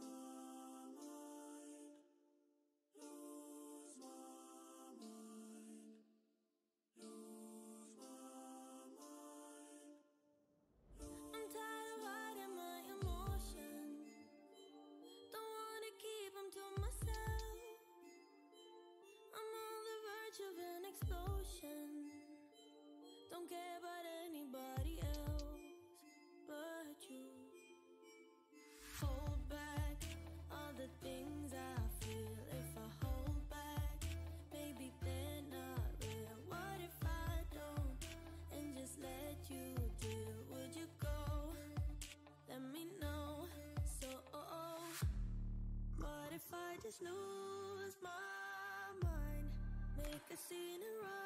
smile. just lose my mind. Make a scene and run.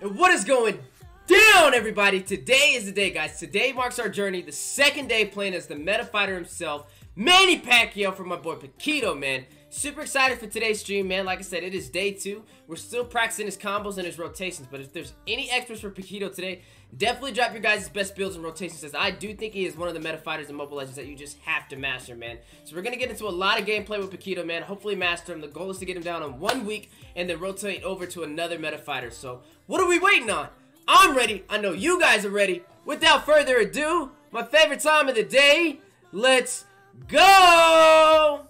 And what is going down, everybody? Today is the day, guys. Today marks our journey, the second day playing as the meta fighter himself, Manny Pacquiao, for my boy Paquito, man. Super excited for today's stream, man. Like I said, it is day two. We're still practicing his combos and his rotations, but if there's any extras for Paquito today, definitely drop your guys' best builds and rotations, as I do think he is one of the meta fighters in Mobile Legends that you just have to master, man. So we're going to get into a lot of gameplay with Paquito, man. Hopefully master him. The goal is to get him down in one week and then rotate over to another meta fighter. So what are we waiting on? I'm ready. I know you guys are ready. Without further ado, my favorite time of the day, let's go!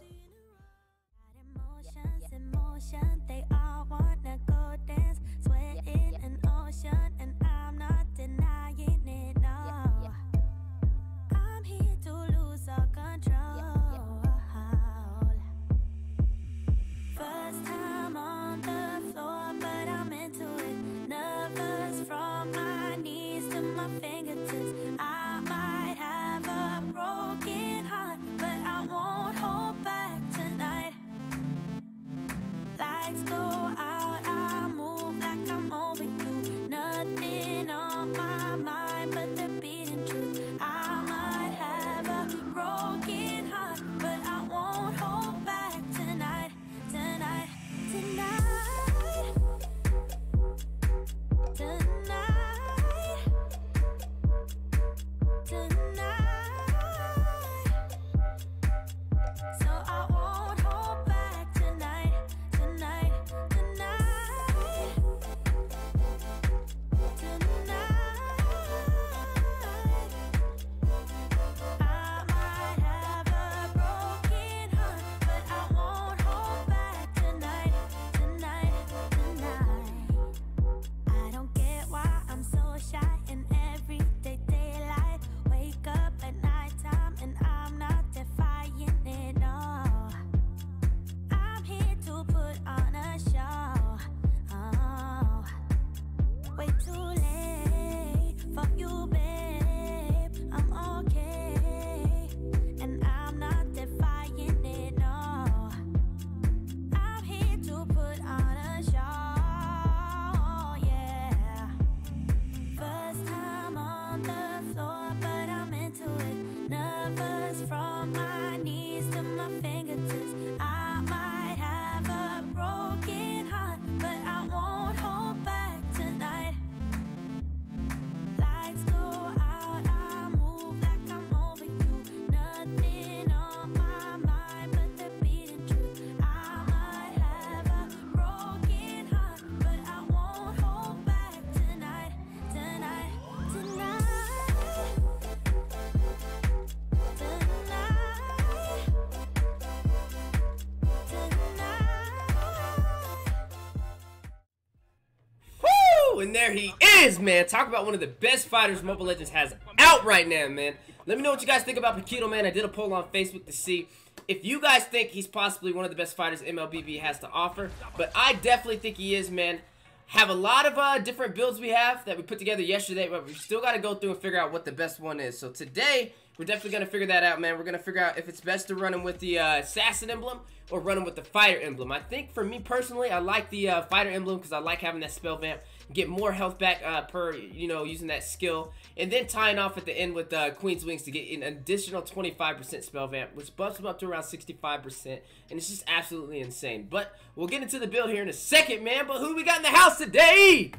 man. Talk about one of the best fighters Mobile Legends has out right now, man. Let me know what you guys think about Paquito, man. I did a poll on Facebook to see if you guys think he's possibly one of the best fighters MLBB has to offer. But I definitely think he is, man. Have a lot of uh, different builds we have that we put together yesterday, but we still got to go through and figure out what the best one is. So today, we're definitely going to figure that out, man. We're going to figure out if it's best to run him with the uh, Assassin emblem or run him with the Fighter emblem. I think for me personally, I like the uh, Fighter emblem because I like having that spell vamp get more health back uh, per, you know, using that skill. And then tying off at the end with uh, Queen's Wings to get an additional 25% spell vamp, which bumps them up to around 65%. And it's just absolutely insane. But we'll get into the build here in a second, man. But who we got in the house today?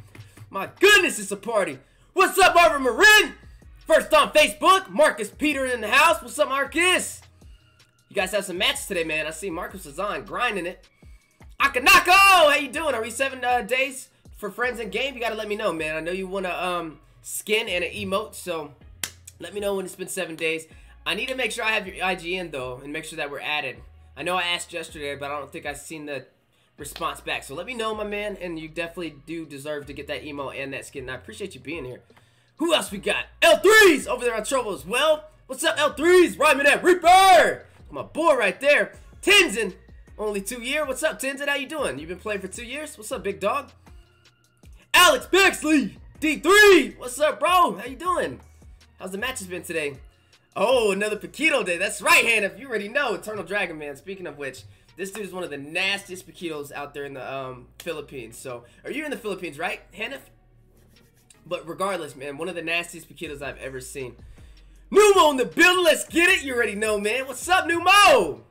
My goodness, it's a party. What's up, Marvin Marin? First on Facebook, Marcus Peter in the house. What's up, Marcus? You guys have some matches today, man. I see Marcus is on, grinding it. Akanako, how you doing? Are we seven uh, days for friends in game, you gotta let me know, man. I know you want a um, skin and an emote, so let me know when it's been seven days. I need to make sure I have your IGN, though, and make sure that we're added. I know I asked yesterday, but I don't think I've seen the response back. So let me know, my man, and you definitely do deserve to get that emote and that skin. And I appreciate you being here. Who else we got? L3's over there on Trovo as well. What's up, L3's? Rhyming at Reaper! My boy right there. Tenzin, only two year. What's up, Tenzin? How you doing? You been playing for two years? What's up, big dog? Alex Bexley, D3. What's up, bro? How you doing? How's the matches been today? Oh, another Paquito day. That's right, Hannah. You already know, Eternal Dragon Man. Speaking of which, this dude is one of the nastiest Paquitos out there in the um, Philippines. So, are you in the Philippines, right, Hannah? But regardless, man, one of the nastiest Paquitos I've ever seen. Numo in the building. Let's get it. You already know, man. What's up, Numo?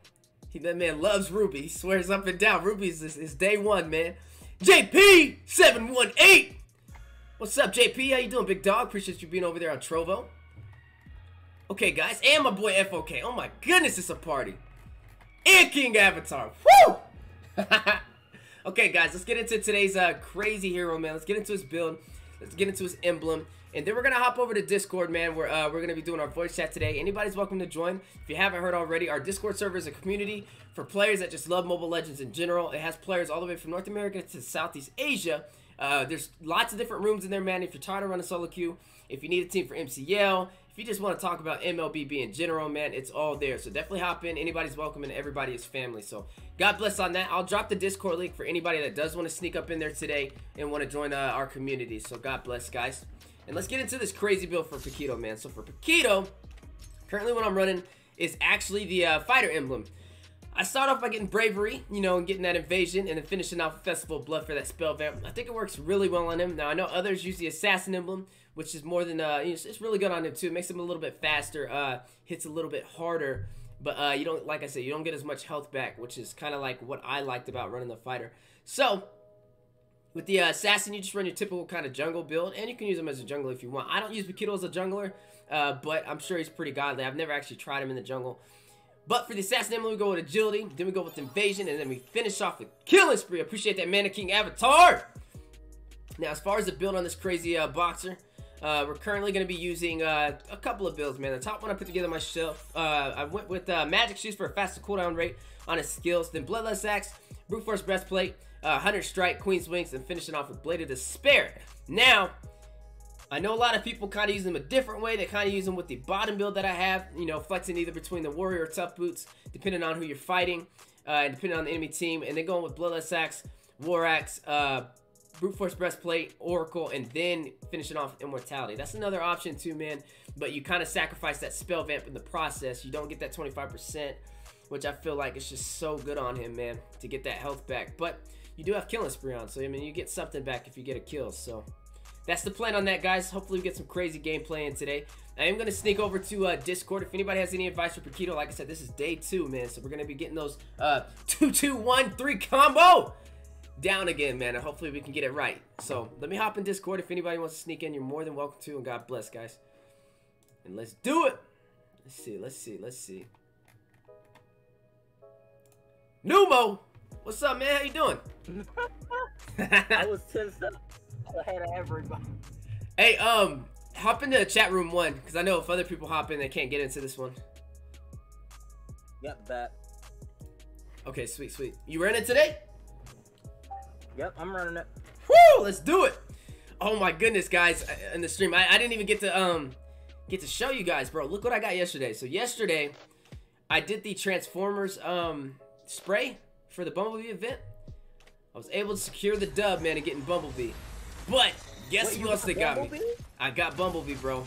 He, that man loves Ruby. He swears up and down. Ruby's his day one, man. JP718. What's up, JP? How you doing, big dog? Appreciate you being over there on Trovo. Okay, guys, and my boy FOK. Oh my goodness, it's a party. And King Avatar. Woo! okay, guys, let's get into today's uh, crazy hero, man. Let's get into his build. Let's get into his emblem. And then we're going to hop over to Discord, man, where uh, we're going to be doing our voice chat today. Anybody's welcome to join. If you haven't heard already, our Discord server is a community for players that just love Mobile Legends in general. It has players all the way from North America to Southeast Asia. Uh, there's lots of different rooms in there, man. If you're tired of running solo queue, if you need a team for MCL, if you just want to talk about MLBB in general, man, it's all there. So definitely hop in. Anybody's welcome and everybody is family. So God bless on that. I'll drop the Discord link for anybody that does want to sneak up in there today and want to join uh, our community. So God bless, guys. And let's get into this crazy build for Paquito, man. So for Paquito, currently what I'm running is actually the uh, fighter emblem. I start off by getting Bravery, you know, and getting that invasion, and then finishing off Festival of Blood for that spell vamp. I think it works really well on him. Now, I know others use the Assassin emblem, which is more than, uh, you know, it's really good on him too. It makes him a little bit faster, uh, hits a little bit harder, but uh, you don't, like I said, you don't get as much health back, which is kind of like what I liked about running the fighter. So, with the uh, Assassin, you just run your typical kind of jungle build, and you can use him as a jungler if you want. I don't use Paquito as a jungler, uh, but I'm sure he's pretty godly. I've never actually tried him in the jungle. But for the Assassin we go with Agility, then we go with Invasion, and then we finish off with Killing Spree. Appreciate that Mana King Avatar! Now, as far as the build on this crazy uh, Boxer, uh, we're currently going to be using uh, a couple of builds, man. The top one I put together myself, uh, I went with uh, Magic Shoes for a faster cooldown rate on his skills, then Bloodlust Axe, Brute Force Breastplate, uh, Hunter Strike, Queen's Wings, and finishing off with Blade of Despair. Now, I know a lot of people kind of use them a different way. They kind of use them with the bottom build that I have, you know, flexing either between the Warrior or Tough Boots, depending on who you're fighting, uh, and depending on the enemy team, and then going with Bloodlust Axe, War Axe, uh, Brute Force Breastplate, Oracle, and then finishing off Immortality. That's another option too, man, but you kind of sacrifice that spell vamp in the process. You don't get that 25%, which I feel like is just so good on him, man, to get that health back. But you do have Killing Spree on, so I mean, you get something back if you get a kill, so that's the plan on that, guys. Hopefully we get some crazy gameplay in today. I am going to sneak over to uh, Discord. If anybody has any advice for Paquito, like I said, this is day two, man. So we're going to be getting those uh, two, two, one, three combo down again, man. And hopefully we can get it right. So let me hop in Discord. If anybody wants to sneak in, you're more than welcome to. And God bless, guys. And let's do it. Let's see, let's see, let's see. Numo! What's up, man? How you doing? I was tensed up ahead of everybody. Hey, um, hop into chat room one, because I know if other people hop in, they can't get into this one. Yep, that. Okay, sweet, sweet. You running it today? Yep, I'm running it. Woo! Let's do it! Oh my goodness, guys, uh, in the stream, I, I didn't even get to, um, get to show you guys, bro. Look what I got yesterday. So yesterday, I did the Transformers, um, spray for the Bumblebee event. I was able to secure the dub, man, and getting Bumblebee. But guess Wait, who else they got me? I got Bumblebee, bro.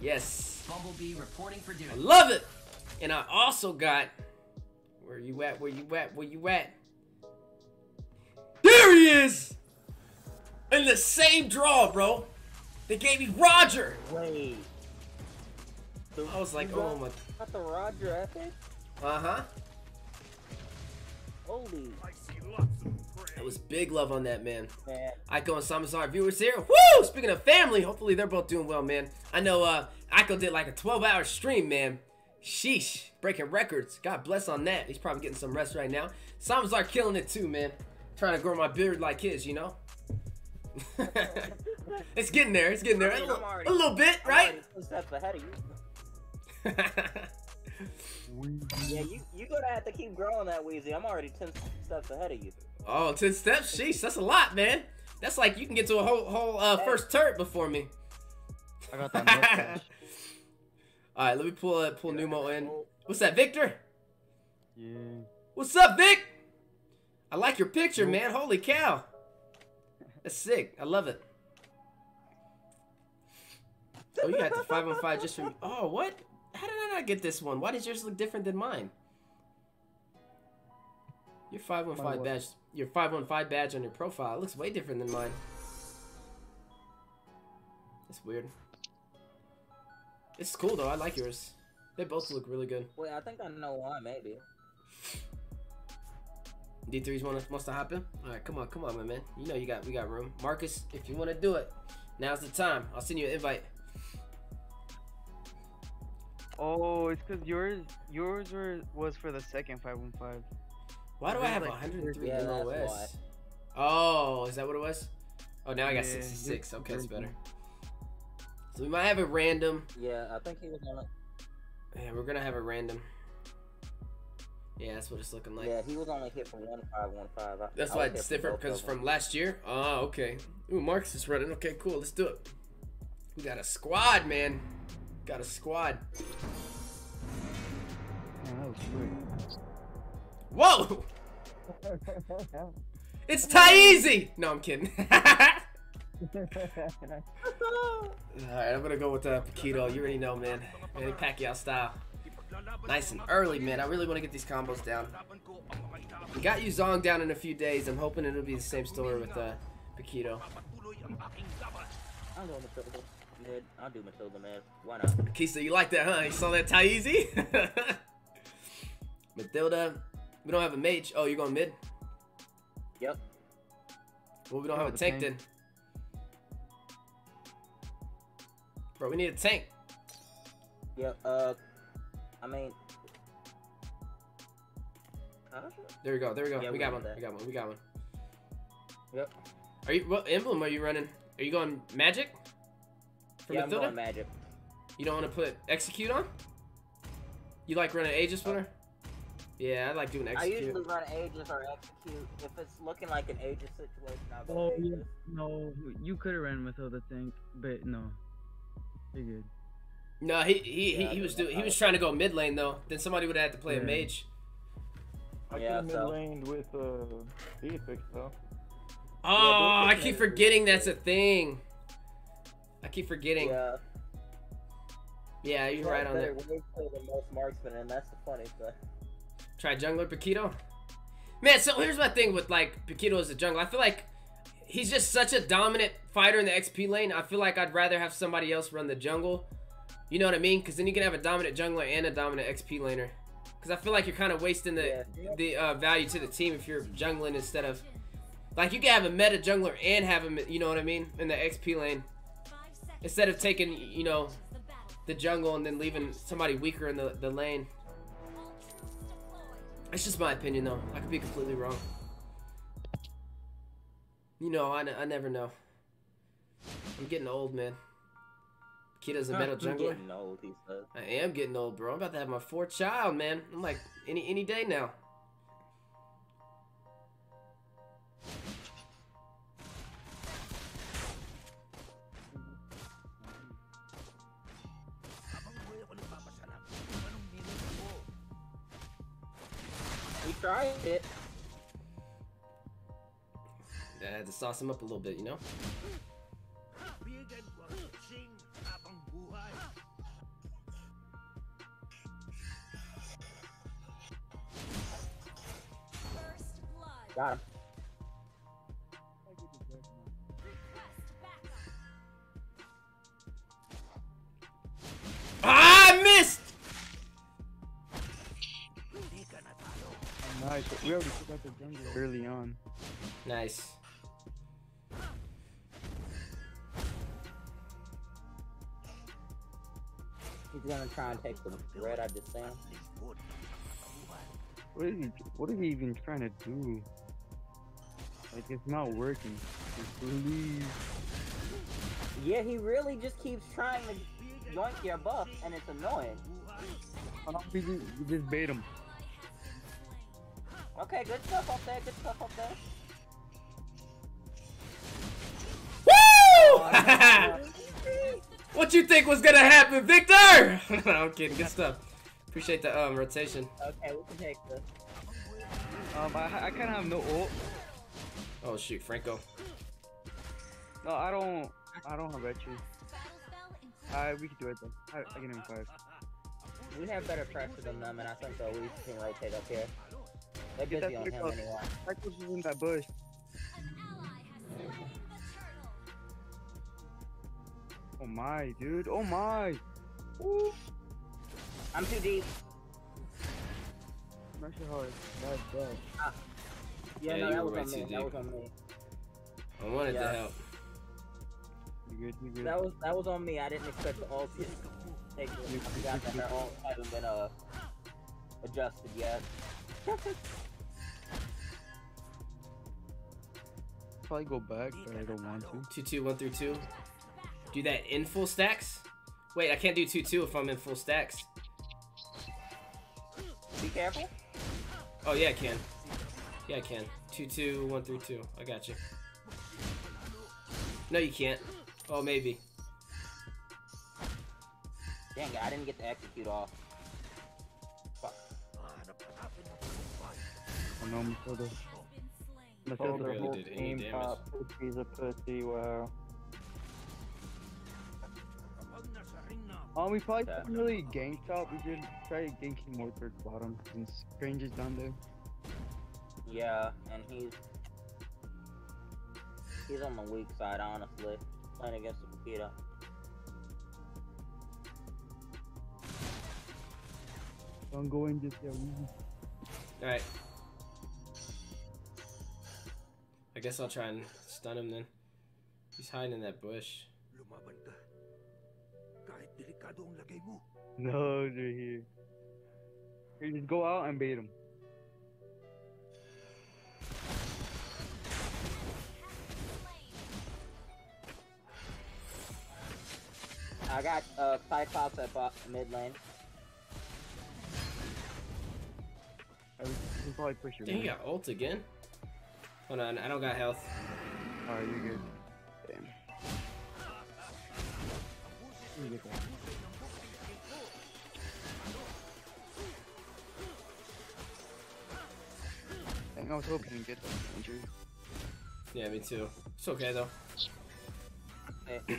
Yes. Bumblebee reporting for duty. I love it. And I also got where you at? Where you at? Where you at? There he is. In the same draw, bro. They gave me Roger. Wait. The- I was like, you got- oh my. Got the Roger Epic? Uh huh. Holy It was big love on that man. man. Ico and Samazar viewers here. Woo! Speaking of family, hopefully they're both doing well, man. I know uh Ico did like a 12 hour stream, man. Sheesh. Breaking records. God bless on that. He's probably getting some rest right now. Samazar killing it too, man. Trying to grow my beard like his, you know? it's getting there. It's getting there. A I mean, little, already- a little bit, I'm right? already steps ahead of you. Yeah, you you gonna have to keep growing that Weezy. I'm already ten steps ahead of you. Oh, 10 steps? Sheesh, that's a lot, man. That's like you can get to a whole whole uh, first turret before me. I got that. All right, let me pull uh, pull Numo in. What's that, Victor? yeah. What's up, Vic? I like your picture, man. Holy cow. That's sick. I love it. Oh, you got the 515 just for from. Oh, what? How did I not get this one? Why does yours look different than mine? Your 515 badge, your 515 badge on your profile looks way different than mine. That's weird. It's cool though. I like yours. They both look really good. Wait, I think I know why. Maybe. D3's wanna wants to hop in? Alright, come on, come on, my man. You know you got we got room. Marcus, if you wanna do it, now's the time. I'll send you an invite. Oh, it's because yours yours were was for the second 515. Why do I There's have like 103 Yeah, that's MOS? why. Oh, is that what it was? Oh, now I got Yeah, 66. Okay, that's better. So we might have a random. Yeah, I think he was on. A, Yeah, we're gonna have a random. Yeah, that's what it's looking like. yeah, he was only hit for one five one five. I- That's I why it's different because of them. from last year. Oh, okay. Ooh, Marcus is running. Okay, cool. Let's do it. We got a squad, man. Got a squad. Man, that was quick. Whoa! It's Taizi! No, I'm kidding. Alright, I'm gonna go with uh, Paquito. You already know, man. Manny Pacquiao style. Nice and early, man. I really want to get these combos down. We got Yu Zhong down in a few days. I'm hoping it'll be the same story with uh, Paquito. I'll go Mathilda. Mid. I'll do Mathilda, man. Why not? Kisa, you like that, huh? You saw that Taizi? Mathilda. We don't have a mage. Oh, you're going mid? Yep. Well, we don't have a the tank tank. then. Bro, we need a tank. Yep. Uh, I mean. Tasha? There we go. There we go. Yeah, we we got got one. that. We got one. We got one. Yep. Are you what emblem are you running? Are you going magic? For Yeah, I'm going magic. You don't want to put execute on? You like running Aegis with her? Yeah, I like doing I usually run Aegis or execute. If it's looking like an Aegis situation, I'll go Oh Aegis. yeah, no, you could have ran with other tank, but no, you're good. No, he he, he, Yeah, he was doing he was trying to go mid lane though. Then somebody would have had to play a mage. I Yeah, could so- mid laned with uh Beatrix though. Oh, I keep forgetting that's a thing. I keep forgetting. Yeah. Yeah, you're right on better that. way play the most marksman, and that's the funny thing. Try jungler Paquito. Man, so here's my thing with like Paquito as a jungler. I feel like he's just such a dominant fighter in the XP lane. I feel like I'd rather have somebody else run the jungle. You know what I mean? Because then you can have a dominant jungler and a dominant XP laner. Because I feel like you're kind of wasting the Yeah. the uh, value to the team if you're jungling instead of like you can have a meta jungler and have him. You know what I mean? In the XP lane instead of taking you know the jungle and then leaving somebody weaker in the, the lane. It's just my opinion, though. I could be completely wrong. You know, I, n- I never know. I'm getting old, man. Kiddo's a metal jungler. getting old, he said. I am getting old, bro. I'm about to have my fourth child, man. I'm like any any day now. Tried it. I had to sauce him up a little bit, you know? Got him. Nice. We already took out the jungle early on. Nice. He's gonna try and take the red I just sent. What is he? What is he even trying to do? Like it's not working. Just please. Yeah, he really just keeps trying to yoink your buff, and it's annoying. Why not we just, we just bait him? Okay, good stuff up there, good stuff up there. Woo! what you think was gonna happen, Victor? no, I'm kidding. Good stuff. Appreciate the um rotation. Okay, we can take this. Um, I, I kind of have no ult. Oh shoot, Franco. No, I don't. I don't have retry. Battle Alright, we can do it then. I, I can him five. We have better pressure than them, and I think so. We can rotate up here. They're Get busy that on pretty him close. anyway. Cyclops is in that bush. an ally has slain the turtle. Oh my, dude. Oh my. I'm too deep. I'm not sure how it's that bad. Yeah, Yeah, no, that was way on me. That was on me. I wanted to help. You good? You good? That was that was on me. I didn't expect the ult to take it. I forgot that her ult hadn't been uh adjusted yet. Probably go back, but I don't want to. Two two one through two. Do that in full stacks. Wait, I can't do two two if I'm in full stacks. Be careful. Oh yeah, I can. Yeah, I can. Two two one through two. I got you. No, you can't. Oh, maybe. Dang it, I didn't get to execute off. Fuck. Oh no, Mathilda. Been slain. Told Mathilda. her Really whole did any damage. top pussy's a pussy, wow. Um, we probably Yeah. couldn't really gank top. We should try ganking more towards bottom since Strange is down there. Yeah, and he's he's on the weak side, honestly, playing against the Paquito. Don't go in just yet. All right. Guess I'll try and stun him then. He's hiding in that bush. Lumaban ka. Kahit delikado ang lagay mo. No, they're here. Here, just go out and bait him. I got uh Cyclops at bot mid lane. I would- we can probably push your Dang, he way. got ult again. Hold on, I don't got health. Alright, you're good. Damn. You get that. Dang, I was hoping you'd get that injury. Yeah, me too. It's okay though.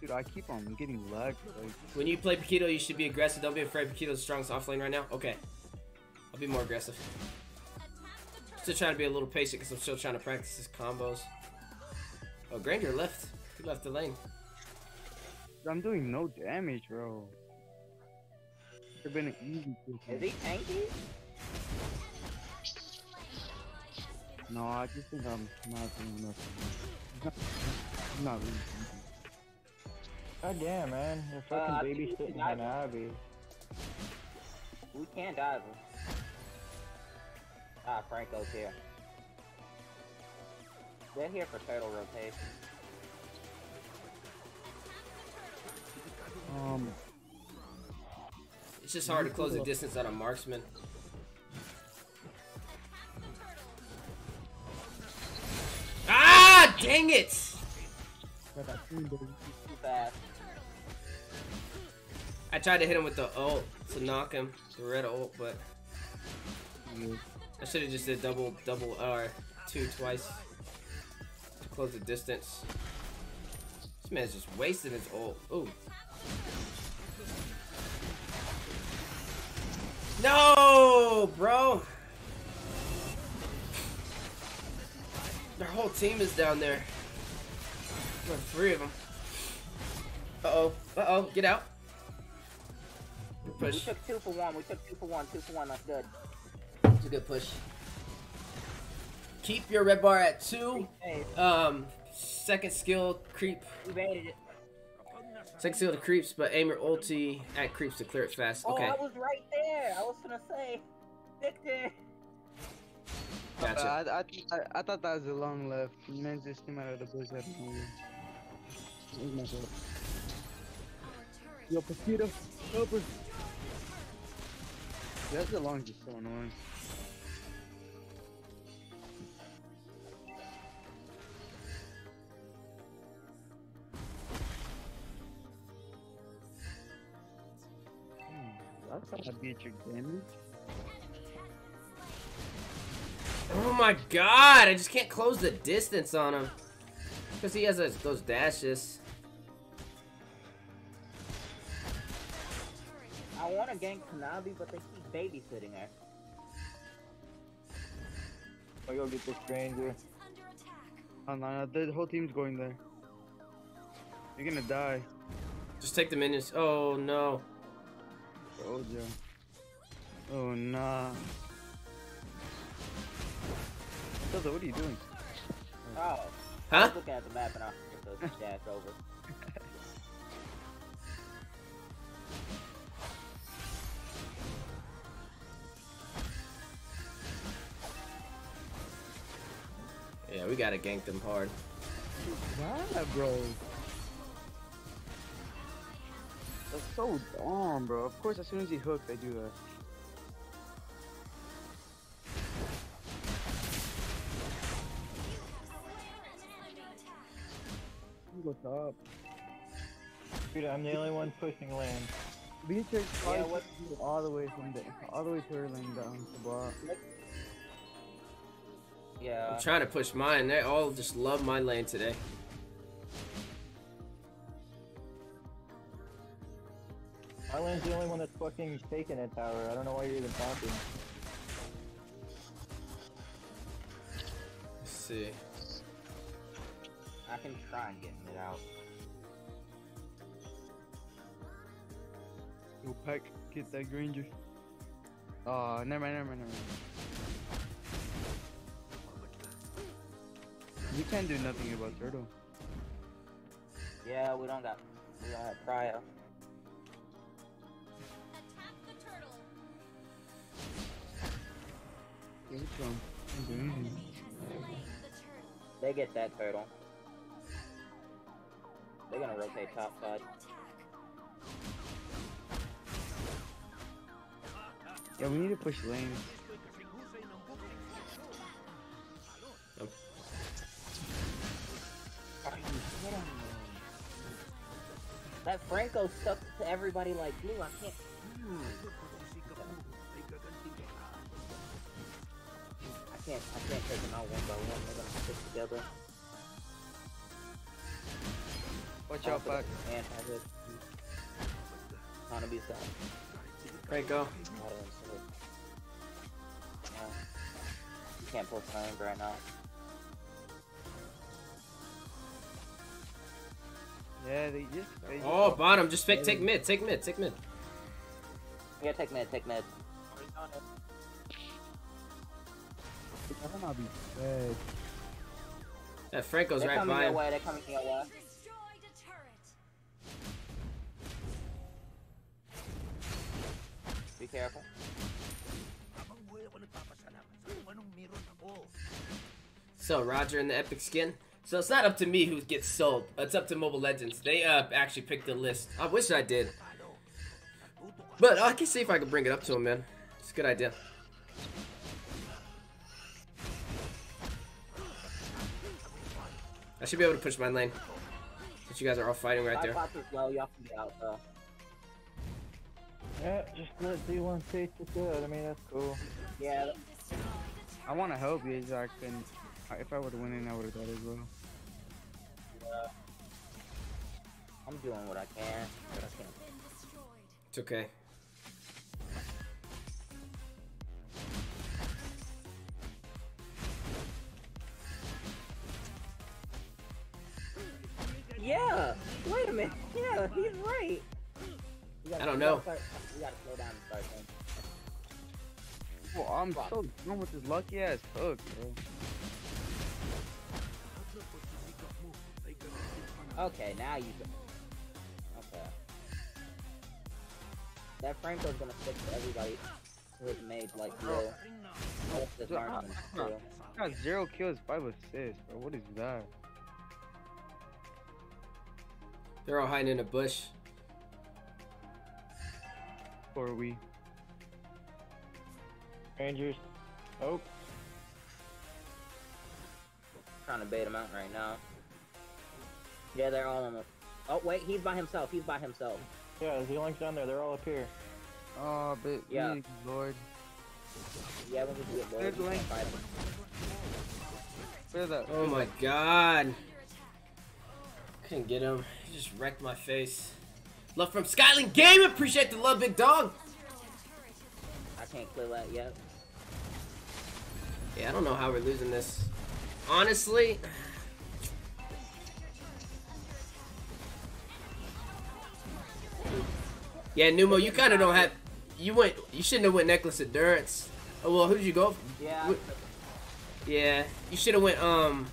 Dude, I keep on getting lagged. Like, When you play Paquito, you should be aggressive. Don't be afraid. Paquito's strongest off lane right now. Okay. I'll be more aggressive. Still trying to be a little patient because I'm still trying to practice his combos. Oh, Granger left. He left the lane. I'm doing no damage, bro. It's been an easy kill. is he tanky? No, I just think I'm not doing enough. It's not, it's not really easy. God damn, man. You're Uh, fucking think you should babysitting dive. Hanabi. We can't dive him. Ah, Franco's here. They're here for turtle rotation. Um, It's just hard to close the distance on a marksman. Ah, dang it! got that thing, baby. Too fast. I tried to hit him with the ult to knock him, the red ult, but Yeah. I should have just did double, double R two twice to close the distance. This man's just wasting his ult. Ooh. No, bro. Their whole team is down there. Three of them. Uh oh. Uh oh. Get out. We took two for one. We took two for one. Two for one. That's good. It's a good push. Keep your red bar at two. Um, second skill creep. we baited it. Second skill to creeps, but aim your ulti at creeps to clear it fast. Okay, Oh, I was right there. I was gonna say, Victor. gotcha. I, I, I, I thought that was a long left. Man just came out of the bush at the moment. It was my fault. Yo, Paquito, help us. That's the long just That's how I beat your damage. Oh my god, I just can't close the distance on him. Because he has those, those dashes. I want to gank Hanabi, but they keep babysitting her. I go get the stranger. Oh no, no, the whole team's going there. You're gonna die. Just take the minions. Oh no. Oh yeah. Oh nah. Tilda, what are you doing? Oh. I Huh? was looking at the map and I put the dash over. Yeah, we gotta gank them hard. Yeah, bro. That's so dumb, bro. Of course, as soon as he hooked, they do that. What's up? Dude, I'm the only one pushing land. Beatrix Yeah, yeah, what- all the way from the all the way to her lane down to block. Yeah. I'm trying to push mine. They all just love my lane today. My the only one that's fucking taking a tower. I don't know why you're even talking. Let's see. I can try and get it out. Yo, Peck, get that Granger. Oh, never mind, never mind, never mind. You can't do nothing about Turtle. Yeah, we don't got. We don't have cryo. Give it to him. They get that turtle. They're gonna rotate top side. Yeah, we need to push lanes. That Franco stuck to everybody like glue. I can't. I can't. I can't take them out one by one. They're gonna stick together. Watch out, Peck. Anti-hit. On the B side. Right, go. Auto insert. No. You can't pull frames right now. Yeah, they oh, just. They just Oh, bottom. Just pick, take mid. Take mid. Take mid. Yeah, take mid, take mid. That'll not be bad. That Franco's They're right coming by your way, they're coming your way. Be careful. So Roger in the epic skin. So it's not up to me who gets sold. It's up to Mobile Legends. They uh actually picked the list. I wish I did. But I can see if I can bring it up to him, man. It's a good idea. I should be able to push my lane. Since you guys are all fighting right there. well, y'all can be out though. Yeah, just let D1 take the good. I mean, that's cool. Yeah, I want to help you, Isaac, and I- if I would have went in, I would have got it as well. Uh, I'm doing what I can, but I can't. It's okay. Yeah! Wait a minute. Yeah, he's right. Gotta- I don't know. start- You gotta slow down and start things. Well, I'm Fuck. so done with this lucky ass hook, bro. Okay, now you can. Okay. That Franco's gonna stick to everybody who has made like real. Most of Dude, I- I- I got zero kills, five assists, bro. What is that? They're all hiding in a bush. Or are we? Rangers. Oh, Trying to bait him out right now. Yeah, they're all on the. Oh wait, he's by himself. He's by himself. yeah, the links down there. They're all up here. Oh, but Yeah. please, Lord. Yeah, when we get bored, Good we link. can't fight him. Clear that. Oh my god. Couldn't get him. Just wrecked my face. Love from Skyland Game. Appreciate the love, big dog. I can't clear that yet. Yeah, I don't know how we're losing this. Honestly. Yeah, Numo, you kind of don't have. You went. You shouldn't have went Necklace of Durance. Oh well, who did you go? Yeah. Wh- Yeah, you should have went. Um.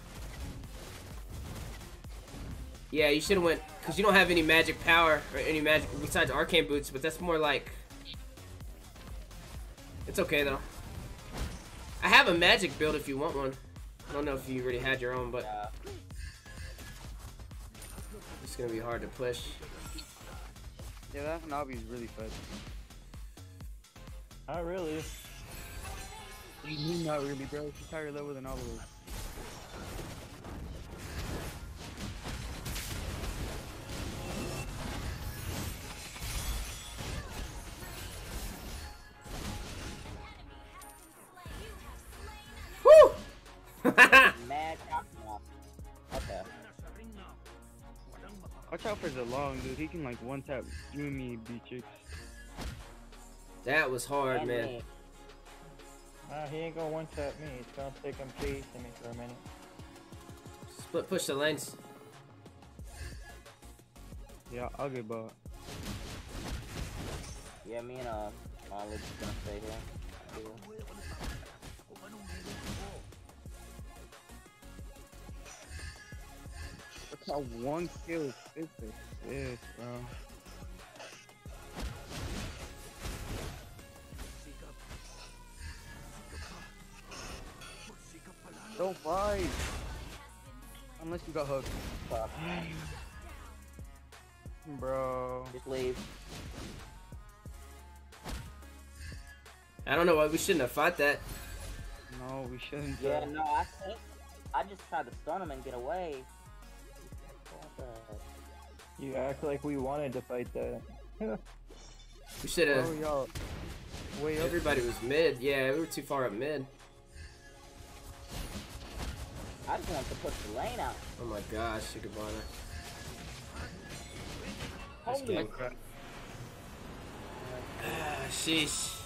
Yeah, you should have went because you don't have any magic power or any magic besides arcane boots, but that's more like. It's okay though. I have a magic build if you want one. I don't know if you already had your own, but Yeah. it's gonna be hard to push. Yeah, that Nabi is really fast. Not really. You mean not really, bro. She's higher level than all of us. Mad. Okay. Watch out for the long dude. He can like one tap you and me, Beatrix. that was hard, And man. me. Nah, he ain't gonna one tap me. It's gonna take him chasing me for a minute. Split push the lanes. Yeah, I'll get bought. Yeah, me and uh, Molly just gonna stay here. Cool. Look how one kill is six assists, bro. Don't fight! Unless you got hooked. Fuck. Bro. Just leave. I don't know why we shouldn't have fought that. No, we shouldn't. Yeah, bro. no, I think I just tried to stun him and get away. What the- You act like we wanted to fight that. We should have. Bro, y'all. Way up. Everybody was mid. Yeah, we were too far up mid. I just want to push the lane out. Oh my gosh, Shikabana. Holy game. Ah, sheesh.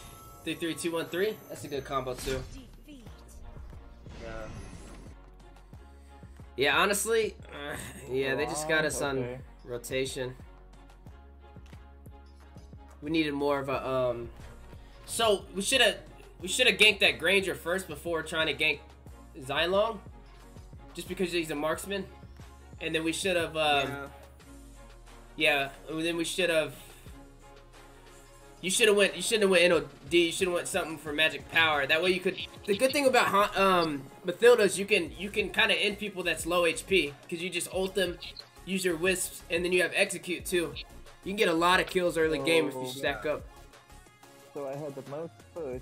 Three, three, two, one, three. That's a good combo too. Yeah. Yeah, honestly, uh, yeah, they just got us on Okay. Rotation. We needed more of a um. So we should have we should have ganked that Granger first before trying to gank Xylong, just because he's a marksman, and then we should have um. yeah. Yeah, and then we should have. You should have went. You shouldn't have went NOD. You should have went something for magic power. That way you could. The good thing about um Mathilda's, you can you can kind of end people that's low HP because you just ult them, use your wisps, and then you have execute too. You can get a lot of kills early game if you Oh, stack up. So I had the most push,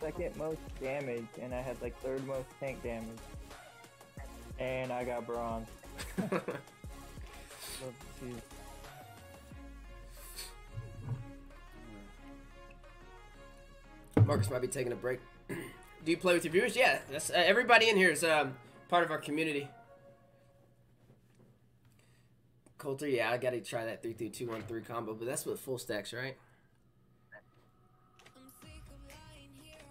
second most damage, and I had like third most tank damage. And I got bronze. Love to see. Marcus might be taking a break. Do you play with your viewers? Yeah, that's uh, everybody in here is um, part of our community. Coulter, yeah, I gotta try that 3-2-1-3 combo, but that's with full stacks, right?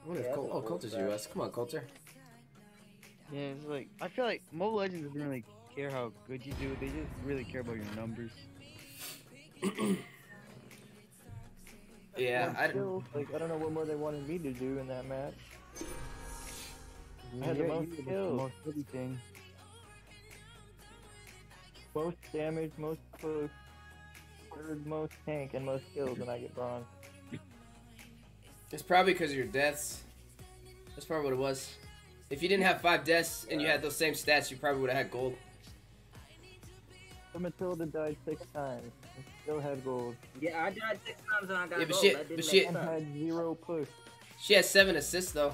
What if Yeah, Col- oh, with Coulter's full US. Come on, Coulter. Yeah, it's like I feel like Mobile Legends doesn't really care how good you do. They just really care about your numbers. Yeah, I, Still, like I don't know what more they wanted me to do in that match. I had the most you kills. most everything. Most damage, most push, third most tank, and most kills, and I get bronze. it's probably because of your deaths. That's probably what it was. If you didn't have five deaths and you had those same stats, you probably would have had gold. But Mathilda died six times and still had gold Yeah, I died six times and I got Yeah, but gold. she- that but she- and sense. had zero push. She has seven assists though.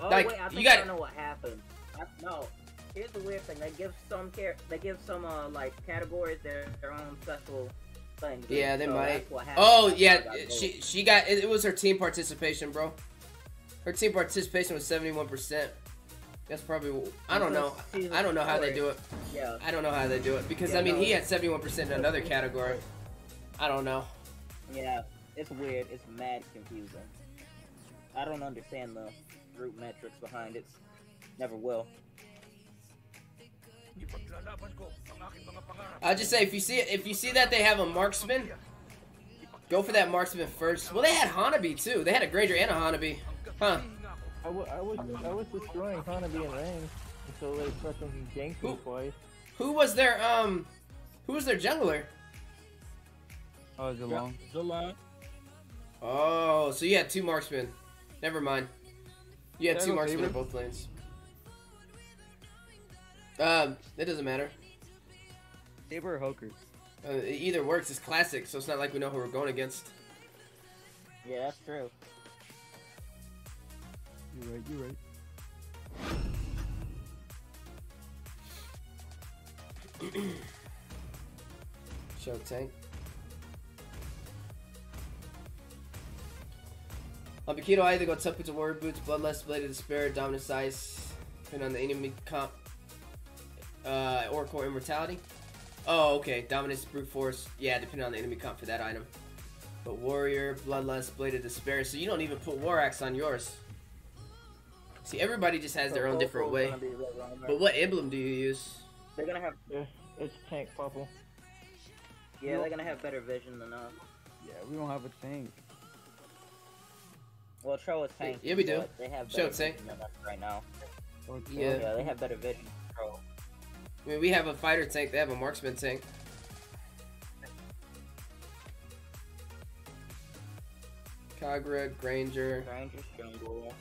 Oh Like, wait, I you think got- I know what happened. I, no, here's the weird thing. They give some care. They give some uh like categories their their own special things. Yeah, they So might. that's what happened. Oh That's why I yeah, she she got it, it was her team participation, bro. Her team participation was seventy one percent. That's probably I don't know. I don't know how they do it. Yeah. I don't know how they do it because Yeah, I mean no. he had seventy one percent in another category. I don't know. Yeah, it's weird. It's mad confusing. I don't understand the group metrics behind it. Never will. I'll just say if you see if you see that they have a marksman, go for that marksman first. Well, they had Hanabi too. They had a Granger and a Hanabi. Huh? I, w- I was I was destroying Hanabi in range until they fucking ganked me Who- twice. Who was their um? Who was their jungler? Oh, is it long? Oh, so you had two marksmen. Never mind. You had two no marksmen in both lanes. Um, it doesn't matter. Saber or Hokers? Uh, it either works. It's classic, so it's not like we know who we're going against. Yeah, that's true. You're right. You're right. Show tank. On Paquito, I either go tough boots warrior boots, bloodlust, blade of despair, dominance ice, depending on the enemy comp, uh, oracle immortality. Oh, okay, dominance, brute force, yeah, depending on the enemy comp for that item. But warrior, bloodlust, blade of despair, so you don't even put war axe on yours. See, everybody just has their own different way. Gonna be Red Roamer. But what emblem do you use? They're gonna have Yeah, it's tank purple. yeah, they're gonna have better vision than us. Yeah, we don't have a tank. Well, Tro is tank. Yeah, we do. They have Show better tank. vision than us right now. Or Yeah. Yeah, they have better vision. than Tro. I mean, we have a fighter tank, they have a marksman tank. Kagura, Granger. Granger, Jungle.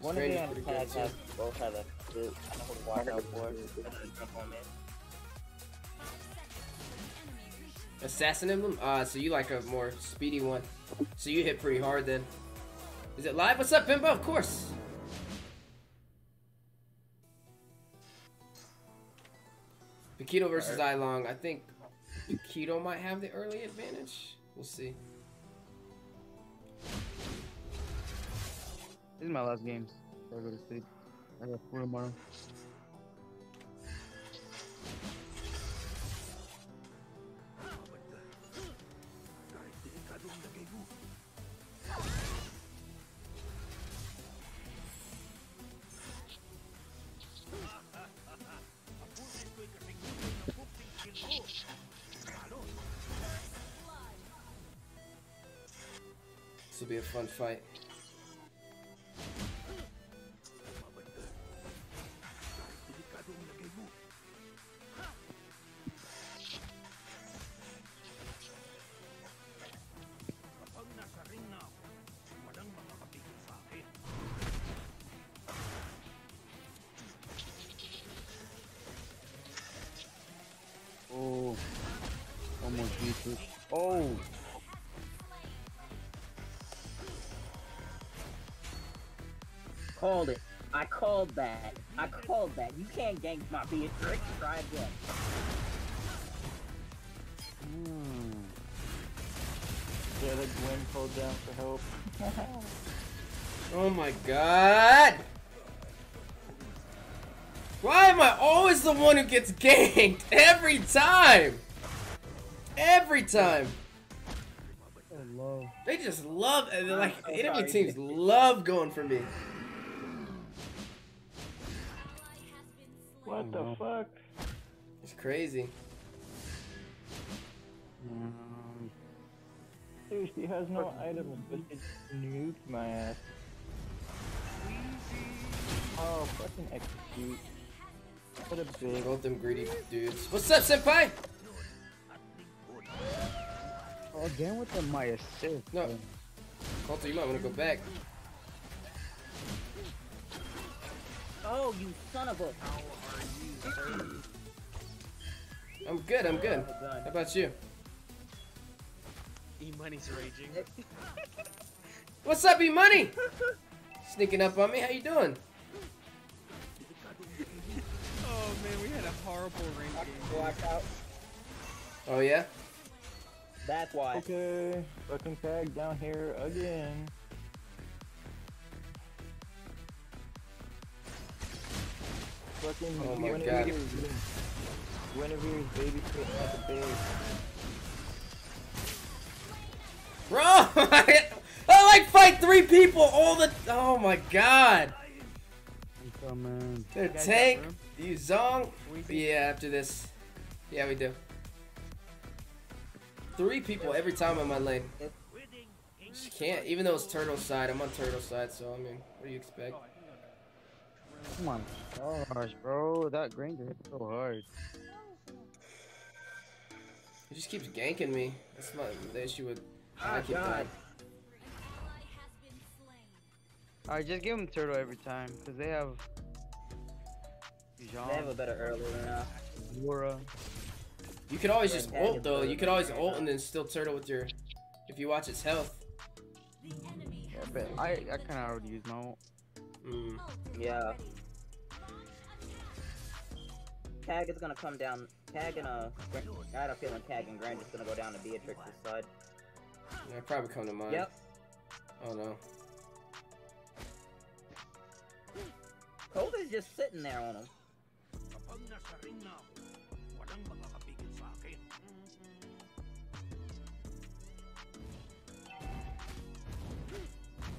One of the Granger's pretty good, too. both have a boot. I know who to watch out for. They're gonna jump on me. Assassin emblem? Ah, so you like a more speedy one. So you hit pretty hard then. Is it live? What's up, Bimbo? Of course. Paquito versus Ilong. I think Paquito might have the early advantage. We'll see. This is my last game. Before I go to sleep. I got school tomorrow. Will be a fun fight. I called it. I called that. I called that. You can't gank my Beatrix. Try again. Hmm. Yeah, the Gwen pulled down for help. Oh my god! Why am I always the one who gets ganked? Every time! Every time! Oh, so low. They just love, they're like, enemy teams love going for me. Crazy. Um, Dude, she has no items, but she nuked my ass. Oh, fucking execute. What a big. Both them greedy dudes. What's up, senpai? oh, again with the my assist. No. man. You might want to go back. Oh, you son of a. I'm good, I'm good. Son of a gun. How about you? E-money's raging. What's up, E-Money? Sneaking up on me, how you doing? Oh man, we had a horrible rank game. Watch. Oh yeah? That's why. Okay, fucking tag down here again. Fucking Oh my God. Guinevere's babysitting at the base. Bro, I, I like fight three people all the. Oh my god. I'm coming. Their guys tank, room? Yu Zhong. Yeah, after this. Yeah, we do. Three people every time on my lane. Just can't, even though it's turtle side, I'm on turtle side, so I mean, what do you expect? Come on. Oh, gosh, bro. That Granger hit so hard. He just keeps ganking me. That's my the issue with. Oh, Nike God. Plant. Alright, just give him turtle every time, because they have. Jean, They have a better earlier now. Laura. You could always just ult though. You could always ult and then still turtle with your. If you watch its health. Yeah, but I, I kind of already used my ult. Mm. Yeah. Tag is gonna come down. Tag and uh, Gran- I had a feeling Tag and Grand is gonna go down to Beatrix's side. Yeah, probably come to mind. Yep. Oh no. Cold is just sitting there on him. Kapag nasa ring na ako, walang makakapigil sa akin.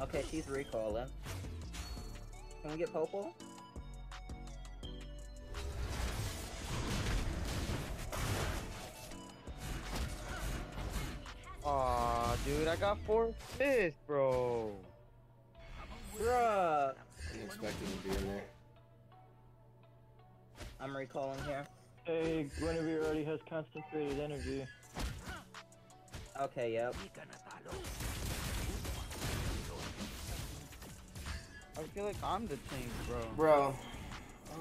Okay, she's recalling. Can we get Popo? Aw, dude, I got four assists, bro. Bruh! I didn't expect it to be in there. I'm recalling here. Hey, Guinevere already has concentrated energy. Okay, yep. Di ka natalo. I feel like I'm the tank, bro. Bro.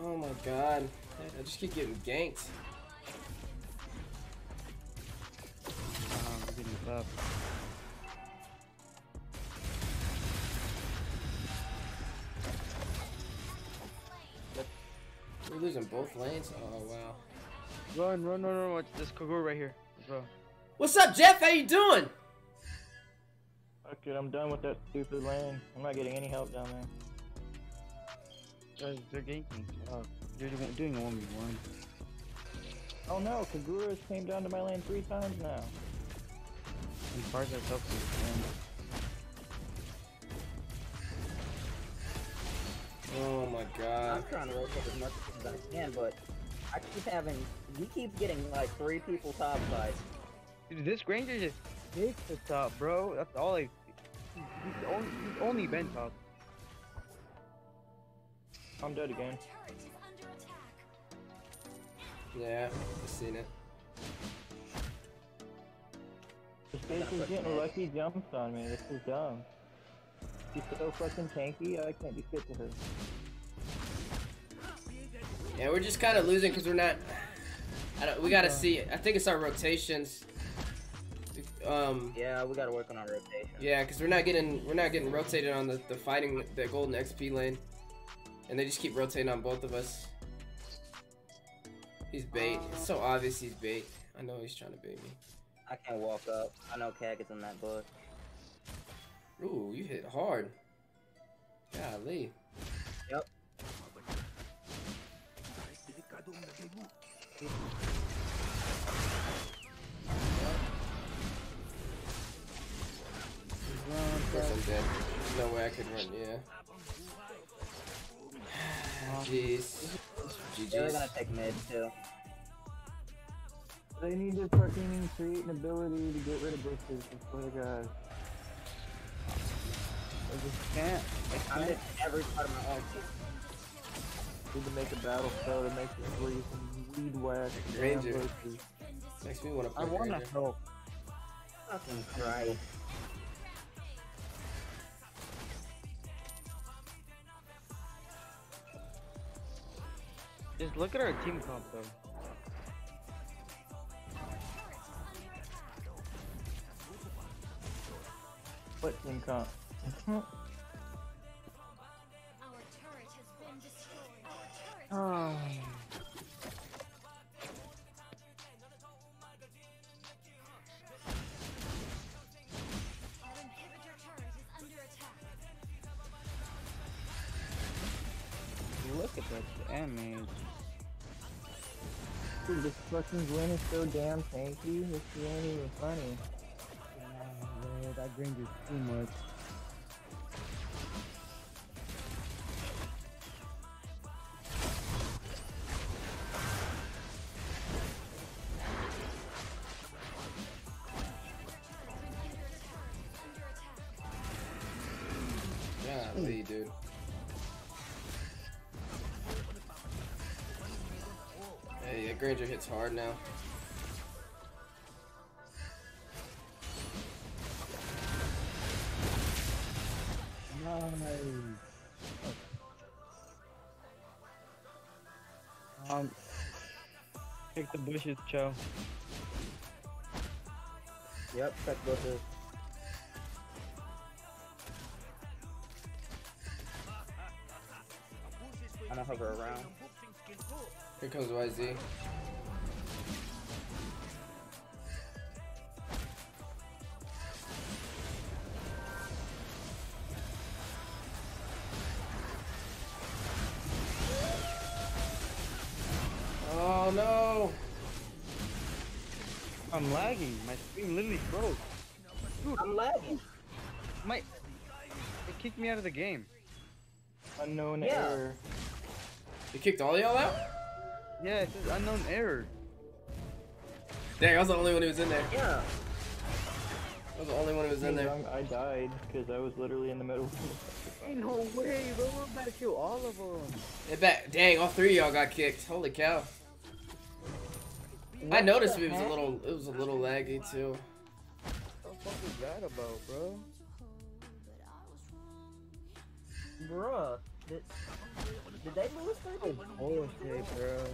Oh my god. I just keep getting ganked. Um, I'm. We're losing both lanes? Oh wow. Run, run, run, run. Watch this Kagura right here. Let's go. What's up, Jeff? How you doing? Fuck it, I'm done with that stupid lane. I'm not getting any help down there. Guys, they're ganking. Oh, they're doing- doing a 1v1. Oh no, Kagura's came down to my lane three times now. And Farsight helps us. Oh my god. I'm trying to rotate as much as I can, but I keep having. He keeps getting like three people top side. Dude, this Granger just hits the top, bro. That's all I. He's, he's only, he's only been top. I'm dead again. Yeah, I've seen it. This bitch is getting lucky jumps on me. This is dumb. She's so fucking tanky, I can't be fit to her. Yeah, we're just kind of losing because we're not. I don't. We gotta see. I think it's our rotations. Um. Yeah, we gotta work on our rotation. Yeah, because we're not getting we're not getting rotated on the, the fighting the golden XP lane, and they just keep rotating on both of us. He's bait. It's so obvious he's bait. I know he's trying to bait me. I can't walk up. I know Cag is in that bush. Ooh, you hit hard. Golly. Yep. Delikadong lagay mo. Of course I'm dead. There's no way I could run, yeah. Jeez. They're gonna take mid too. They need to fucking create an ability to get rid of bushes. I swear to God. I just can't. I I can't. missed every part of my own team. Need to make a battle spell to make it where you can weed whack Ranger. Makes me want to I wanna Ranger. help. Fucking Christ. Just look at our team comp though. What team comp? Our turret has been destroyed. Oh. Our inhibitor turret is under attack. Look at that damage. Dude, this fucking Gwen is so damn tanky. This ain't even funny. That Granger's too much. Golly, dude. Hey, yeah, Granger hits hard now. Pick the bushes, Cho. Yep, check bushes. I'm gonna hover around. Boxing skill ko. Here comes YZ. I'm lagging. My stream literally broke. Dude, I'm lagging. My, it kicked me out of the game. Unknown Yeah. error. You kicked all y'all out? Yeah, it says unknown error. Dang, I was the only one who was in there. Yeah. I was the only one who was in there. I died because I was literally in the middle. Ain't no way, bro. We're about to kill all of them. Yeah, back. Dang, all three of y'all got kicked. Holy cow! I noticed it was a little, it was a little laggy too. What the fuck is that about, bro? Bruh. Did, did they lose something? Oh, bullshit, bro.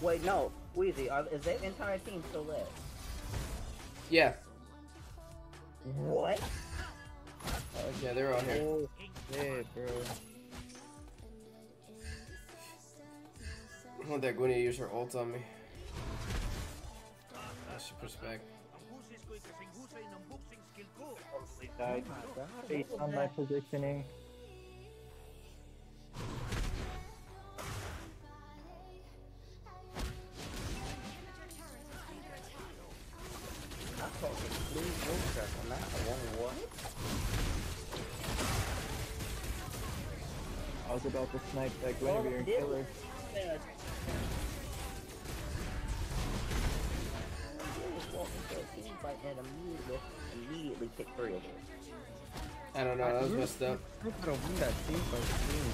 Wait, no. Wheezy, are, is their entire team still there? Yeah, What? Oh, yeah, they're on here. Bullshit, bro. I want that Gwen to use her ult on me. I should push back. Ko. died based on my positioning. I was about to snipe that Guinevere and kill her. Yeah. Just walked into a team fight and immediately, immediately three of them. I don't know, that was messed up. We're gonna win that team fight soon,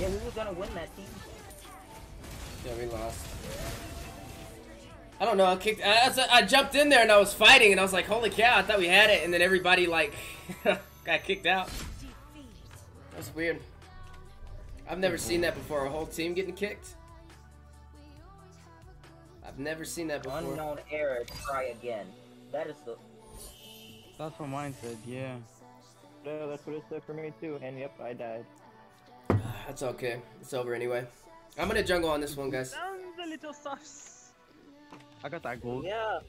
Yeah, we were gonna win that team. Yeah, we lost. I don't know. I kicked. I, I jumped in there and I was fighting and I was like, "Holy cow!" I thought we had it, and then everybody like got kicked out. That's weird. I've never seen mm-hmm. that before. A whole team getting kicked. I've never seen that before. Unknown error, try again. That is the. bro. That's what mine said, yeah. Yeah, that's what it said for me too. And yep, I died. That's okay. It's over anyway. I'm gonna jungle on this one, guys. Sounds a little sus. I got that gold. Yeah.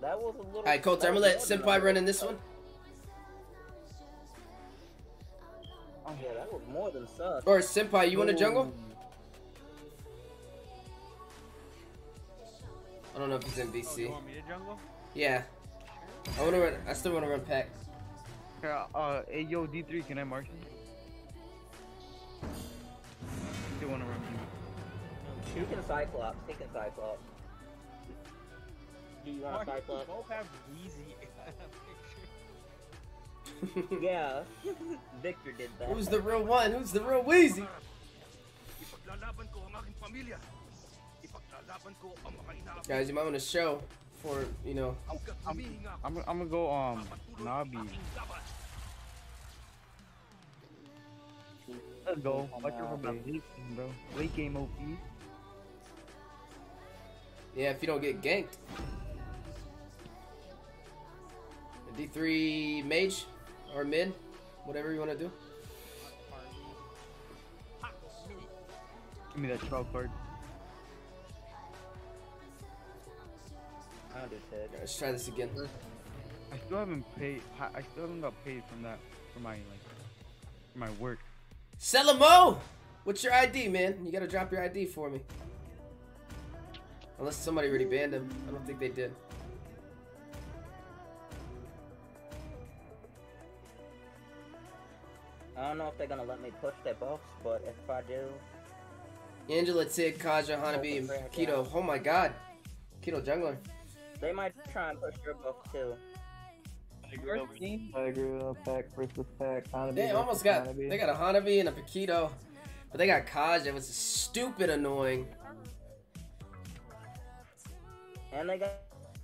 That was a little. Alright, Colts, that I'm gonna let more Senpai run in this one. Yeah, that was more than sus. Or Senpai, you want a jungle? I don't know if he's in Oh, you want me to jungle? Yeah. I wanna run I still wanna run pack. Yeah, uh, hey, yo, D3, can I mark you? Still wanna run you. He can Cyclops. He can Cyclops. Do you want Mark, we Cyclops? both have Wheezy in that picture. Yeah. Victor did that. Who's the real one? Who's the real Wheezy? Ipaglalaban ko ang aking pamilya. Ipaglalaban ko ang mga inaabot. Guys, you might want to show for, you know. Hanggat humihinga ako, I'm, I'm gonna go, um, papatuloy Nabi. ang aking laban. Let's go. I'm Watch over my late game, bro. Late game OP. Yeah, if you don't get ganked. D3 mage or mid, whatever you want to do. Give me that trial card. I do shit. Alright, let's try this again. I still haven't paid. I I still haven't got paid from that for my like for my work. Selamo! What's your ID, man? You gotta drop your ID for me. Unless somebody already banned him. I don't think they did. I don't know if they're gonna let me push their buffs, but if I do, Angela, Tig, Kaja, Hanabi, and Keto. Oh my god. Keto jungler. they might try and push your buffs too. First team. Tiger, pack versus pack. Hanabi They versus almost got. Hanabi. They got a Hanabi and a Paquito. But they got Kaja. It was stupid annoying. And they got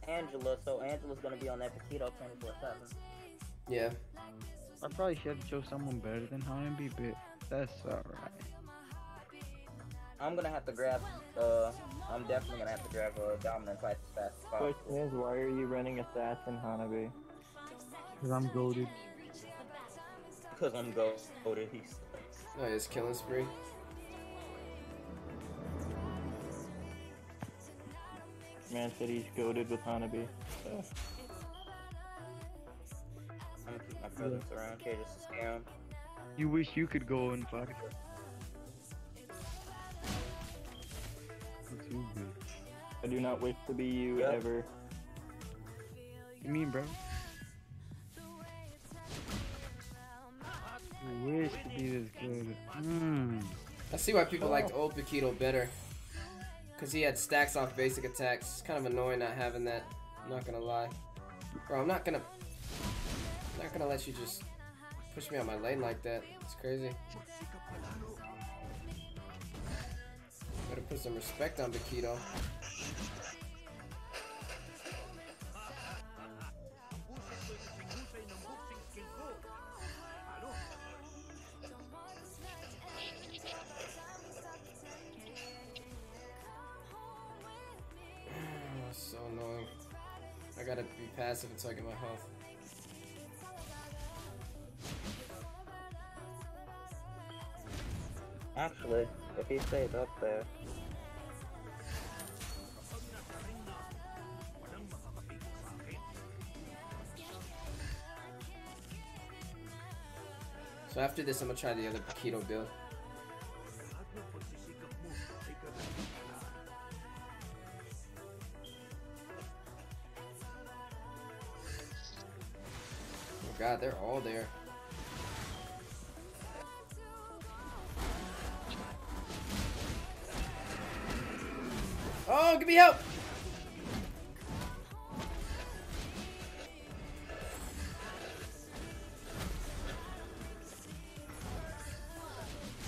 Angela, so Angela's gonna be on that Paquito 24 7. Yeah. I probably should have chose someone better than Hanabi, but that's alright. I'm gonna have to grab, uh, I'm definitely gonna have to grab a uh, dominant twice as fast as possible. Question is, why are you running Assassin Hanabi? Cause I'm goaded. Because I'm go go to East. Oh, it's killing spree. Man said he's goaded with Hanabi. So, I'm gonna keep my presence around here just to scare him. You wish you could go and fuck. I do not wish to be you Yeah. ever. You mean, bro? I wish to be this good. Mmm. I see why people liked oh. old Paquito better. Because he had stacks off basic attacks. It's kind of annoying not having that. I'm not gonna lie. Bro, I'm not gonna. I'm not gonna let you just push me on my lane like that. It's crazy. Better put some respect on? Oh, so annoying. I gotta be passive until I get my health. Actually, if he stays up there. So after this, I'm gonna try the other Paquito build. Oh god, they're all there. Me help!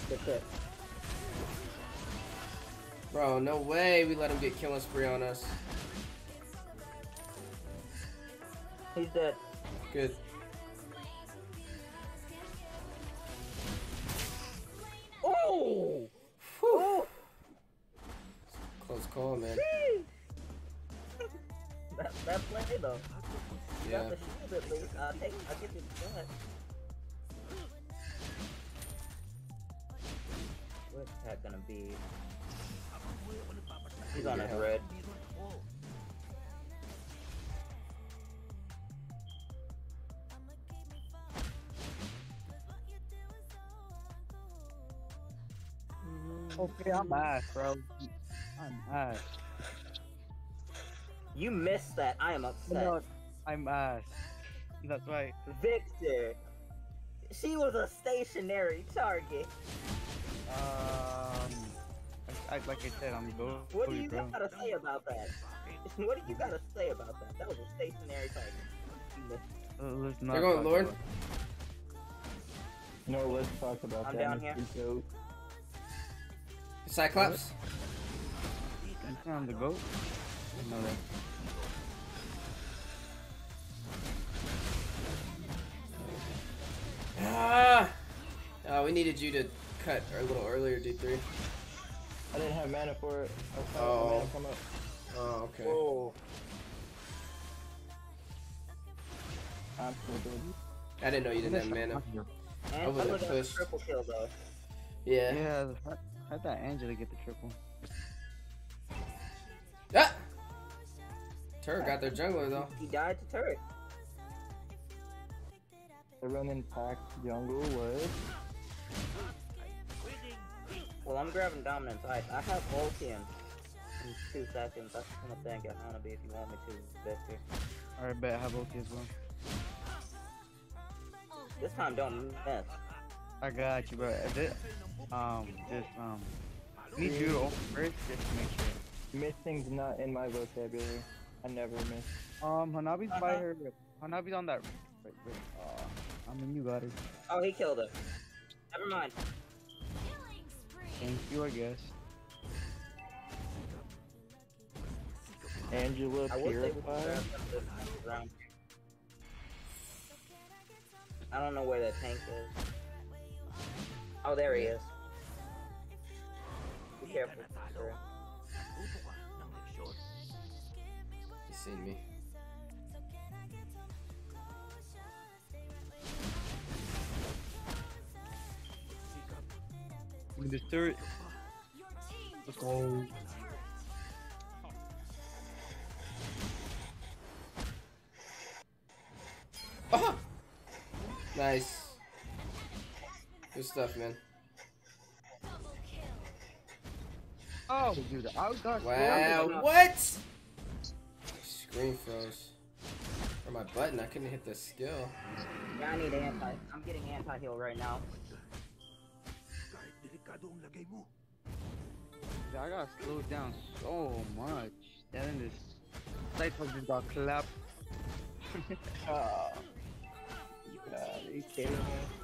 good shit. Bro, no way we let him get killing spree on us. He's dead. Good. Okay, I'm ass, bro. I'm ass. You missed that. I am upset. know, I'm ass. That's right. Victor. She was a stationary target. Um, I, I, like I said, I'm go. What do you bro. gotta say about that? What do you gotta say about that? That was a stationary target. You missed Uh, let's not They're going talk Lord. about No, let's talk about that. I'm down Mr. here. Goat. Cyclops. You say I'm the goat? I know. Ah. Oh, we needed you to cut a little earlier, D3. I didn't have mana for it. I was trying Oh. to mana come up. Oh, okay. Whoa. I'm still good. I didn't know you didn't have mana. I And would've look at pushed. triple kill though. Yeah. Yeah, how, how'd Angela get the triple? Ah! Turret got their jungler though. He died to turret. The Roman pack jungle was. Well, I'm grabbing dominance ice. I have ulti in, in two seconds. That's gonna thank it Hanabi if you want me to, Victor. Alright, bet I have ulti as well. This time, don't miss. I got you, bro. Is it? Um, just um, need you to open first just to make sure. Missing's not in my vocabulary. I never miss. Um, Hanabi's by Uh-huh. her. Hanabi's on that. Wait, wait. Uh, I mean, you got her. Oh, he killed her. Never mind. Thank you, I guess. Angela I was able Purify. grab him this round. I don't know where that tank is. Oh, there he is. Be careful. sir. He's seen me. In the third. Let's go. Ah! Nice. Good stuff, man. Oh, dude, I got Wow, what? Screen froze. Or my button, I couldn't hit the skill. Yeah, I need anti. I'm getting anti heal right now. Kahit delikado ang lagay mo, I got slowed down so much. Then this cycle just got clapped. Oh. God, are you kidding me?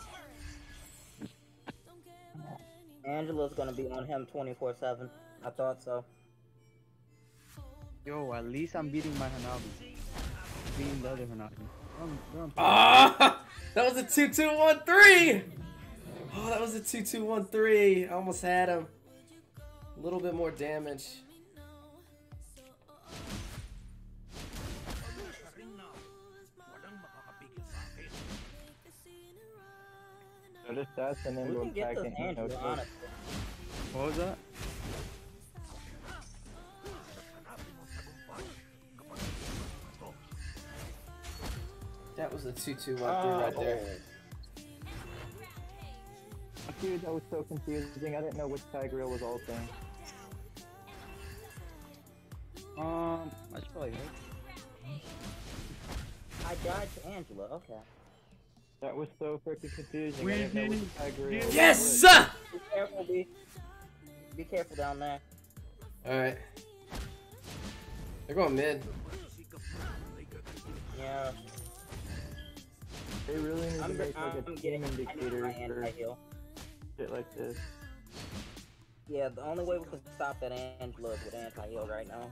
Angela's gonna be on him 24 7. I thought so. Yo, at least I'm beating my Hanabi. Beating the other Hanabi. I'm, I'm Ah! That was a 2-2-1-3! Oh, that was a 2-2-1-3. I almost had him. A little bit more damage. So this that's an We can emblem get pack this and no Angela, What was that? Hanapin mo ang tagumpay kapag ito. That was a 2-2-1-3 Oh. right there. Dude, that was so confusing. I didn't know which Tigreal was ulting. Um, I should probably hit. I died to Angela, okay. That was so freaking confusing. I didn't know which Tigreal was Yes! which. sir! Be careful, be. Be careful down there. Alright. They're going mid. Yeah, They really need to I'm, make like a I'm team getting I indicator for anti-heal. shit like this. Yeah, the only way we can stop that Angela is with anti-heal right now.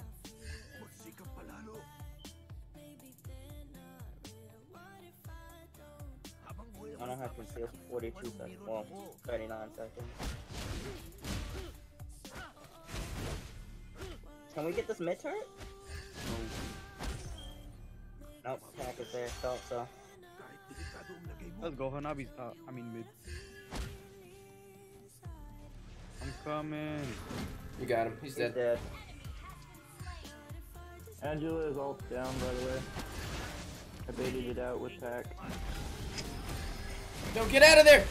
I don't have to steal for 42 seconds. Well, 39 seconds. Can we get this mid turret? Nope, pack is there. Thought so. kahit delikado ang lagay mo, Let's go, Hanabi's top. I mean mid. I'm coming. You got him. He's He's dead. dead. Angela is all down, by the way. I baited it out with pack. Don't get out of there.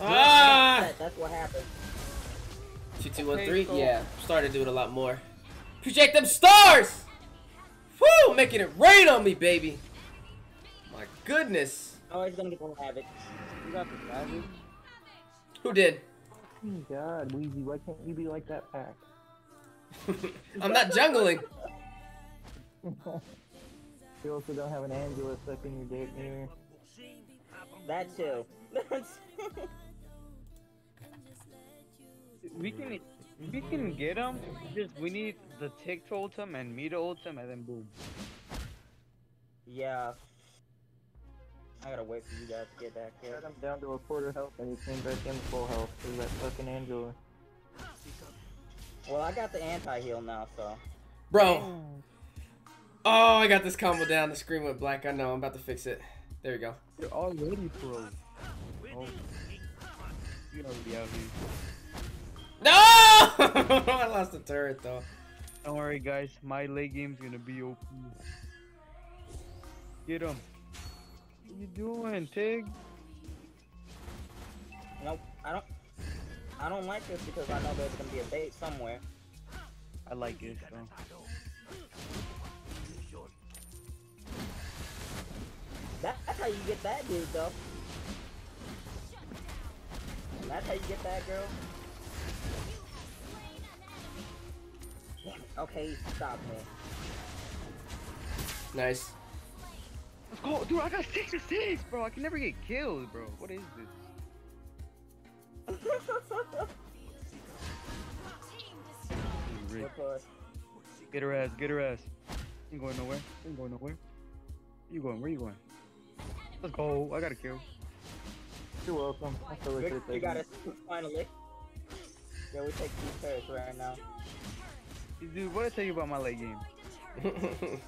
Ah! That's what happened. Two, two, one, Okay, three. so- Yeah, started to do it a lot more. Appreciate them stars. Woo, making it rain on me, baby. My goodness. Oh, he's gonna get one havoc. You got the savage? Who did? Oh my god, Weezy, why can't you be like that pack? I'm not jungling. You also don't have an Angela sucking your dick near. That too. We can we can get him. Just we need the tick to ult him and me to ult him and then boom. yeah. I gotta wait for you guys to get back here. Got him down to a quarter health and he came back in full health because that fucking Angela. Well, I got the anti-heal now, so. Bro. Oh, I got this combo down. The screen went black. I know. I'm about to fix it. There you go. You're already pro. Oh. You're already out here. No! I lost the turret though. Don't worry, guys. My late game's gonna be OP. Get him. What you doing, Tig? Nope. I don't. I don't like this because I know there's gonna be a bait somewhere. I like it, so. How you get that dude, though. That's how you get that girl. Okay, stop me. Nice. Let's go, dude. I got six assists, bro. I can never get killed, bro. What is this? Rick. Good. Get her ass, get her ass. Ain't going nowhere. Ain't going nowhere. Where you going? Where you going? Let's go. I got a kill. You're welcome. I feel like Good, they're you got it. us finally. Yeah, we take two pairs right now. Dude, what I tell you about my late game?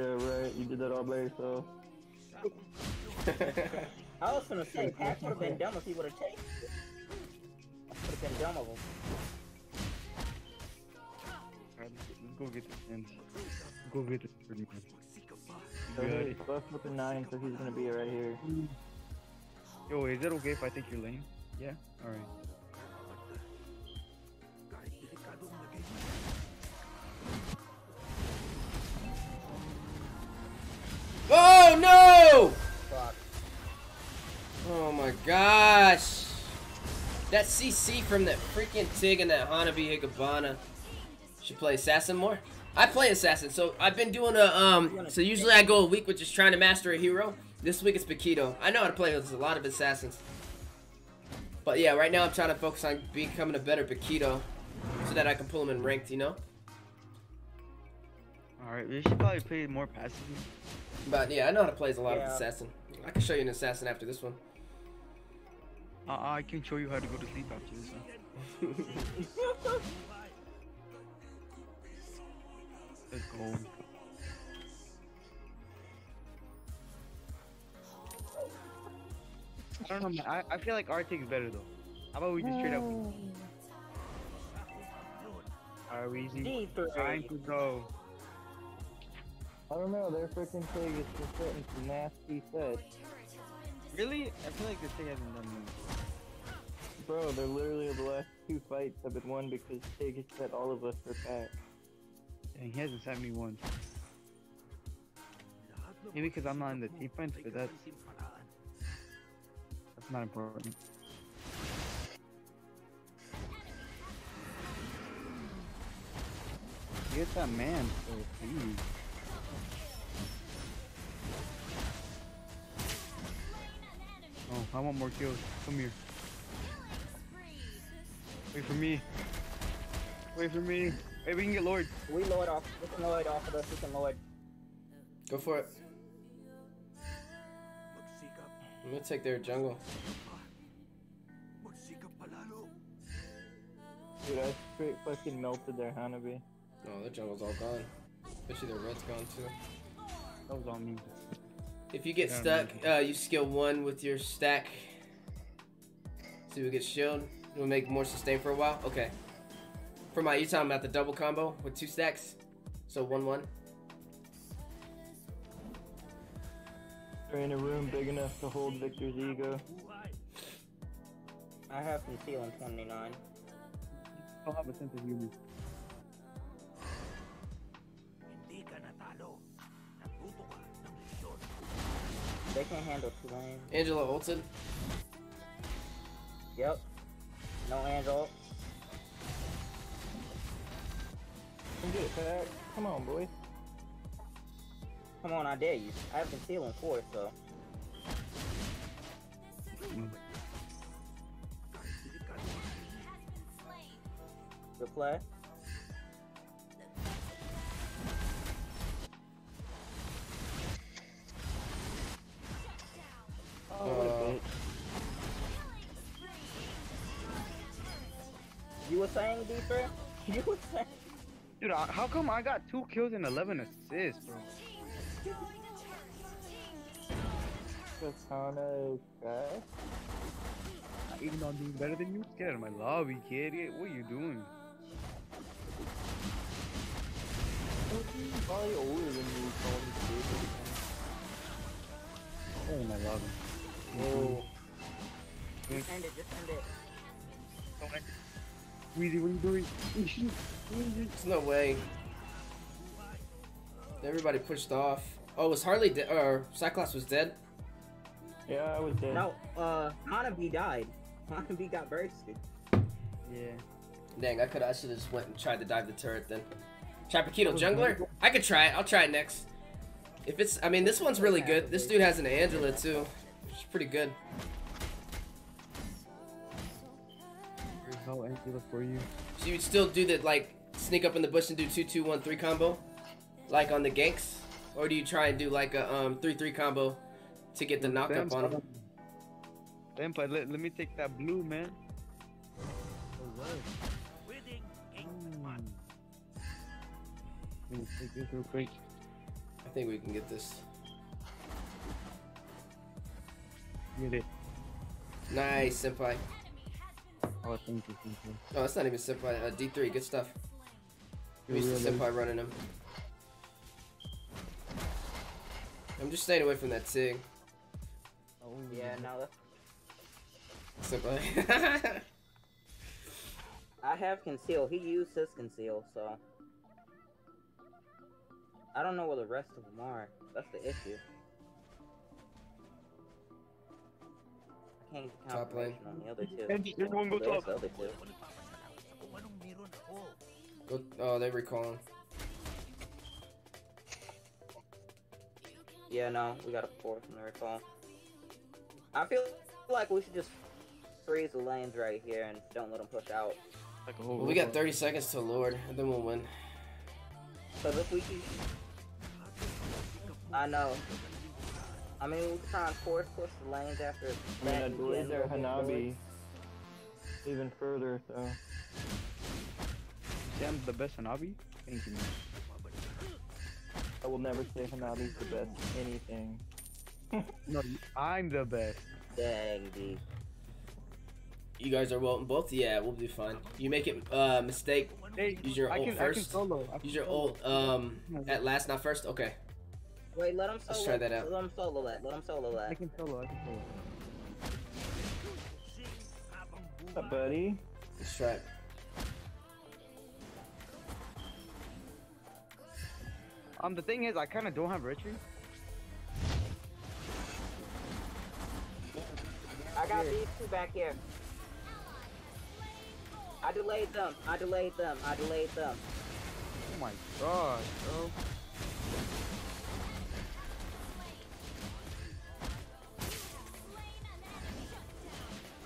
Yeah, right. You did that all by yourself. I was gonna say, Pac would have been dumb if he would have taken it. Would have been dumb of him. Alright, let's go get this in. Go get this pretty man. So Good. he's buffed with a 9, so he's gonna be right here. Yo, is it okay if I take your lane? Yeah? Alright. oh no! Fuck. Oh my gosh. That CC from that freaking Tig and that Hanabi Higanbana. Should play Assassin more. I play Assassin, so I've been doing a um. So usually I go a week with just trying to master a hero. This week it's Paquito. I know how to play with a lot of assassins. But yeah, right now I'm trying to focus on becoming a better Paquito, so that I can pull him in ranked. You know. Alright, we should probably play more passively. But yeah, I know how to play as a lot Yeah. of assassin. I can show you an assassin after this one. Uh, I can show you how to go to sleep after this one. Let's go. I don't know, man. I, I feel like our take is better though. How about we just straight up? Alright, easy. Time D3. to go. I don't know, their freaking pig is just getting some nasty sets. Really? I feel like this thing hasn't done much. Bro, they're literally the last two fights have been won because Pig has set all of us for pack. Dang, he has a 71. Maybe because I'm not in the defense, but that's that's not important. Get that man, so please. Oh, I want more kills. Come here. Wait for me. Wait for me. Wait, we can get Lord. We Lloyd off. We can Lloyd off of us. We can Lloyd. Go for it. I'm gonna take their jungle. magsikap palalo. Dude, I straight fucking melted their Hanabi. Oh, their jungle's all gone. Especially their red's gone too. That was on me. If you get Yeah, stuck, uh, you skill one with your stack. See who gets shield. It'll make more sustain for a while. Okay. For my, Utah, I'm at the double combo with two stacks? So one one. They're in a room big enough to hold Victor's ego. I have conceal in 29. I'll have a sense of humor. Hindi ka natalo. Natuto ka ng lesyon. They can't handle two lanes. Angela ulted. Yep. No Angel. Come get it, Pack. Come on, boy. Come on, I dare you. I have conceal in four, so. Good play. Oh, Uh. You were saying, Deeper? You were saying. Dude, how come I got two kills and 11 assists, bro? Katana is fast. Even though I'm doing better than you, get out of my lobby, kid. What are you doing? He's probably older than you, calling me stupid. Oh, my lobby. Whoa. Just end it, just end it. Weezy, what are you doing? Weezy. There's no way. Everybody pushed off. Oh, was Harley dead? Or Cyclops was dead? Yeah, I was dead. No, uh, Hanabi died. Hanabi got bursted. Yeah. Dang, I could. I should have just went and tried to dive the turret then. Try Paquito jungler. I could try it. I'll try it next. If it's, I mean, this one's really good. This dude has an Angela too. She's pretty good. How Angela for you? So you would still do the like sneak up in the bush and do two two one three combo, like on the ganks, or do you try and do like a um three three combo to get the knockup on him? Vampire, let, let me take that blue, man. Winning ain't fun. Let me take this real quick. I think we can get this. Get it. Nice, senpai. Oh, thank you, thank you. No, it's not even senpai. Uh, D three, good stuff. You're We used to really- senpai running him. I'm just staying away from that Tig. Oh, Yeah, no, that's Senpai. I have conceal. He used his conceal, so I don't know where the rest of them are. That's the issue. I Top lane. on the other two. And everyone go top. the other two. Ako nagpapasalamat sa kung anong meron ako. Go, oh, they recalling. Yeah, no, we got a fourth from the recall. I feel like we should just freeze the lanes right here and don't let them push out. Like a Well, oh, we got 30 seconds to Lord, and then we'll win. Because if we keep... I know. I mean, we can try and force push the lanes after I mean, that I and believe get their a little Hanabi even further, so. Sam's the best Hanabi? Thank you, man. I will never say Hanabi's the best anything. No, I'm the best. Dang, D. You guys are welcome both? Yeah, we'll be fine. You make it uh mistake. Hey, Use your I ult can, I can solo. I can Use your solo. ult um at last, not first. Okay. Wait, let him solo. Let's try that out. Let him solo that. Let him solo that. I that. can solo. I can solo. Sing habang What's up, buddy? Let's try it. Um, the thing is, I kind of don't have retreat. I got these two back here. I delayed them. I delayed them. I delayed them. Oh my god, bro.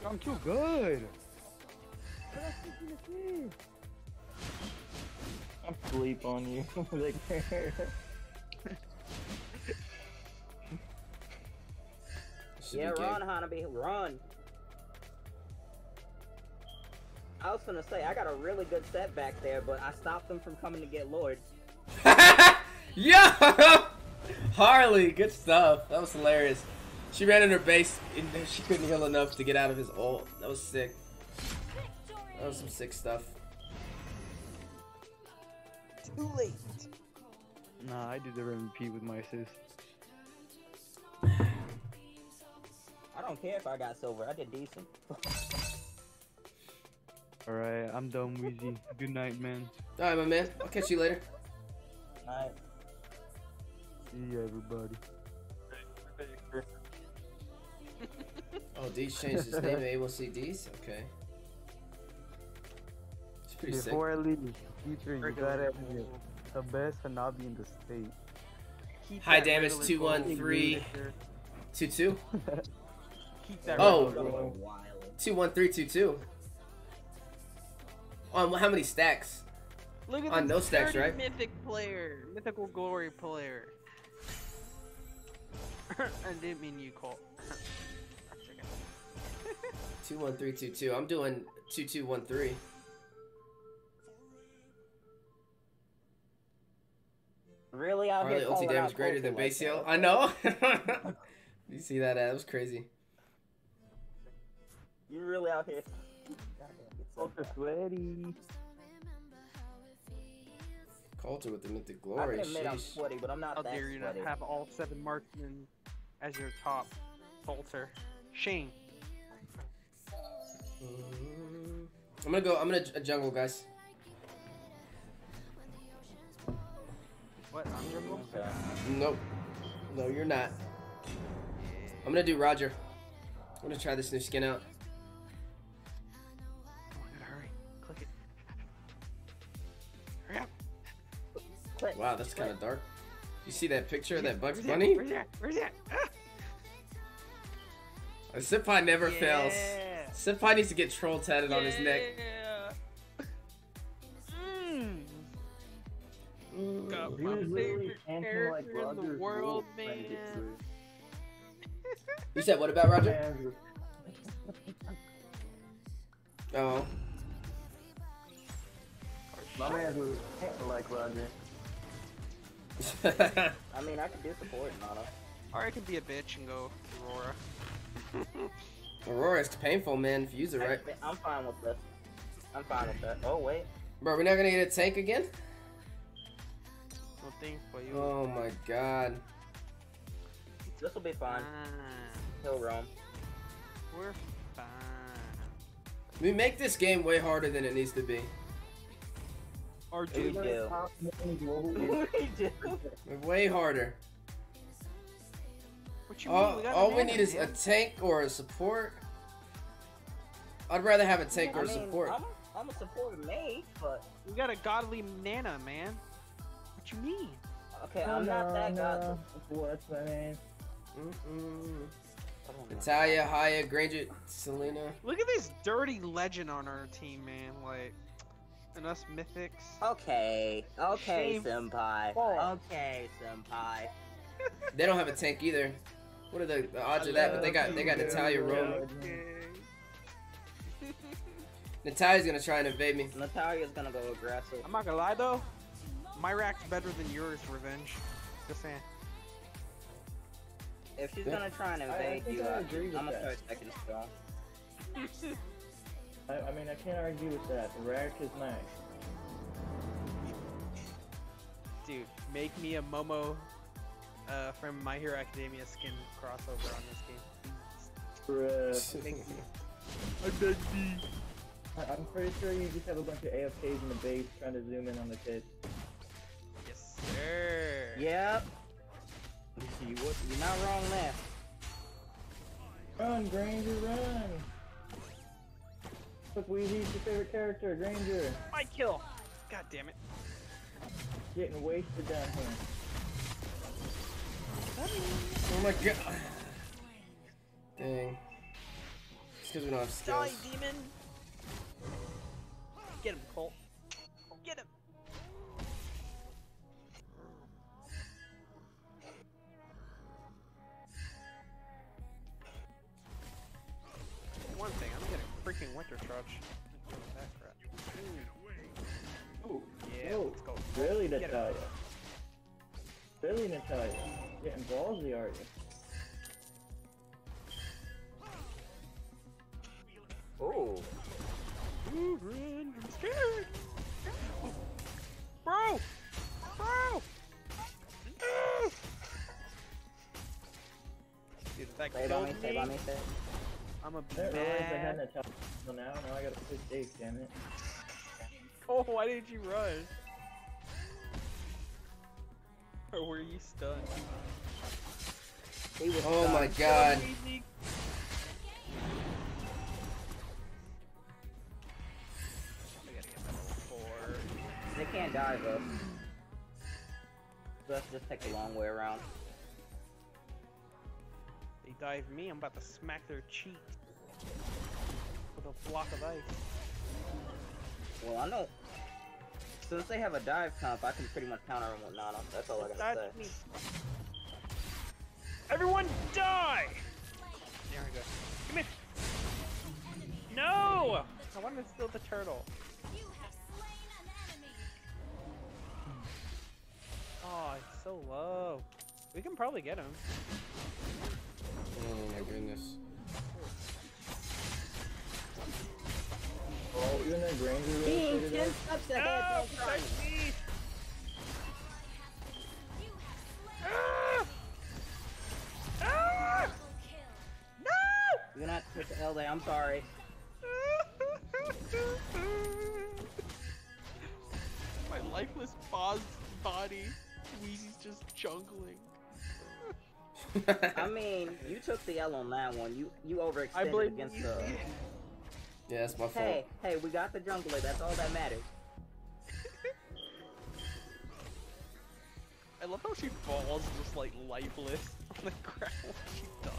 I'm too good. I'm sleep on you. like, Yeah, run, game. Hanabi, run. I was gonna say I got a really good set back there, but I stopped them from coming to get Lord. Yo! Harley, good stuff. That was hilarious. She ran in her base and she couldn't heal enough to get out of his ult. That was sick. That was some sick stuff. Too late. Nah, I did the MVP with my assist. I don't care if I got silver. I did decent. Alright, I'm done, Weezy. Good night, man. Alright, my man. I'll catch you later. Alright. See ya, everybody. Oh, Deez changed his name to A1C Deez? Okay. It's pretty sick. Before I leave, teacher, you Regular gotta people. admit, the best Hanabi in the state. Keep High damage, 213. gold, 2 2? Keep that Oh. regular gold. Wild. 2 1 3 2 2. On how many stacks? Look at On this those stacks, right? Mythic player, mythical glory player. I didn't mean you, Colt. 2 1 3 2 2. I'm doing 2 2 1 3. Really out Harley here ulti damage out greater than base like heal. I know. you see that? That was crazy. You really out here. Goddamn, get Ultra sweaty. Coulter with the mythic I glory. can admit I'm Sheesh. sweaty, but I'm not How that dare you not sweaty. have all seven marksmen as your top falter? Shame. I'm gonna go. I'm gonna jungle, guys. What? I'm jungle? Nope. No, you're not. I'm gonna do Roger. I'm gonna try this new skin out. I gotta hurry. Click it. Hurry up. Click, Wow, that's kind of dark. You see that picture of that Bugs Where's Bunny? Where's that? Where's that? Ah! Senpai never fails. Yeah. Senpai needs to get troll tatted on his neck. Yeah. Mm. Got my favorite dancing like character in the Roger's world, wolf trying to get man. You said what about Roger? Oh, My man was dancing like Roger. I mean, I could do support, Nana. Or I could be a bitch and go Aurora. Aurora's painful, man. If you use it right, I'm fine with this. I'm fine with that. Oh, wait. bro. We're not gonna get a tank again. No thanks for you. Oh my god. This will be fine. Fine. He'll roam. We're fine. We make this game way harder than it needs to be. Or We do do. Top one global we do. Way harder. What you mean? All, We got all we need is a tank or a support. I'd rather have a tank I or a mean, support. I'm, I'm a supporter main, but We got a godly Nana, man. What you mean? okay, oh, I'm not that godly. What's my name? Mm-mm. Natalia, Haya, Granger, Selena. Look at this dirty legend on our team, man. Like, and us mythics. Okay, okay, Shame. senpai. Oh. Okay, senpai. They don't have a tank either. What are the, the odds of that? But they got they got Natalia roaming. Natalia's gonna try and evade me. Natalia's gonna go aggressive. I'm not gonna lie though, my rack's better than yours, Revenge. Just saying. If she's Yeah. gonna try and I invade you, I I, agree with I'm gonna that. start second strong. I, I mean, I can't argue with that. The rack is nice. Dude, make me a Momo uh, from My Hero Academia skin crossover on this game. Bruh. Make me. I- I'm pretty sure you just have a bunch of AFKs in the base trying to zoom in on the kids. Yes, sir. Yep. You, wa- you're not wrong there. Run, Granger, run! Look, Weezy's your favorite character, Granger. My kill. God damn it. Getting wasted down here. Oh my god. Dang. It's because we don't have Die, skills. demon. Get him, Colt. Get him. One thing, I'm getting freaking winter trudge. That crap. Ooh. Yeah, Whoa. let's go. Really, Get him. Natalia? Really, Natalia? Getting ballsy, are you? Oh. Ooh, Ren, I'm scared. Bro! Bro! No! Dude, that save Stay by me, stay by me, stay. I'm a bad... I until now, now I gotta push Dave, damn it. Oh, why did you run? Or were you stunned? He was Oh my god. Easy. I gotta get level four. They can't dive us. Let's just take a long way around. They dive me, I'm about to smack their cheek with a block of ice. Well, I know. Since they have a dive comp, I can pretty much counter them with Nana. That's all I gotta say. Me. Everyone die! There we go. Come here. No! I wanted to steal the turtle. Oh, it's so low. We can probably get him. Oh my goodness. Oh, even their Granger rotated us. steps No! Protect me! Ah! Ah! No! You're not push the L there, I'm sorry. My lifeless boss body. Wheezy's just jungling. I mean, you took the L on that one. You you overextended against the. yeah, that's my fault. Hey, hey, we got the jungler. That's all that matters. I love how she falls just like lifeless on the ground when she dies.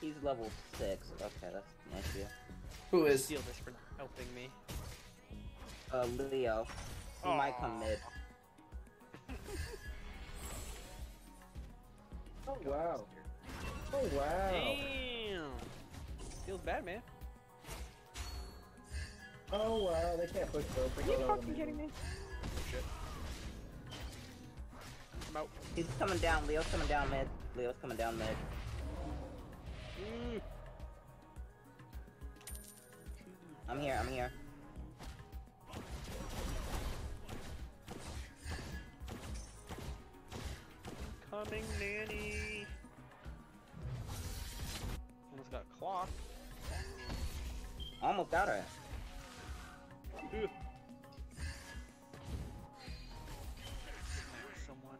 He's level six. Okay, that's an issue. Who is? Steal this for not helping me. Uh, Leo. He might come Aw. mid. Oh wow. Oh wow. Damn! Feels bad, man. Oh wow. They can't push both. Are you fucking kidding me? Shit. I'm out. He's coming down. Leo's coming down mid. Leo's coming down mid. Mm. I'm here. I'm here. Coming, nanny. Almost got clock. Almost got her. Ugh. Someone.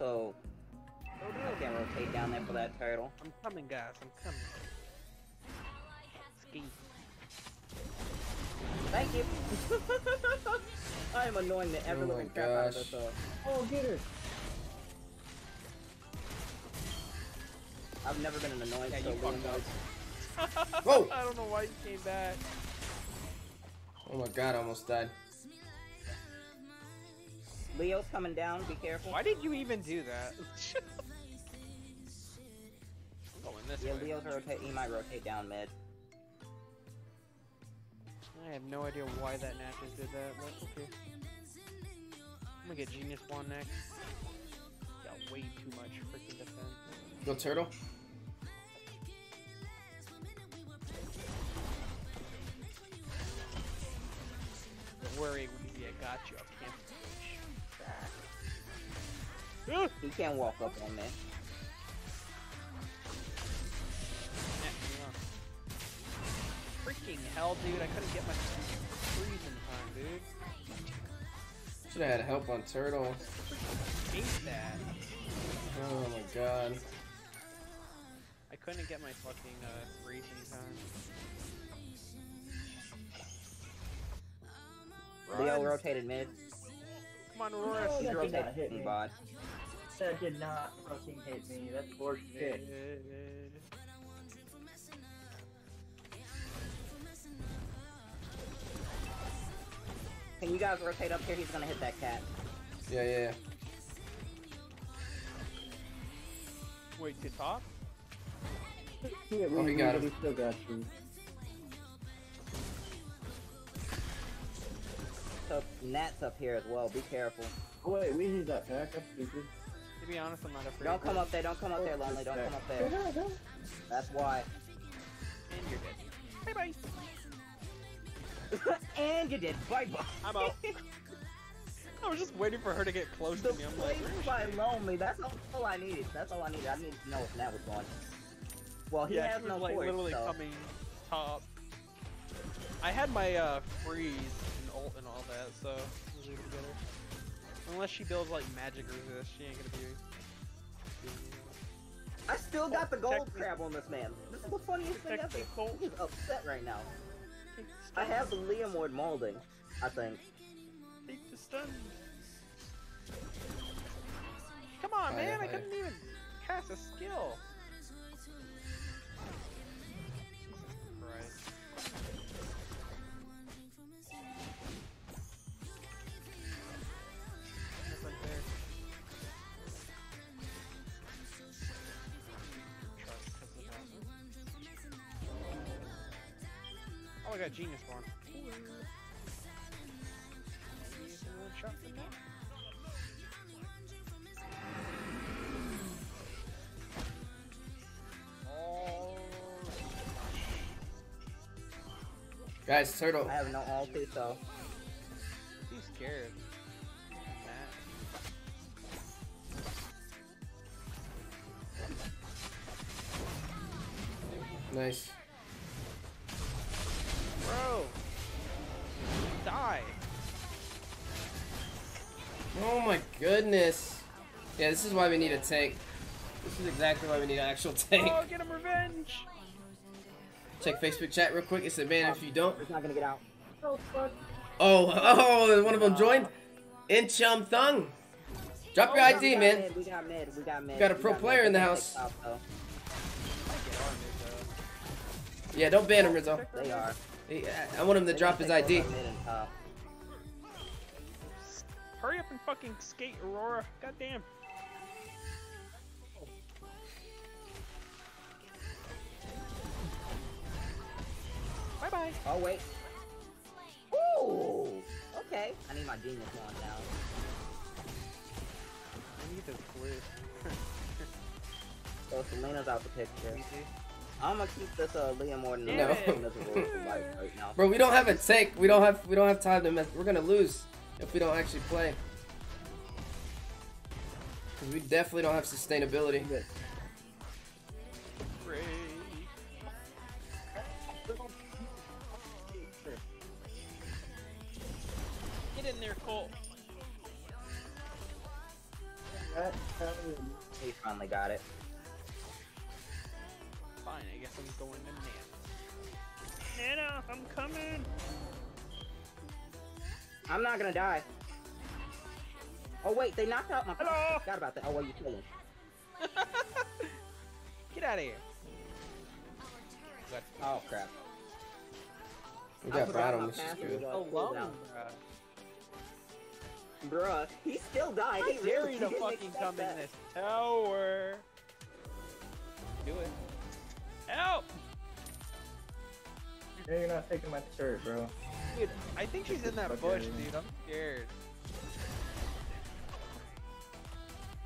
So I can't rotate down there for that turtle. I'm coming, guys. I'm coming. Ski. Thank you. I am annoying the ever Oh my crap out of gosh. this. Uh, Oh, get her. I've never been an annoying Yeah, so you Leo fucked knows. Whoa! I don't know why you came back. Oh my god, I almost died. Leo's coming down. Be careful. Why did you even do that? I'm going this Yeah, way. Leo's rotate. He might rotate down mid. I have no idea why that Natchez did that, but okay. I'm gonna get Genius Wand next. Got way too much freaking defense. Go turtle. Don't worry, Weezy, I got you. I can't. He can't walk up on me. Freaking hell, dude! I couldn't get my freeze in time, dude. Should have had help on turtle. Hate that. Oh my god. I couldn't get my fucking uh, freeze in time. Leo rotated mid. Come on, Aurora. No, He's that did not hit rotating me. bot. That did not fucking hit me. That's horseshit. Can you guys rotate up here? He's gonna hit that cat. Yeah, yeah, yeah. Wait, to top? Yeah, Oh, he we, got him. we still got you. So Nat's up here as well. Be careful. Oh wait, we need that pack. I'm stupid. To be honest, I'm not afraid. Don't come up there. Don't come up there, Lonely. Don't come up there. That's why. And you're dead. Bye bye. and you did. Bye bye. I'm out. I was just waiting for her to get close The to me. I'm like, by lonely. That's all, all I needed. That's all I needed. I needed to know if Nat was gone. Well, he yeah, has she no was like voice, literally so. coming top. I had my uh freeze and ult and all that, so we'll leave it together. Unless she builds like magic resist, she ain't gonna be. I still got the gold Protect me. crab on this man. This is the funniest thing ever. He's upset right now. I have the Leomord molding, I think. Take the stun. Come on, Fire, man! I couldn't even cast a skill. Got genius wand. You can one shot from? Guys, turtle. I have no ulti, so he's scared. Nice. Die! Oh my goodness. Yeah, this is why we need a tank. This is exactly why we need an actual tank. Oh, get him revenge! Check Facebook chat real quick. It said, man, if you don't. it's not gonna get out. Oh, oh, oh, one of them joined. In Chum Thung. Drop your Oh, ID, we man. Mid, we got mid. We got mid. Got a pro mid. player in the house. top, though. Get our mid, Yeah, don't ban him, Rizzo. They are. He- I- I want him to drop his ID. both our mid and top. though. Hurry up and fucking skate, Aurora. Goddamn. Bye bye. Oh wait. Ooh. Okay. I need my genius wand now. I need this glitch. Oh, so Selena's out the picture. Easy. I'm gonna keep this uh Leomord No. it. miserable for life right now. Bro, we don't have a tank. We don't have we don't have time to mess. We're gonna lose if we don't actually play. Cause we definitely don't have sustainability. Great. Get in there, Colt. He finally got it. Going to Nana. Nana, I'm coming. I'm not gonna die. Oh wait, they knocked out my. Hello? Forgot about that. Oh wait, you killing. Get out of here. Oh crap. We got forgot bottom, my which is passive good. was on bruh. Bruh, he still died. I He dare you to fucking expect come that. in this tower. Do it. Help! Yeah, you're not taking my shirt, bro. Dude, I think she's in that bush, dude. I'm scared.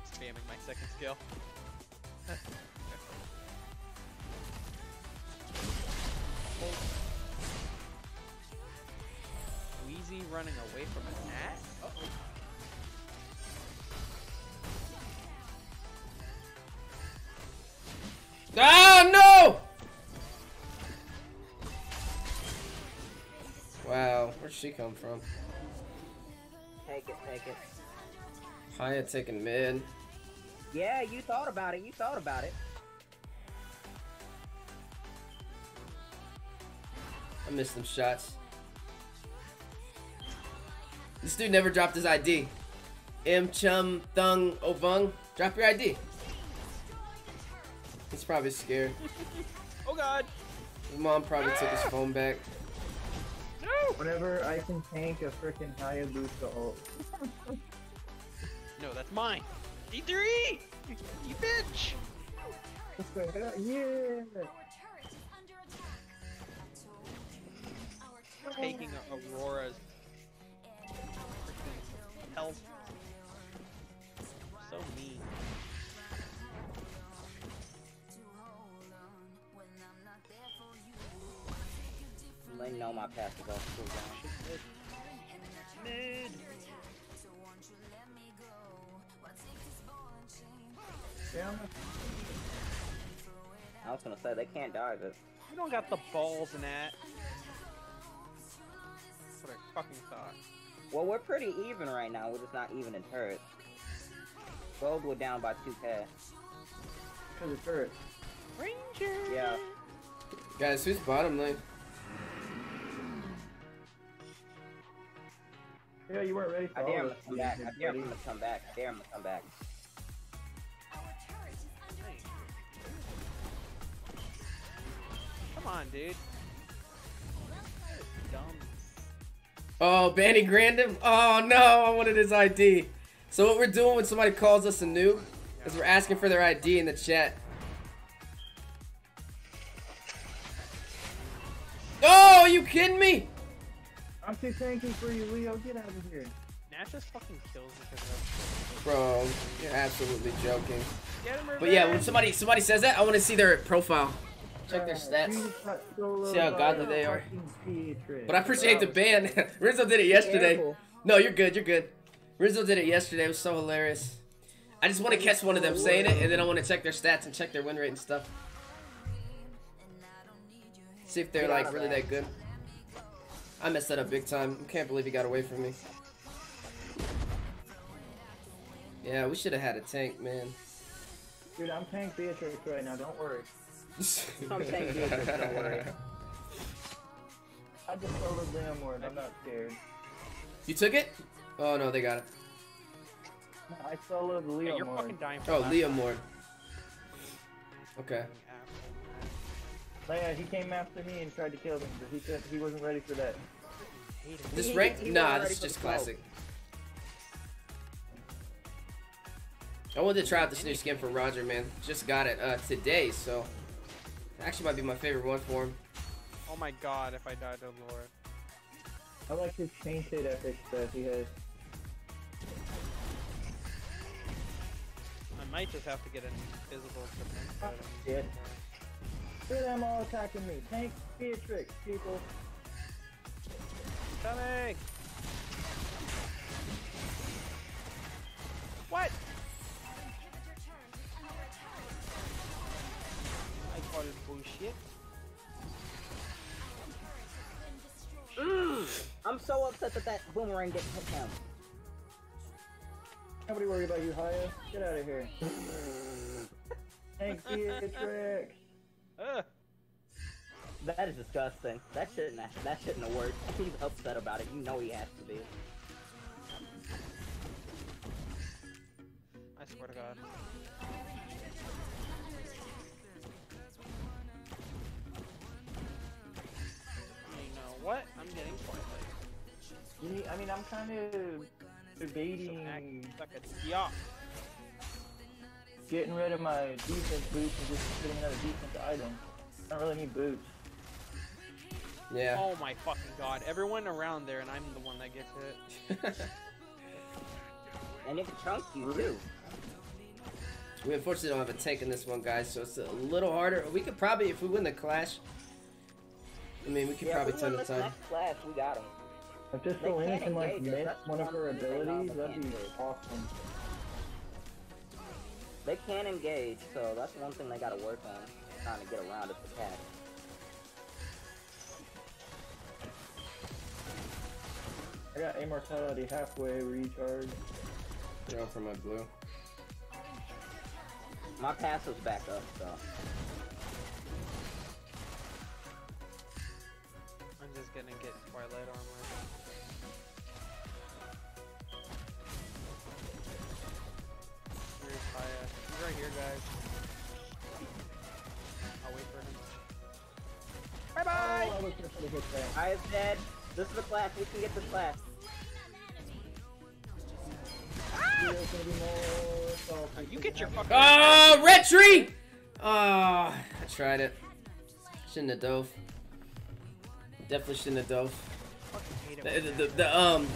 Spamming my second skill. Wheezy running away from a gnat? Uh-oh. Ah no! Wow, where'd she come from? Take it, take it. Haya taking mid. Yeah, you thought about it. You thought about it. I missed them shots. This dude never dropped his ID. M Chum Thung Ovung. Drop your ID. He's probably scared. Oh god! His mom probably took his phone back. No! Whenever I can tank a freaking Hayabusa ult. No, that's mine! D3! You bitch! Yeah! Taking Aurora's health. I know my path to go through. Mid. Damn. I was gonna say they can't dive it. You don't got the balls in that. That's what I fucking thought. Well, we're pretty even right now. We're just not even in turret. Gold, were down by 2k. Because of turret. Ranger! Yeah. Guys, who's bottom lane? Yeah, you weren't ready for I dare him to come back. I dare him to come back. I dare him to come back. Come on, dude. Dumb. Oh, Banny Grandin? Oh no, I wanted his ID. So what we're doing when somebody calls us a noob is we're asking for their ID in the chat. Oh, are you kidding me? I'm too tanky for you, Leo. Get out of here. Nash just fucking kills because of Bro, you're absolutely joking. Get But yeah, when somebody somebody says that, I want to see their profile. Check their stats. you got solo See how godly they are. But I appreciate the ban. Rizzo did it yesterday. No, you're good. You're good. Rizzo did it yesterday. It was so hilarious. I just want to catch one of them saying it, and then I want to check their stats and check their win rate and stuff. See if they're like really that good. I messed that up big time. I can't believe he got away from me. Yeah, we should have had a tank, man. Dude, I'm tank Beatrix right now. Don't worry. I'm tank Beatrix, don't worry. I just soloed Leomord. I'm not scared. You took it? Oh no, they got it. I soloed Yeah, Leo you're Ward. fucking dying for Oh, last Liam. Ward. Okay. Yeah, he came after me and tried to kill me, but he said he wasn't ready for that. This He- ranked? he Nah, this is just classic. I wanted to try out this new skin for Roger, man. Just got it uh, today, so actually might be my favorite one for him. Oh my god, if I died to Lord. I like his painted epic stuff he has. I might just have to get an invisible defense. Yeah. Look at them all attacking me. Tank Beatrix, people. Coming! What? I call it bullshit. I'm so upset that that boomerang didn't hit him. Nobody worry about you, Haya. Get out of here. Tank Beatrix. Ugh. That is disgusting. That shouldn't have, that shouldn't have worked. He's upset about it. You know he has to be. I swear to god. You know what? I'm getting Twilight. I mean, I'm kind of debating Suck it. Yeah. Getting rid of my defense boots and just getting another defense item. I don't really need boots. Yeah. Oh my fucking god. Everyone around there and I'm the one that gets hit. And it can chunk you too. we unfortunately don't have a tank in this one, guys, so it's a little harder. We could probably, if we win the clash, I mean, we could Yeah, probably if we turn win the this time. next class, we got him. If this They Selena can't like miss one of her one thing they abilities, that'd be awesome. They can engage, so that's one thing they gotta work on. Trying to get around its attack. I got immortality halfway recharge. Going for my blue. My passive's back up, so. I'm just gonna get Twilight armor. He's right here, guys. I'll wait for him. Bye bye! Oh, I was gonna try to hit that. I is dead. This is the class. We can get this class. Ah! Leo's gonna be more salty You get your fucking. Oh, red tree! Oh, I tried it. Shouldn't have dove. Definitely shouldn't have dove. fucking hate it The, the, the, the, um,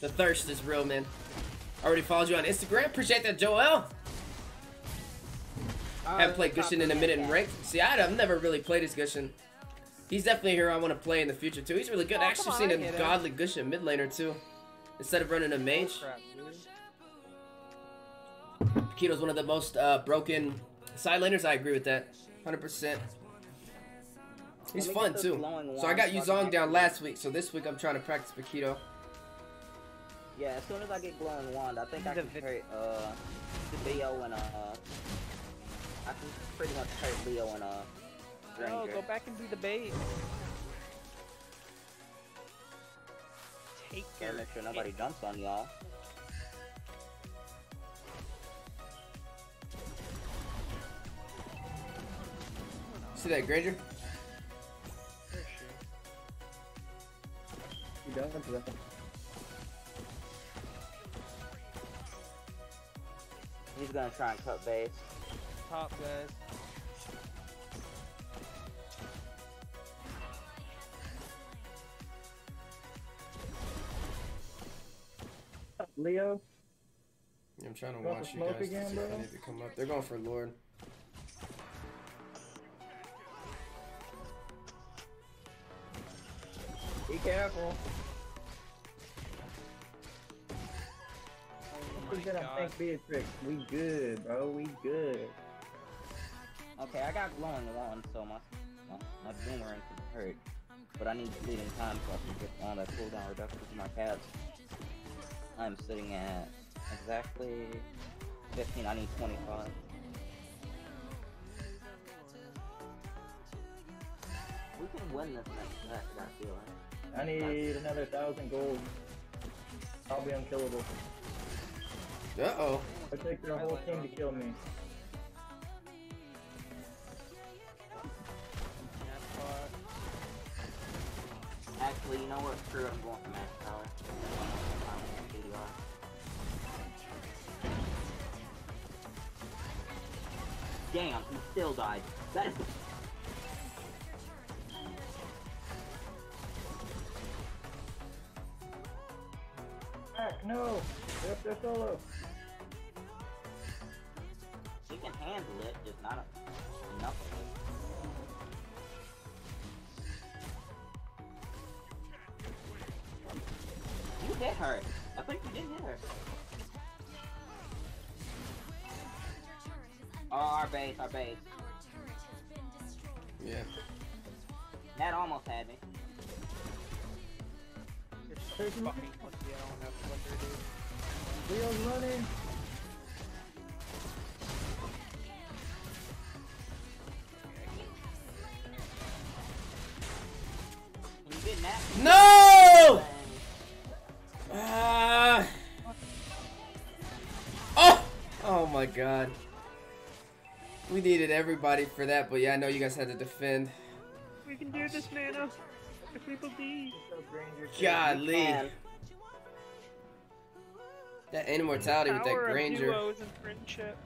the thirst is real, man. Already followed you on Instagram. Appreciate that, Joel. Oh, Haven't played this Gusion in a minute in ranked. See, I, I've never really played as Gusion. He's definitely a hero I want to play in the future too. He's really good. Oh, I actually on, seen a get it. godly Gusion mid laner too. Instead of running a mage. Crap, dude. Keto's one of the most uh, broken side laners. I agree with that, 100%. He's fun too. So I got so I Yu Zhong down last week, so this week I'm trying to practice Paquito. Yeah, as soon as I get glowing wand, I think I can vi- trade uh Leo and uh I can pretty much trade Leo and uh No, go back and do the bait. Take Gotta your make sure nobody jumps on y'all. See that Granger? Where is she? You done with that? He's gonna try and cut base. Top guys. Leo? Yeah, I'm trying to watch you smoke guys to again, see if I need to come up. They're going for Lord. Be careful. Oh Who's my gonna god. thank Beatrix? We good, bro. We good. Okay, I got glowing wand, so my my, my boomerang can hurt. But I need fleeting time so I can get on that cooldown reduction for my cats. I'm sitting at exactly 15, I need 25. We can win this next match, I feel like. I need another thousand gold. I'll be unkillable. Uh oh. It takes their whole team to kill me. Actually, you know what? Screw it, I'm going for Max Power. I want KDR. Damn, he still died. That is Back, no! They're up there solo. He can handle it, just not a, enough hit her. I think you did hit her. Oh, our base, our base. Yeah. That almost had me. You're so fucking pussy, I don't have what they're. Leo's running. When you get that, No! God. We needed everybody for that, but yeah, I know you guys had to defend. We can do this, Nana. If we believe. So Granger too. Golly. That immortality with that Power of Granger. duos and friendship.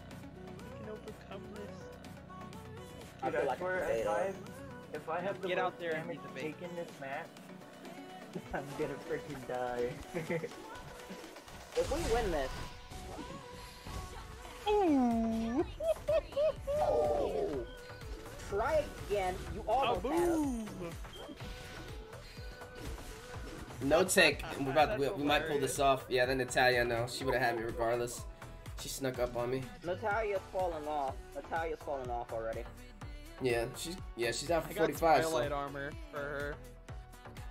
We can overcome this. I feel like a if. I, if I have the Get most out there and damage beat the bait. taken this match, I'm gonna freaking die. If we win this, Ooh! oh, try again. You A almost had us. boom! No tank. We're about to, we, we might pull this off. Yeah, then Natalia, no. She would have had me regardless. She snuck up on me. Natalia's falling off. Natalia's falling off already. Yeah, she's yeah, she's out I for got 45. Twilight So. armor for her.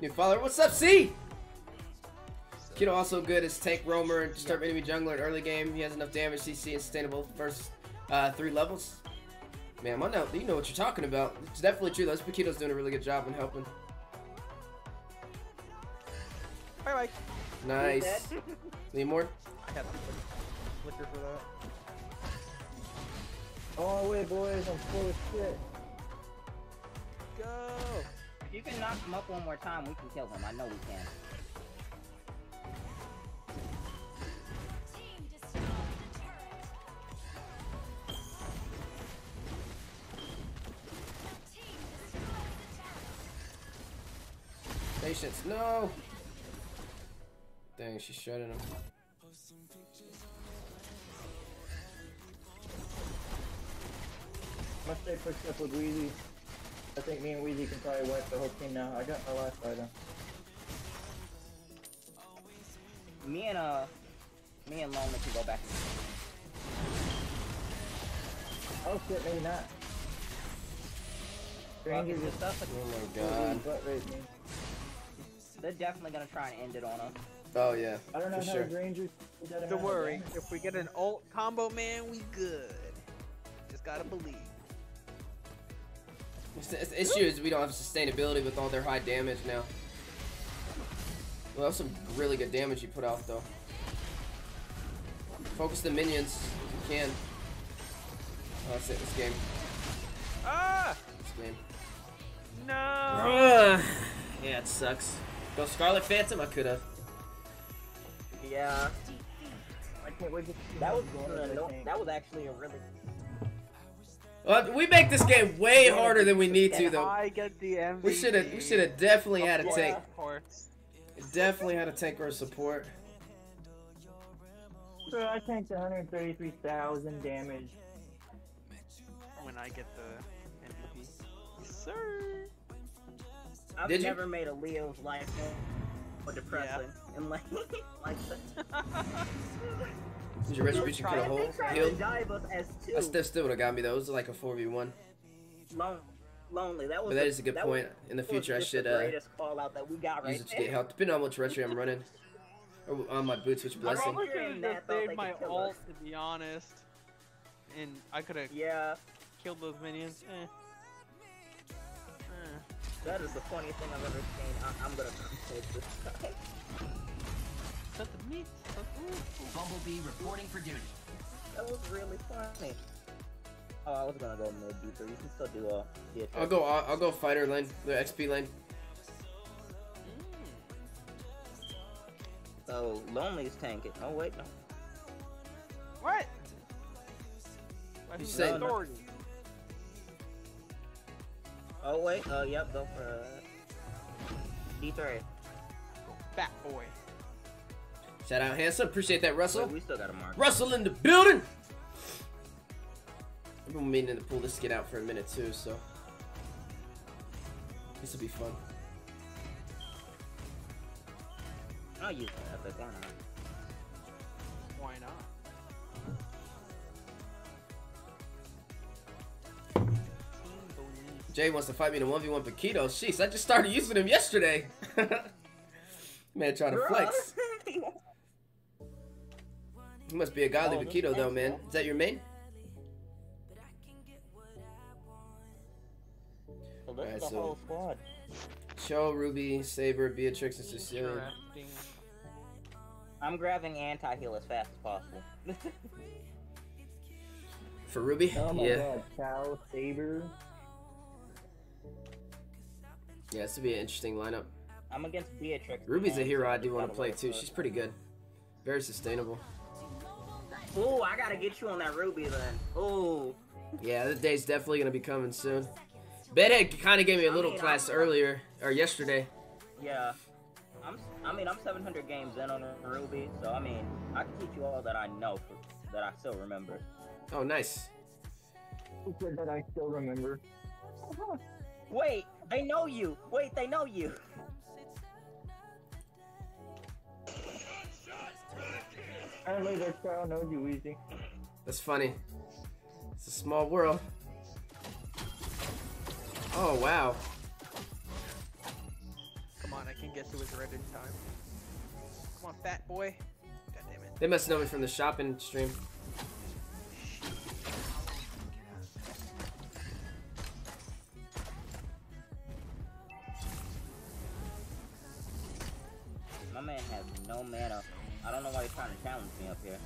New follower, what's up, C? Kiddo also good as tank roamer and disturb enemy jungler in early game. He has enough damage, CC, and sustainable first uh, three levels. Man, I know you know what you're talking about. It's definitely true. though. This Paquito's doing a really good job in helping. Bye bye. Nice. Need more? I got the flicker for that. oh wait, boys, I'm full of shit. Go! If you can knock him up one more time, we can kill him. I know we can. Patience, no. Dang, she's shredding him. Must stay pushed up with Weezy. I think me and Weezy can probably wipe the whole team now. I got my last item. Me and uh, me and Lona can go back. Oh shit, maybe not. Stranger Fucking just stuff. Oh my totally god. butt raped me. They're definitely gonna try and end it on us. Oh yeah. I don't know For how sure. Rangers did that amount Don't worry, if we get an ult combo, man, we good. Just gotta believe. It's- it's- The issue is we don't have sustainability with all their high damage now. Well, that's some really good damage you put out though. Focus the minions if you can. Oh, that's it. This game. Ah! This game. No! Ugh. yeah, it sucks. Go Scarlet Phantom. I could have. Yeah, I can't wait to see that was uh, no, that was actually a really Well, we make this game way harder than we need to though. I get the MVP. We should have. We should have definitely had a Yeah. tank. Definitely had a tank or a support. So I tanked 133,000 damage. When I get the MVP. Yes, sir. I've Did you? never made a Leo's life more depressing and like like Did your retribution They cut a tried- hole? They tried to Healed? dive us as two. That still still would have got me though. It was like a four v one. Lon- lonely. That was. But that the- is a good point. Was, In the future, I should uh, call out that we got right use it to get health, depending on which retro I'm running. Or on my boots, which I blessing. probably Hearing could that, have thought saved my could kill ult, us. to be honest. And I could have Yeah, killed those minions. Eh. That is the funniest thing I've ever seen. I- I'm gonna take this time. Is that the meat? Bumblebee reporting for duty. That was really funny. Oh, I was gonna go mid deeper. You can still do a. The I'll go. I'll, I'll go fighter lane, the XP lane. Oh, So lonely's tanking. Oh wait, no. What? Why You who's said- authority? Oh wait. Uh, yep. Go for uh, D3. Fat boy. Shout out handsome. Appreciate that, Russell. Wait, we still got a mark. Russell in the building. I've been meaning to pull this skit out for a minute too, so this will be fun. I'll use that epic. Why Jay wants to fight me in a one v one Paquito. Jeez, I just started using him yesterday. man, trying to flex. He must be a godly Oh, Paquito though, man. Is that your main? So this Alright, so- whole squad. Chou, Ruby, Saber, Beatrix, and Cecilion. I'm grabbing anti-heal as fast as possible. For Ruby? Oh my yeah. god, Cow, Saber. Yeah, this would be an interesting lineup. I'm against Beatrix. Ruby's a and hero I do want to play too. She's pretty good. Very sustainable. foot. Ooh, I gotta get you on that Ruby then. Ooh. Yeah, the day's definitely gonna be coming soon. Bedhead kind of gave me a little mean, class I'm- earlier or yesterday. Yeah. I'm. I mean, I'm 700 games in on Ruby, so I mean, I can teach you all that I know for, that I still remember. Oh, nice. Who said that I still remember? Wait, they know you. Wait, they know you. Apparently their child knows you, Easy. That's funny. It's a small world. Oh wow. Come on, I can get to his red in time. Come on, fat boy. God damn it. They must know me from the shopping stream. No mana. I don't know why he's trying to challenge me up here.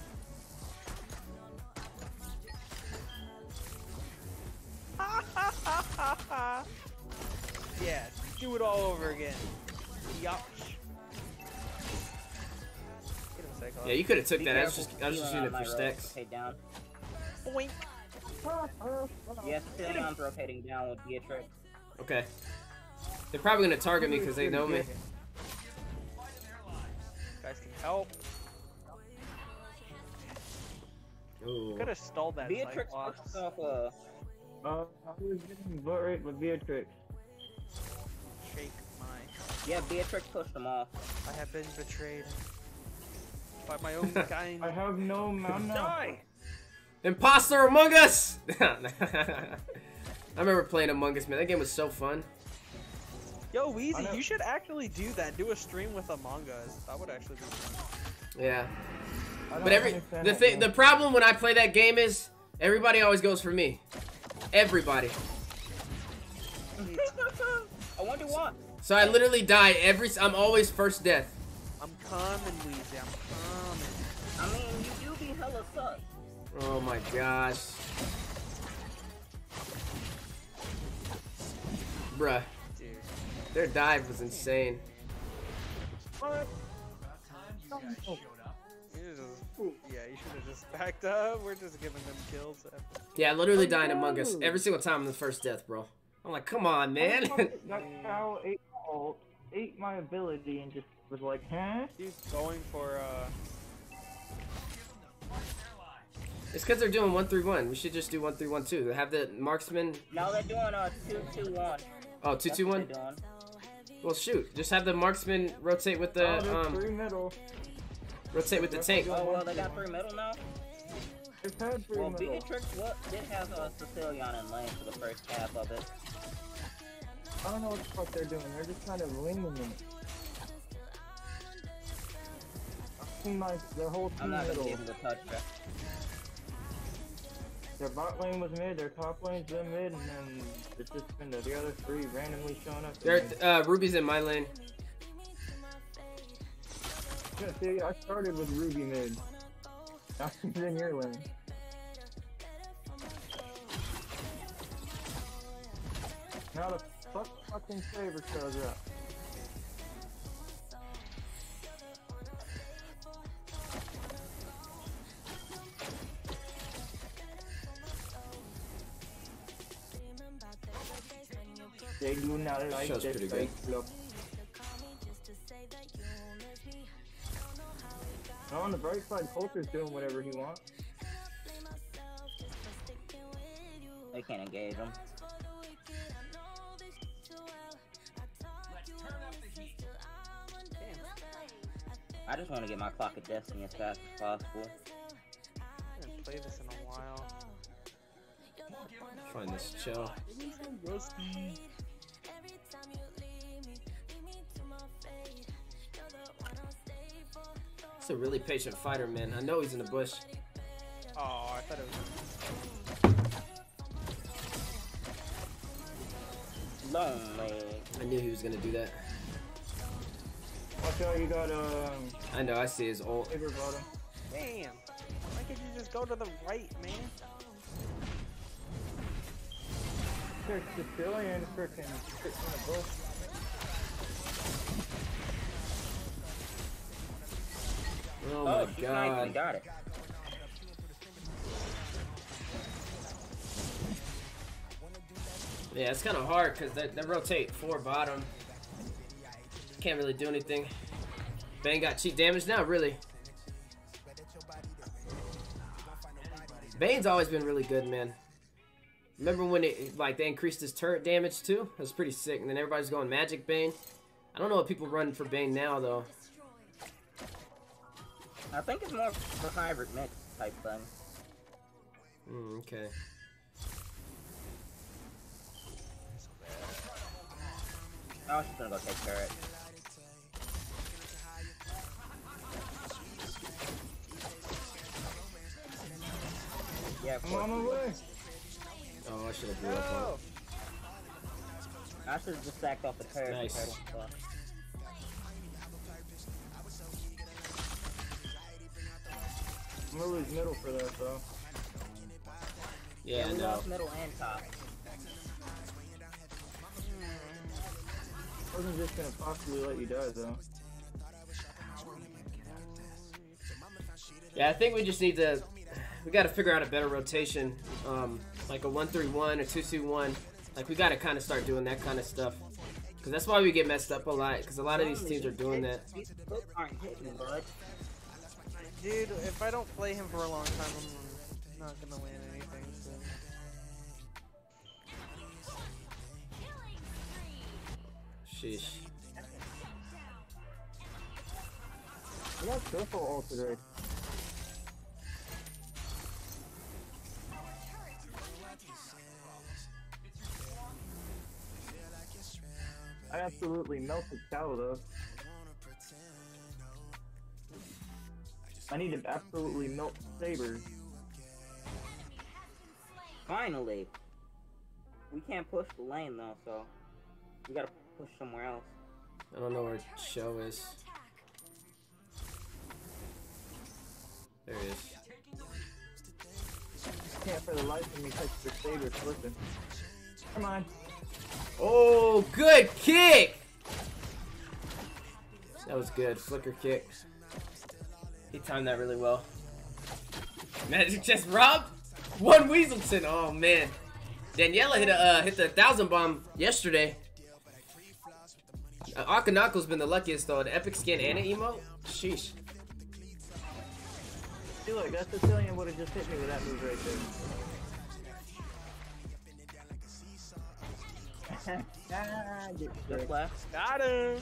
yeah, do it all over again. Yup. Get him, Cyclops. Yeah, you could have took Be that. I was just I was just using it for might stacks. rotate down. Boink. Yes, Cecilion's rotating down with Beatrix. Okay. They're probably gonna target me because they know me. Guys can help. Ooh. Could have stalled that Beatrix Cyclops. pushed off uh, Uh, I was getting butt raped with Beatrix. Shake my. yeah, Beatrix pushed them off. I have been betrayed by my own kind. I have no mana. Die! Imposter Among Us! I remember playing Among Us, man. That game was so fun. Yo, Weezy, you should actually do that. Do a stream with Among Us. That would actually be fun. Yeah. But every the thing, the problem when I play that game is everybody always goes for me. Everybody. I wonder what. So I literally die every. I'm always first death. I'm coming, Weezy. I'm coming. I mean, you do be hella sus. Oh my gosh. Bruh, Dude. Their dive was insane. What? You just, yeah, you should have just backed up. We're just giving them kills. Yeah, literally dying Among Us every single time I'm the first death, bro. I'm like, come on, man. that cow ate my ult, ate my ability, and just was like, huh? He's going for, uh... it's because they're doing one three one. We should just do one three one two. Have the marksman. Now they're doing a two two one. Oh, two two one. Well, shoot. Just have the marksman rotate with the oh, um three middle. rotate with the tank. Oh well, they got three middle now. They've had three Well, middle. Beatrix what did have a Cecilion in lane for the first half of it. I don't know what the fuck they're doing. They're just kind of winging them. I've seen my their whole team I'm not gonna middle. be able to touch her. Their bot lane was mid, their top lane's been mid, and then it's just been the, the other three randomly showing up. There, uh, Ruby's in my lane. Yeah, see, I started with Ruby mid. Now she's in your lane. Now the fuck fucking saber shows up. Like Show's this pretty good. fake look. Oh, on the bright side, Coulter's doing whatever he wants. They can't engage him. I just want to get my clock of destiny as fast as possible. I haven't played this in a while. Find this chill. It's a really patient fighter, man. I know he's in the bush. Oh, I thought it was... Lonely. I knew he was gonna do that. Watch out, you got um, I know. I see his ult. saber bottom. Damn! Why can't you just go to the right, man? There's Cecilion freaking in the bush. Oh Oh, my she sniped me, god. got it. Yeah, it's kind of hard because they, they rotate four bottom. Can't really do anything. Bane got cheap damage now, really. Bane's always been really good, man. Remember when it like they increased his turret damage too? That was pretty sick. And then everybody's going Magic Bane. I don't know what people run for Bane now though. I think it's more of a hybrid mix type thing. Mm, okay. Oh, she's gonna go take turret. Yeah, of I'm on my way. Oh, I should have blew up on. I should have just sacked off the turret. Nice. I'm gonna lose middle for that though. Yeah, we no. lost middle and top. I wasn't just gonna possibly let you die though. Yeah, I think we just need to. We got to figure out a better rotation, um, like a one-three-one or two-two-one. Like we got to kind of start doing that kind of stuff, because that's why we get messed up a lot. Because a lot of these teams are doing that. Dude, if I don't play him for a long time, I'm not gonna win anything, so. Sheesh. I got triple ulted I absolutely melted Calda. I need to absolutely melt sabers. Finally. We can't push the lane though, so we gotta push somewhere else. I don't know where Chou is. There he is. Can't for the life of me touch the sabers. Listen. Come on. Oh, good kick! That was good. Flicker kick. He timed that really well. Magic just robbed one Weaselton. Oh man, Daniela hit a uh, hit the thousand bomb yesterday. Uh, Akanako's been the luckiest though. The epic skin and an emote. Sheesh. See, look, that Cecilion would have just hit me with that move right there. Just left. Got him!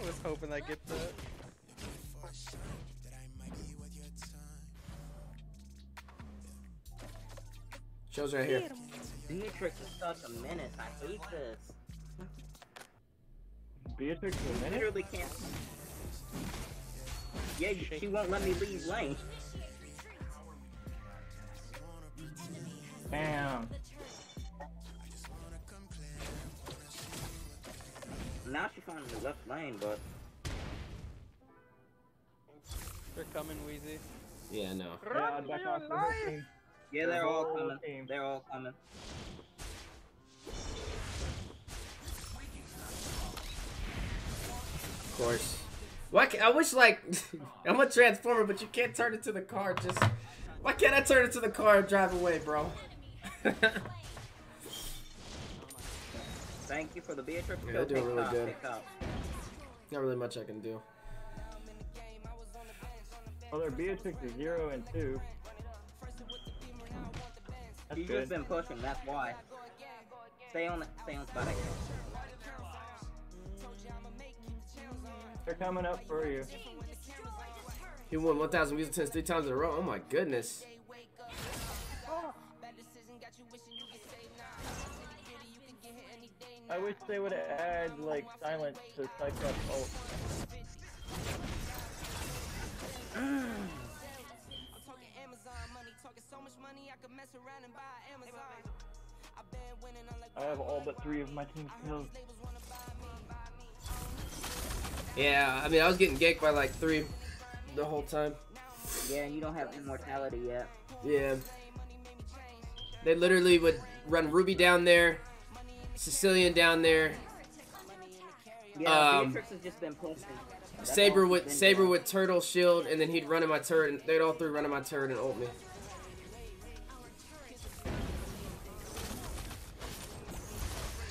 I was hoping I'd get that. Chou's right here. Beatrix is such a menace. I hate this. Beatrix a I minute? literally can't. Yeah, she won't let me leave lane. Bam. Now she finally left lane, but They're coming, Weezy. Yeah, no. Yeah, back off the yeah, they're all coming. team. They're all coming. Of course. Why? Ca I wish like I'm a transformer, but you can't turn into the car. Just why can't I turn into the car and drive away, bro? Thank you for the Beatrix. Yeah, they're doing really up, good. Not really much I can do. Well, their Beatrix is zero and two. That's She's good. just been pushing. That's why. Stay on. Stay on spot. They're coming up for you. He won 1,000 Weasel Tens three times in a row. Oh my goodness. I wish they would add, like silence to Cyclops ult. I have all but three of my team kills. Yeah, I mean I was getting ganked by like three the whole time. Yeah, and you don't have immortality yet. Yeah. They literally would run Ruby down there, Cecilion down there, Yeah, Um, Beatrix has just been pushing. That's Saber with Saber doing. with turtle shield, and then he'd run in my turret, and they'd all three run in my turret and ult me.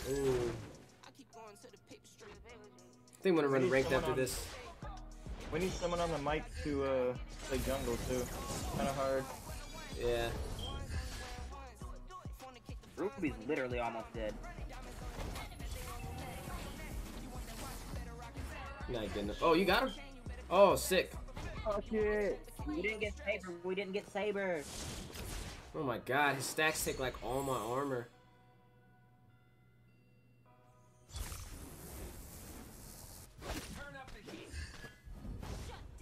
Ooh. I think I'm gonna run ranked after on- this. We need someone on the mic to uh, play jungle too. Kind of hard. Yeah. Ruby's literally almost dead. Not good. Oh, you got him? Oh, sick. Oh, Fuck it. We didn't get Saber. We didn't get Saber. Oh my god, his stacks take like all my armor.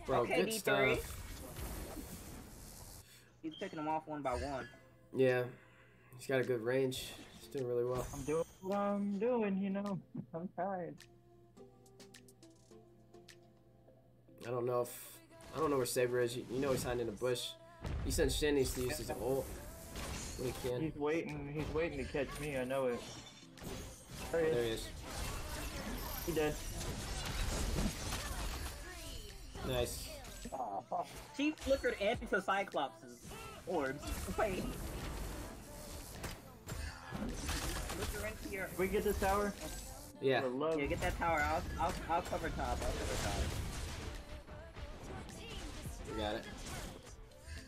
Bro, Okay, good D3. stuff. He's picking them off one by one. Yeah, he's got a good range. He's doing really well. I'm doing what I'm doing, you know. I'm tired. I don't know if I don't know where Saber is. You, you know he's hiding in the bush. He sent Shin needs to use his ult when he can. He's waiting. He's waiting to catch me. I know it. There he There is. he is. He dead. Nice. She flickered into Cyclops' orbs. Wait. Flicker into your. Can we get this tower? Yeah. For. Yeah, get that tower. I'll, I'll, I'll cover top. I'll cover top. We got it.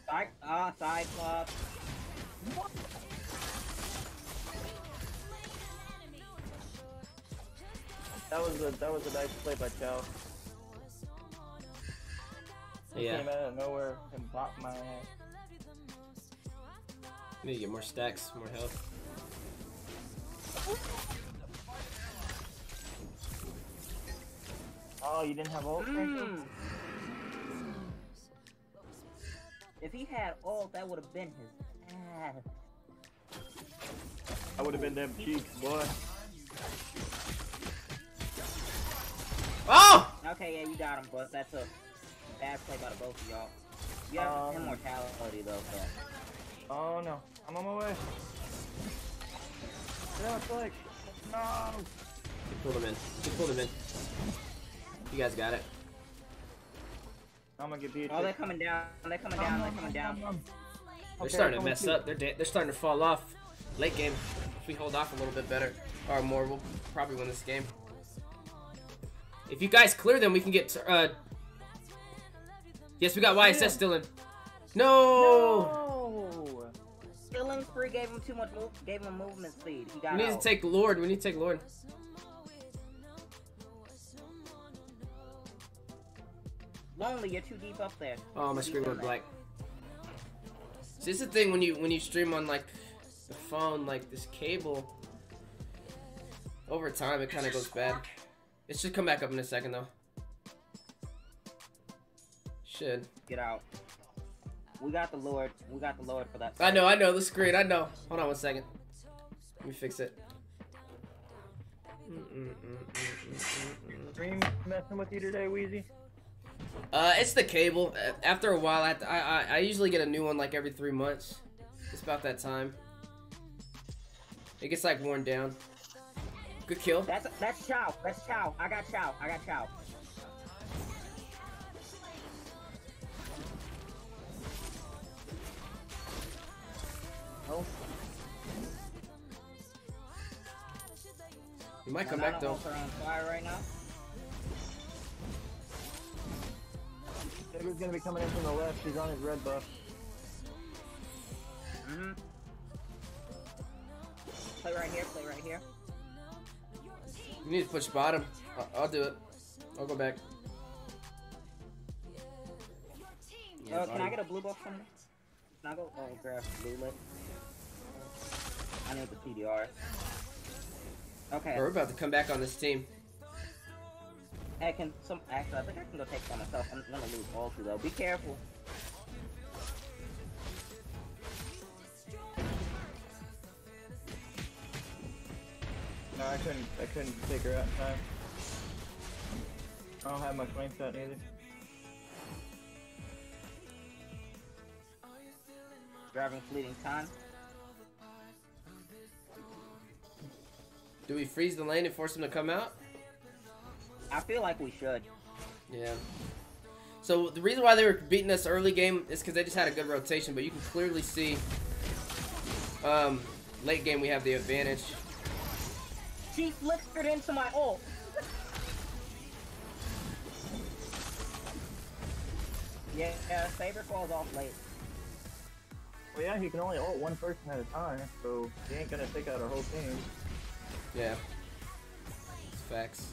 Cy- ah, Cyclops. That was a that was a nice play by Chou. He Yeah. came out of nowhere and bopped my ass. Need to get more stacks, more health. Oh, you didn't have ult? Franco? Mm. If he had ult, that would have been his ass. I would have been them cheeks, boy. Oh! Okay, yeah, you got him, but that's a bad play by the both of y'all. You have Um, immortality though, so. Oh no, I'm on my way. No, Flick. No. Pull them in. Just pull them in. You guys got it. I'm gonna get beat. Oh, they're coming down. They're coming down. They're coming down. They're starting to mess up. They're da- they're starting to fall off. Late game. If we hold off a little bit better or more, we'll probably win this game. If you guys clear them, we can get. Uh... Yes, we got YSS still in. No. No. Killing spree gave him too much move. Gave him movement speed. He got We need to take Lord. We need to take Lord. Lonely, you're too deep up there. Oh, my screen went black. See, this is the thing when you when you stream on like the phone, like this cable. Over time, it kind of goes bad. It should come back up in a second though. Should. Get out. We got the Lord. We got the Lord for that. I know, I know the screen. I know. Hold on one second. Let me fix it. Stream messing with you today, Weezy? Uh, it's the cable. After a while, I, to- I I I usually get a new one like every three months. It's about that time. It gets like worn down. Good kill. That's that's Chou. That's Chou. I got Chou. I got Chou. Oh. You might come back though. ults are on fire right now. Jagger's gonna be coming in from the left. He's on his red buff. Mm-hmm. Play right here. Play right here. You need to push bottom. I'll, I'll do it. I'll go back. Uh, can I get a blue buff from? Can I go? Oh, grab blue lit. I need the PDR. Okay. We're about to come back on this team. Hey, can some actually? I think I can go take some myself. I'm gonna lose all two though. Be careful. No, I couldn't. I couldn't take her out in time. I don't have much lane shot either. Driving fleeting time. Do we freeze the lane and force him to come out? I feel like we should. Yeah. So the reason why they were beating us early game is because they just had a good rotation, but you can clearly see um, late game we have the advantage. She flickered into my ult. yeah, yeah, Saber falls off late. Well, yeah, he can only ult one person at a time, so he ain't gonna take out our whole team. Yeah. It's facts.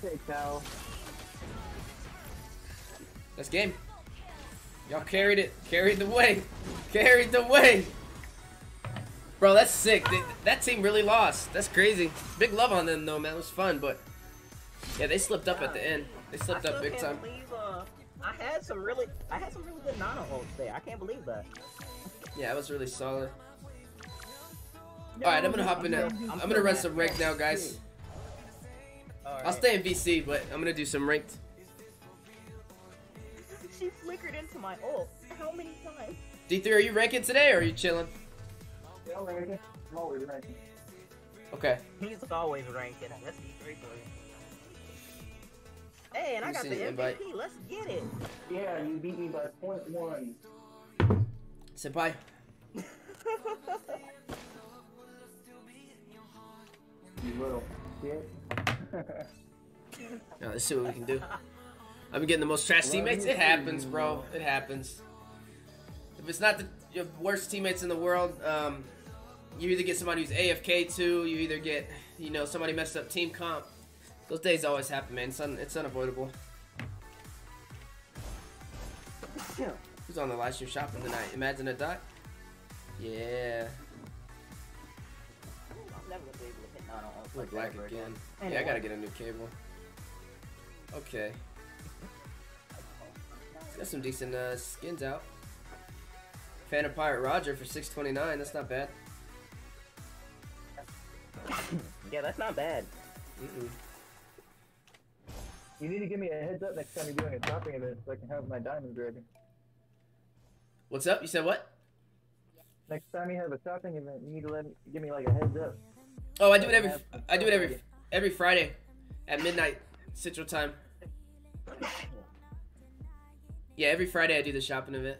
Take Cal. That's game. Y'all carried it. Carried the way. Carried the way. Bro, that's sick. They, that team really lost. That's crazy. Big love on them though, man. It was fun, but yeah, they slipped up at the end. They slipped up big time. Believe, uh, I had some really, I had some really good nano ults there. I can't believe that. Yeah, it was really solid. All right, I'm gonna hop in. Now. I'm gonna run some ranked now, guys. I'll stay in VC, but I'm gonna do some ranked. She flickered into my ult. How many times? D3, are you ranking today or are you chilling? Yeah, ranking. I'm always ranking. Okay. He's always ranking. That's D3 boy. Hey, and I got the the MVP. invite? Let's get it. Yeah, you beat me by point one. Senpai. You little shit. Now, let's see what we can do. I've been getting the most trash teammates. It happens, bro. It happens. If it's not the your worst teammates in the world, um, you either get somebody who's AFK too. You either get, you know, somebody messed up team comp. Those days always happen, man. It's, un- it's unavoidable. Yeah. Who's on the live stream shopping tonight? Imagine a dot. Yeah. Nine We're like black that again. And Yeah, I gotta get a new cable. Okay. Got some decent uh, skins out. Phantom Pirate Roger for 629. That's not bad. Yeah, that's not bad. Mm-mm. You need to give me a heads up next time you're doing a shopping event so I can have my diamonds ready. What's up? You said what? Next time you have a shopping event, you need to let me, give me like a heads up. Oh, I do it every. I do it every every Friday at midnight Central Time. Yeah, every Friday I do the shopping event.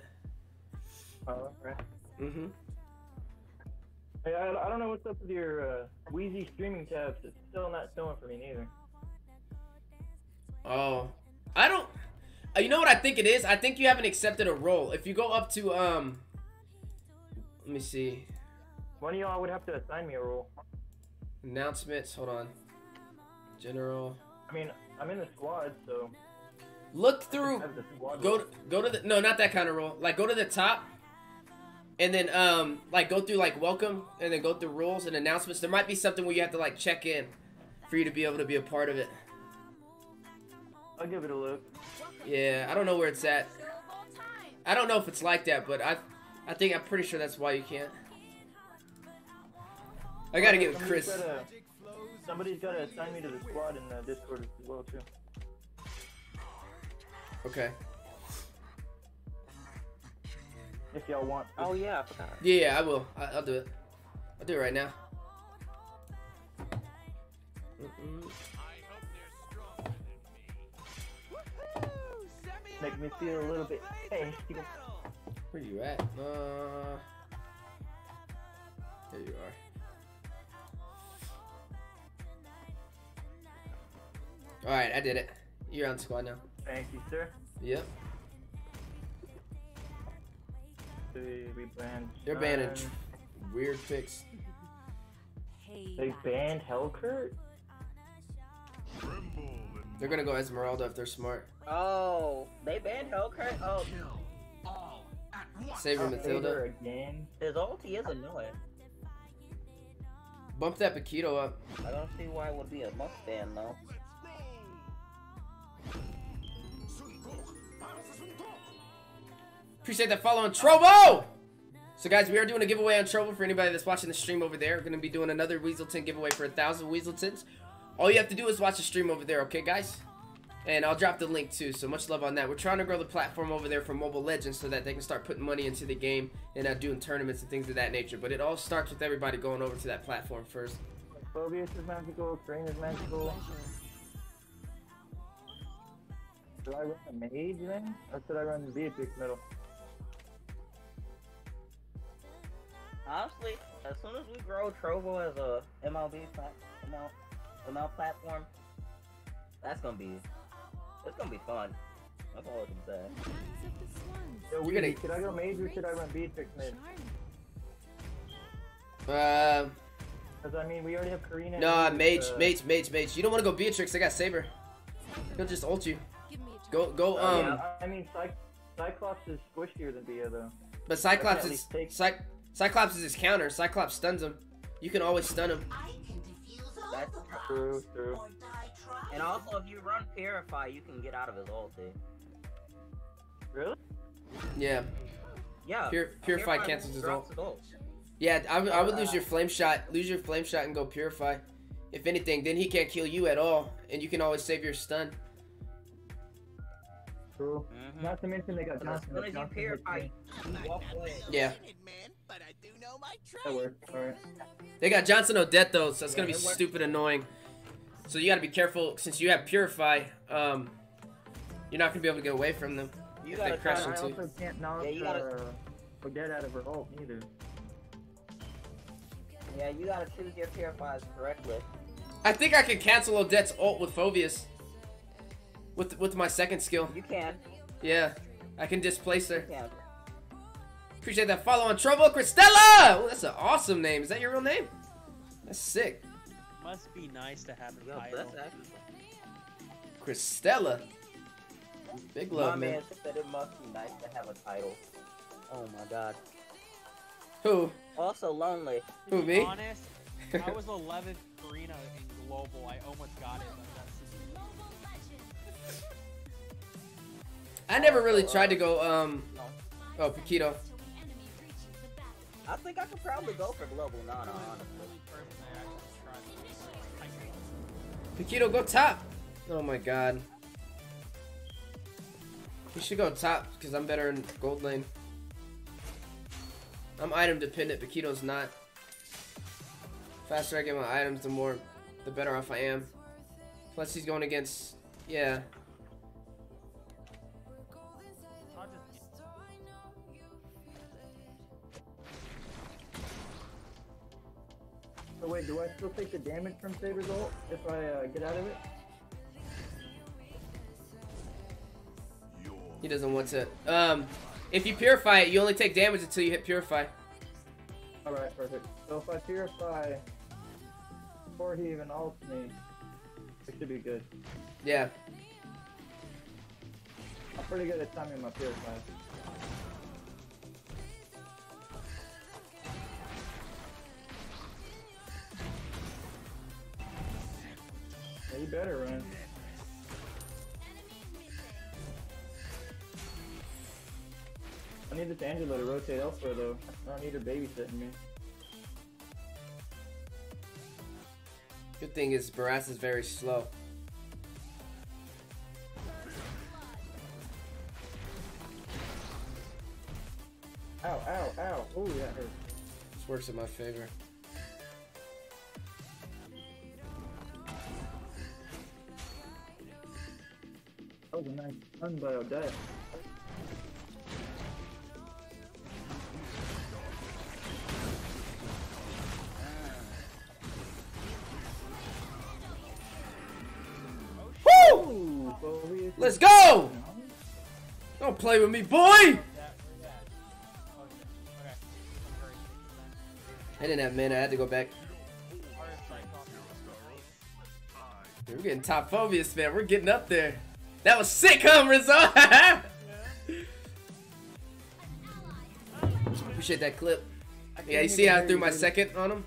Oh, right. Mm-hmm. Hey, I, I don't know what's up with your uh, Weezy streaming tabs. It's still not showing for me neither. Oh, I don't. uh, You know what I think it is? I think you haven't accepted a role. If you go up to um, let me see One of y'all would have to assign me a role. Announcements. Hold on. General. I mean, I'm in the squad, so Look through. the squad Go to, go to the no, not that kind of role. Like go to the top, and then um, like go through like welcome, and then go through rules and announcements. There might be something where you have to like check in, for you to be able to be a part of it. I'll give it a look. Yeah, I don't know where it's at. I don't know if it's like that, but I, I think I'm pretty sure that's why you can't. I gotta get with Chris. Gotta, somebody's gotta assign me to the squad in the Discord as well too. Okay. If y'all want. to. Oh yeah, I forgot. Yeah, yeah, I will. I, I'll do it. I'll do it right now. Mm-mm. Make me feel a little bit. Hey, Where you at? Uh, there you are. All right, I did it. You're on squad now. thank you, sir. Yep. We banned. They're banning weird picks. They banned Helcurt. They're gonna go Esmeralda if they're smart. Oh, they banned Helcurt. Oh, All at once. Saber Saber Mathilda. again. his ulti is annoying. Bump that Paquito up. I don't see why it would be a must ban though. Appreciate that follow on Trovo! So guys, we are doing a giveaway on Trovo for anybody that's watching the stream over there. We're gonna be doing another Weaselton giveaway for a thousand Weaseltons. All you have to do is watch the stream over there, okay guys? And I'll drop the link too, so much love on that. We're trying to grow the platform over there for Mobile Legends so that they can start putting money into the game and uh, doing tournaments and things of that nature. But it all starts with everybody going over to that platform first. Phoveus is magical. Crane is magical. Should I run a mage then, or should I run the Beatrix middle? Honestly, as soon as we grow Trovo as a MLB plat- ML, ML platform, that's gonna be it's gonna be fun. That's all I can say. Yo, You're gonna- should I go mage or should I run Beatrix mid? Um, Because I mean, we already have Karina. no, and, Mage, uh, Mage, Mage, Mage. You don't want to go Beatrix. I got Saber. He'll just ult you. Go, go. Oh, Um, yeah, I I mean, Cy- Cyclops is squishier than Bia though. But Cyclops is least take- Cy- Cyclops is his counter. Cyclops stuns him. You can always stun him. That's True, true. and also if you run Purify, you can get out of his ulti. Really? Yeah, Yeah. Pur- Purify cancels his drops ult. ult. yeah. I would- I would lose your flame shot, lose your flame shot, and go purify. If anything, then he can't kill you at all, and you can always save your stun. True. Mhm. Not to mention they got But as Johnson. soon as you Johnson purify, hits me. you walk away. Yeah, That works. Alright. they got Johnson Odette though, so that's gonna be it stupid annoying. So you gotta be careful since you have purify. Um, you're not gonna be able to get away from them You if gotta they crash try- I into. also can't knock Yeah, you gotta- uh, Odette out of her ult either. Yeah, you gotta choose your purifiers correctly. I think I can cancel Odette's ult with Phoveus. With with my second skill. You can. Yeah, I can displace her. You can. Appreciate that follow on Trovo Cristela! Oh, that's an awesome name. Is that your real name? That's sick. Must be nice to have a Yo, title. that's actually. Cristela. Big My love, man. man said it must be nice to have a title. Oh my god. Who? Also lonely. Who, me? Honest, I was 11th Karina in global. I almost got it. I never really tried to go, um, oh, Paquito. I think I could probably go for global Nana, honestly. Paquito, go top. Oh my god. You should go top because I'm better in gold lane. I'm item dependent. Paquito's not. Faster I get my items, the more, the better off I am. Plus he's going against, yeah. So wait, do I still take the damage from Saber's ult if I uh, get out of it? He doesn't want to. Um, if you purify it, you only take damage until you hit purify. Alright, perfect. So if I purify before he even ults me, it should be good. Yeah. I'm pretty good at timing my purify. You better run. I need this Angela to rotate elsewhere though. I don't need her babysitting me. Good thing is Barats is very slow. Ow, ow, ow. Oh, that hurt. This works in my favor. Was a nice stun by Odette. Let's go! Don't play with me, boy! I didn't have mana, I had to go back. We're getting top Phoveus, man. We're getting up there. That was sick, huh, Rizzo? Appreciate that clip. Yeah, you see how I threw my second on him?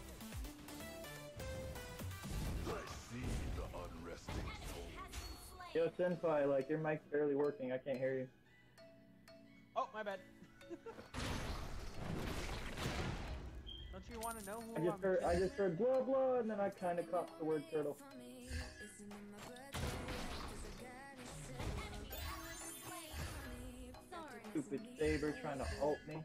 Yo, Senpai, like, your mic's barely working. I can't hear you. Oh, my bad. Don't you want to know who I just I'm heard, I just heard blah blah, and then I kind of caught the word turtle. Stupid saber trying to ult me.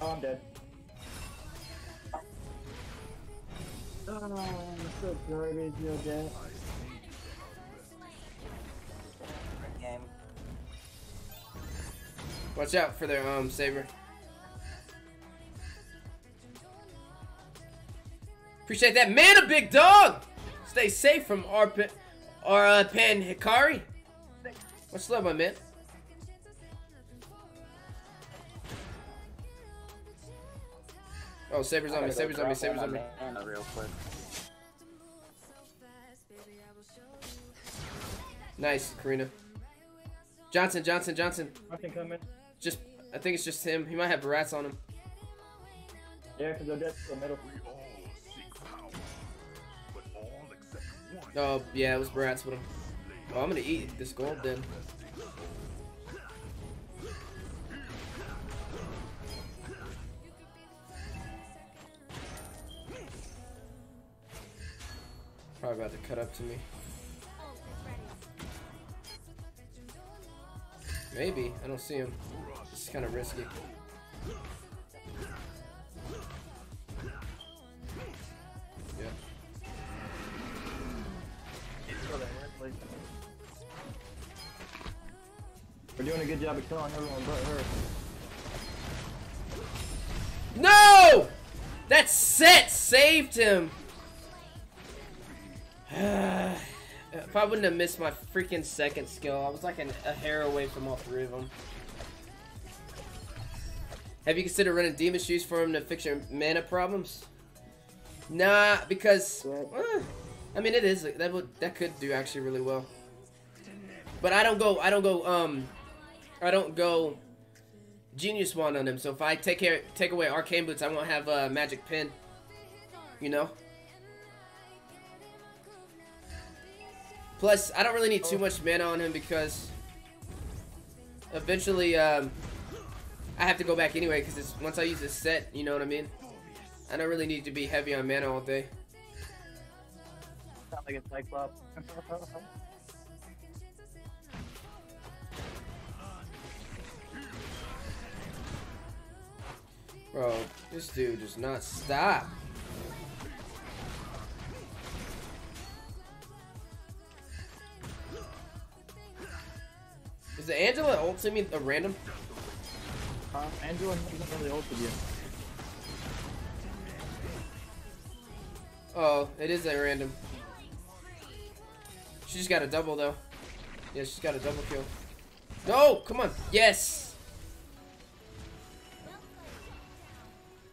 Oh, I'm dead. Oh, I'm so garbage, you're dead. Game. Watch out for their um saber. Appreciate that Man, a big dog. Stay safe from our pen, our uh, pen Hikari. Much love, my man. Oh, saber's on me, saber's on me, saber's on me. Mana real quick. Nice, Karina. Johnson, Johnson, Johnson. Nothing coming. Just, I think it's just him. He might have rats on him. Yeah, because Odette's the middle. Oh, yeah, it was Bratz with him. Oh, I'm gonna eat this gold then. Probably about to cut up to me. Maybe. I don't see him. It's kind of risky. We're doing a good killing everyone but her. No! That set saved him. if I wouldn't have missed my freaking second skill, I was like an, a hair away from all three of them. Have you considered running demon shoes for him to fix your mana problems? Nah, because eh, I mean it is that would that could do actually really well. But I don't go. I don't go. Um, I don't go. Genius wand on him. So if I take care, take away arcane boots, I won't have a uh, magic pin. You know. Plus, I don't really need too much mana on him because eventually, um, I have to go back anyway because once I use this set, you know what I mean. I don't really need to be heavy on mana all day. Sound like a cyclops. Bro, this dude does not stop. Is the Angela ulting me a random? Angela hasn't really ulted you. Oh, it is a random. She just got a double though. Yeah, she's got a double kill. No, come on. Yes.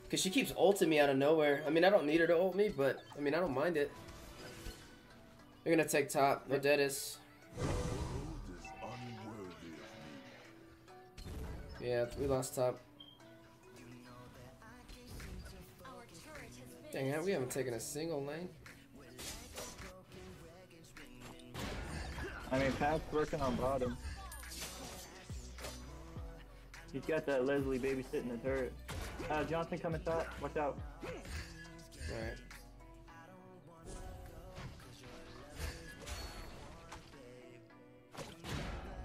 Cause she keeps ulting me out of nowhere. I mean, I don't need her to ult me, but I mean, I don't mind it. They're gonna take top. No dead is. Yeah, we lost top. Dang it, we haven't taken a single lane. I mean, Pat's working on bottom. He's got that Leslie babysitting the turret. Uh, Johnson coming top. Watch out. Alright.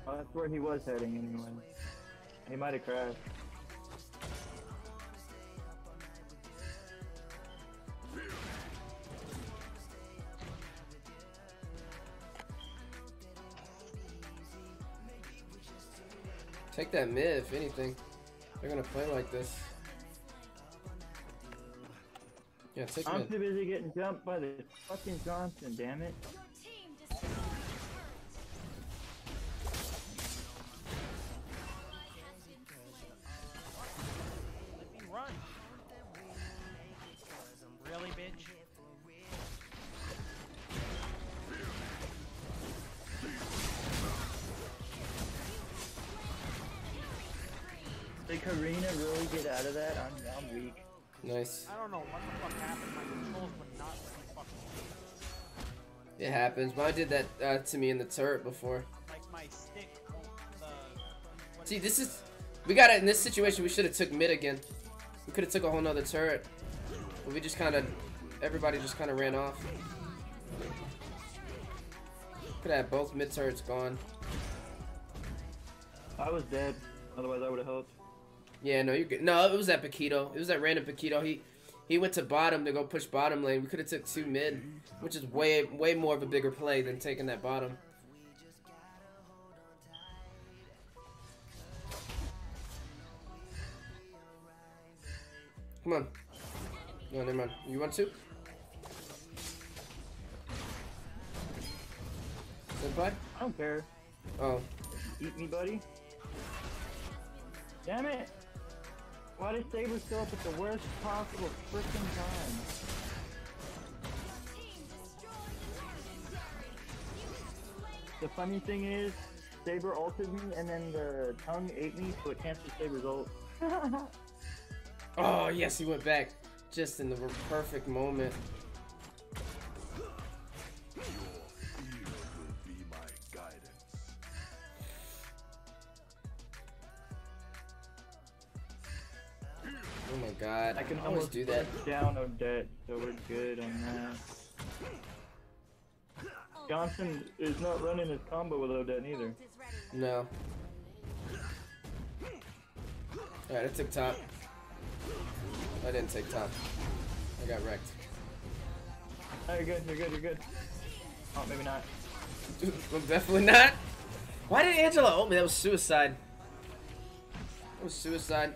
Oh, that's where he was heading anyway. He might have crashed. Take that mid, if anything. They're gonna play like this. Yeah, take I'm too busy getting jumped by the fucking Johnson, damn it. Happens. Mine did that uh, to me in the turret before. like stick. what See, this is... We got it in this situation. We should have took mid again. We could have took a whole nother turret. But we just kind of... Everybody just kind of ran off. Could have had both mid turrets gone. I was dead. Otherwise, I would have helped. Yeah, no, you're good. No, it was that Paquito. It was that random Paquito. He he went to bottom to go push bottom lane. We could have took two mid, which is way way more of a bigger play than taking that bottom. Come on. No, never mind. You want to? Senpai? I don't care. Oh. Eat me, buddy. Damn it! Why did Saber show up at the worst possible freaking time? The funny thing is, Saber ulted me and then the tongue ate me, so it canceled Saber's ult. Oh, yes, he went back. Just in the perfect moment. God. I can always almost do that. down Odette, so we're good on that. Johnson is not running his combo with Odette either. No. Alright, I took top. I didn't take top. I got wrecked. Oh, you're good, you're good, you're good. Oh, maybe not. I'm definitely not. Why did Angela ult me? That was suicide. That was suicide.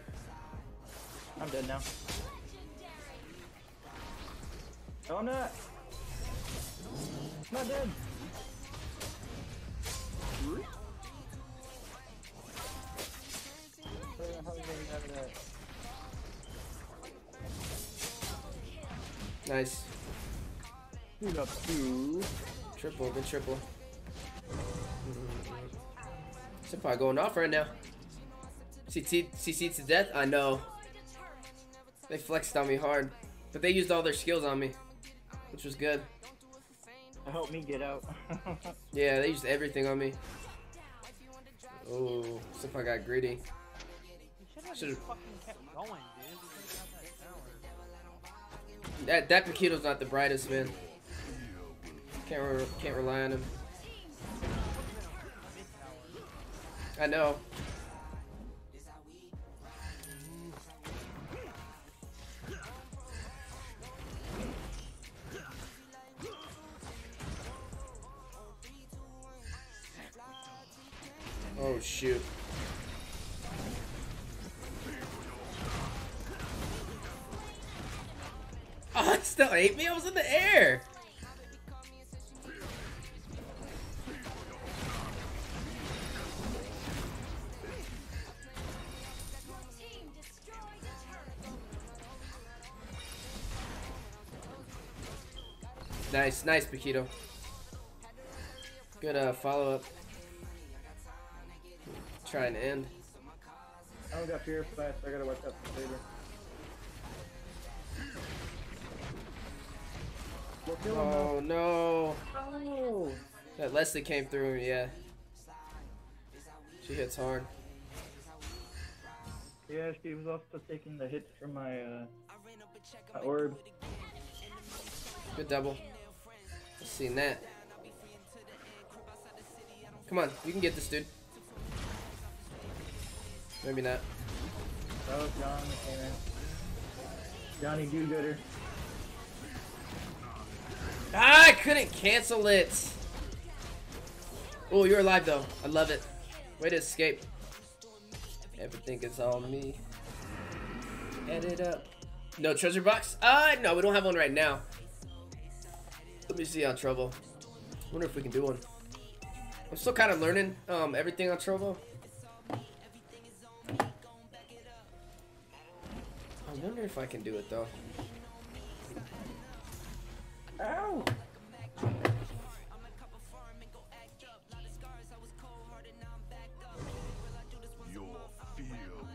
I'm dead now. Oh, I'm not. I'm not dead. Where the hell is he having that? Nice. Shoot up two. Triple, good triple. Senpai going off right now. CC to death? I know. They flexed on me hard. But they used all their skills on me. Which was good. Help me get out. Yeah, they used everything on me. Oh, Senpai got greedy. You should have Should've- just fucking kept going, dude. Got that. That that Paquito's not the brightest, man. Can't re can't rely on him. I know. Shoot. Oh, it still ate me? I was in the air. Nice, nice, Paquito. Good uh, follow up. Try and end. I don't got fear flash, I gotta watch out for Saber. We'll kill him. Oh no. Oh! That Leslie came through, yeah. She hits hard. Yeah, she was also taking the hits from my, uh, my orb. Good double. Just seen that. Come on, you can get this dude. Maybe not. That was John came in. Johnny Do-Gooder. Ah, I couldn't cancel it. Oh, you're alive though. I love it. Way to escape. Everything is all me. Add it up. No treasure box? Uh, no, we don't have one right now. Let me see on Trovo. Wonder if we can do one. I'm still kind of learning um, everything on Trovo. Wonder if I can do it though. Ow! Your fear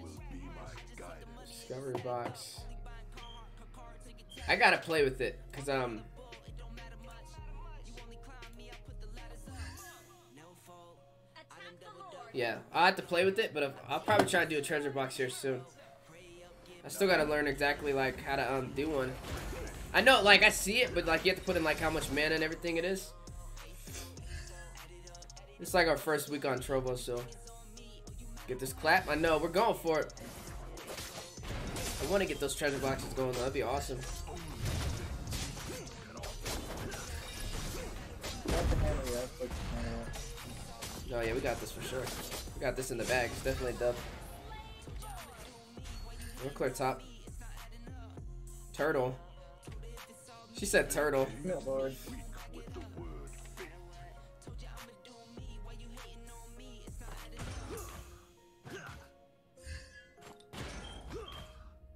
will be my guidance. Discovery box. I gotta play with it, cause um. Yeah, I have to play with it, but I'll probably try to do a treasure box here soon. I still gotta learn exactly like how to um do one. I know, like I see it, but like you have to put in like how much mana and everything it is. It's like our first week on Trovo, so get this clap. I know we're going for it. I want to get those treasure boxes going. though. That'd be awesome. Oh yeah. We got this for sure. We got this in the bag. It's definitely dub. We're clear top. Turtle. She said turtle. No, Lord. With the word fate.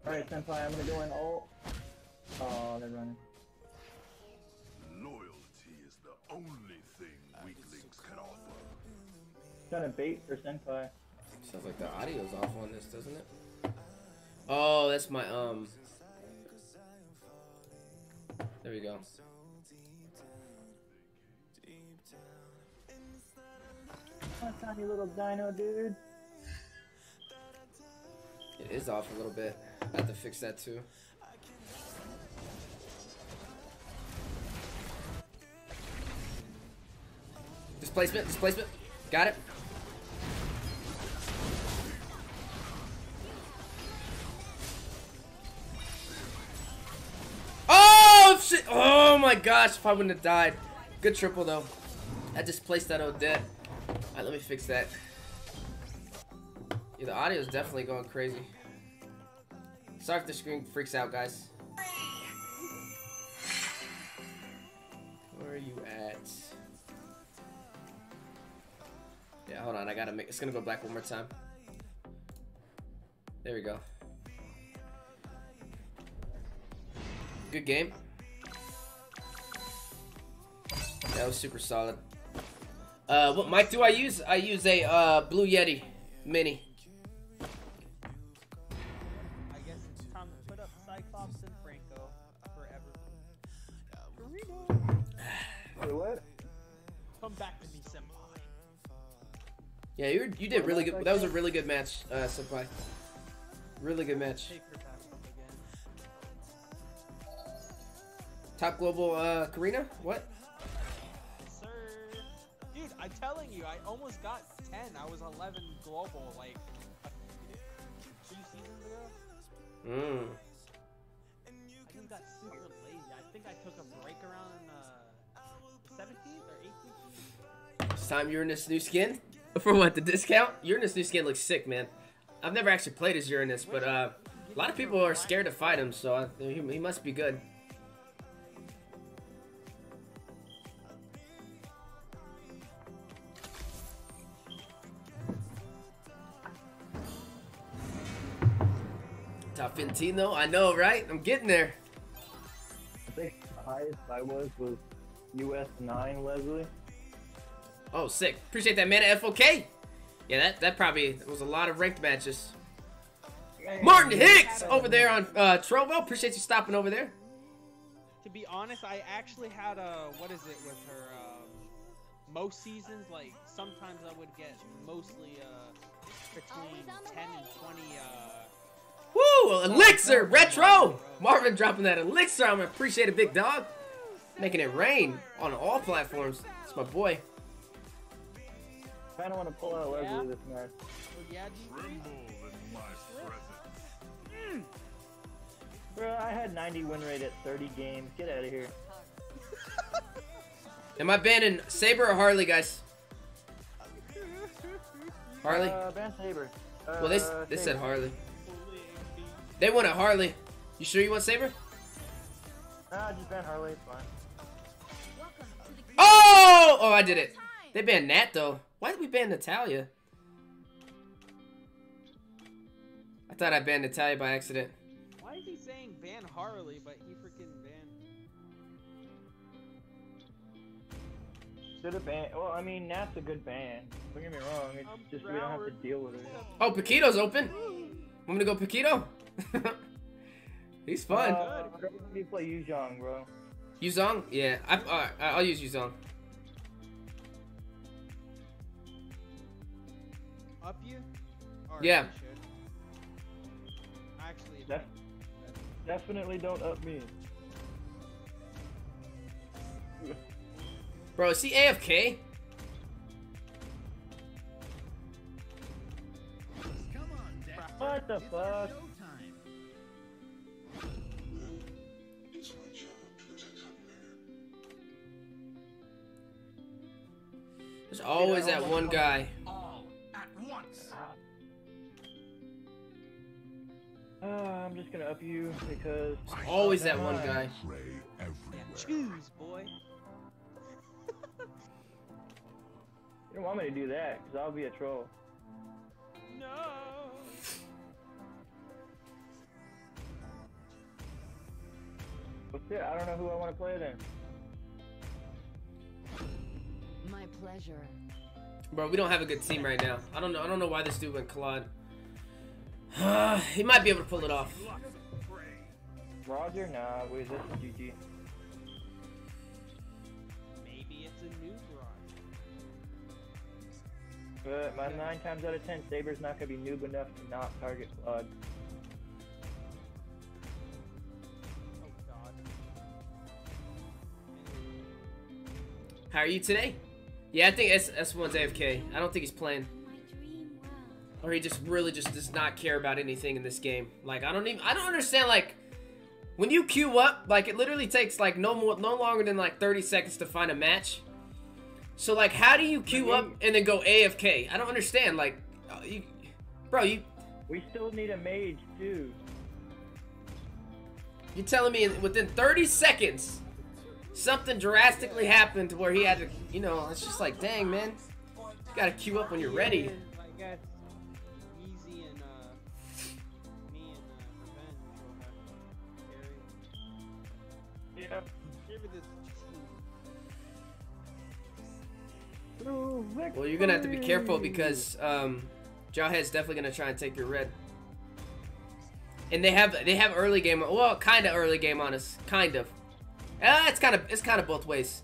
Alright, Senpai, I'm gonna go in ult. Oh, they're running. Loyalty is the only thing weaklings can offer. Trying to bait for Senpai. Sounds like the audio's off on this, doesn't it? Oh, that's my um. There we go. Oh, tiny little dino dude. It is off a little bit. I have to fix that too. Displacement, displacement. Got it. Shit! Oh my gosh! If I wouldn't have died, good triple though. I displaced that Odette. Alright, let me fix that. Yeah, the audio is definitely going crazy. Sorry if the screen freaks out, guys. Where are you at? Yeah, hold on. I gotta make. It's gonna go black one more time. There we go. Good game. That was super solid. Uh, what mic do I use? I use a uh, Blue Yeti Mini. I guess it's time to put up Cyclops and Franco forever. Karina! Wait, what? Come back to me, senpai. Yeah, you you did really good. that That was a really good match, uh, Senpai. Really good match. Take her back up again. Top global, uh, Karina? What? Telling you, I almost got 10. I was 11 global, like, two seasons ago. Mmm. I just got super lazy. I think I took a break around uh, 17th or 18th. It's time Uranus new skin. For what? The discount? Uranus new skin looks sick, man. I've never actually played as Uranus, but uh, a lot of people are scared to fight him, so uh, he, he must be good. Top 15 though? I know, right? I'm getting there. I think the highest I was was US 9 Leslie. Oh, sick. Appreciate that, man. FOK. Yeah, that, that probably was a lot of ranked matches. Martin Hicks over there on uh, Trovo. Appreciate you stopping over there. To be honest, I actually had a what is it with her? Um, most seasons, like sometimes I would get mostly uh, between 10 and 20. Uh, Woo! Elixir Retro. Marvin dropping that elixir. I'm gonna appreciate it, big dog. Making it rain on all platforms. It's my boy. Kinda wanna pull out Leslie Yeah? this match. oh yeah, dude. Bro, I had 90 win rate at 30 games. Get out of here. Am I banning Saber or Harley, guys? Harley? Uh, Ban Saber. Uh, Well, this they said Harley. They want a Harley. You sure you want Saber? Nah, just ban Harley, it's fine. Oh! Oh, I did it. They banned Nat, though. Why did we ban Natalia? I thought I banned Natalia by accident. Why is he saying ban Harley, but he freaking banned? Should have banned. Well, I mean, Nat's a good ban. Don't get me wrong. It's I'm just we don't have to deal with it. Oh, Paquito's open. Want me to go Paquito? He's fun. Uh, you play Yu Zhong, bro. Yu Zhong? Yeah, I, uh, I'll use Yu Zhong. Up you? Or Yeah. you. Actually, Def- definitely don't up me. Bro, is he AFK? What the fuck? There's always that one guy. All at once. Uh, I'm just gonna up you because. Always Oh, that one guy. choose, boy. You don't want me to do that because I'll be a troll. No. What's it? I don't know who I want to play then. My pleasure. Bro, we don't have a good team right now. I don't know. I don't know why this dude went Claude. he might be able to pull it off. Roger? Nah, wait, this is GG. Maybe it's a new garage. But my nine times out of ten, Saber's not gonna be noob enough to not target Claude. Oh god. How are you today? Yeah, I think S S1's AFK. I don't think he's playing. Or he just really just does not care about anything in this game. Like I don't even I don't understand like when you queue up, like it literally takes like no more no longer than like 30 seconds to find a match. So like how do you queue up and then go AFK? I don't understand like uh, you Bro, you We still need a mage too. you telling me within 30 seconds something drastically happened to where he had to, you know, it's just like, dang, man. You gotta queue up when you're ready. Yeah, I guess Easy and uh, me and uh, Revenge will have to carry. Yeah. Give me this. Well, you're gonna have to be careful because um, Jawhead's definitely gonna try and take your red. And they have they have early game. Well, kind of early game on us. Kind of. Uh, it's kind of it's kind of both ways.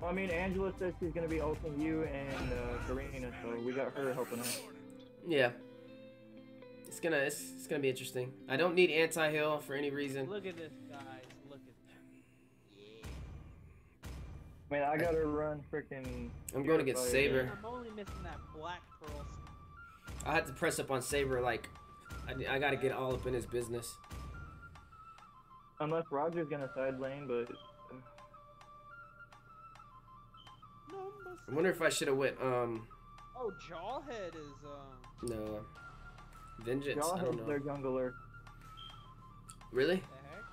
Well, I mean, Angela says she's gonna be ulting you and uh, Karina, so we got her helping us. Yeah. It's gonna it's, it's gonna be interesting. I don't need anti heal for any reason. Look at this, guys. Look at I mean, I gotta run freaking. I'm going to get Saber. I'm only missing that black pearl. I had to press up on Saber like I, I gotta get all up in his business. Unless Roger's gonna side lane, but I wonder if I should have went um Oh, Jawhead is um. no vengeance. I don't Jawhead's their jungler. Really? The heck?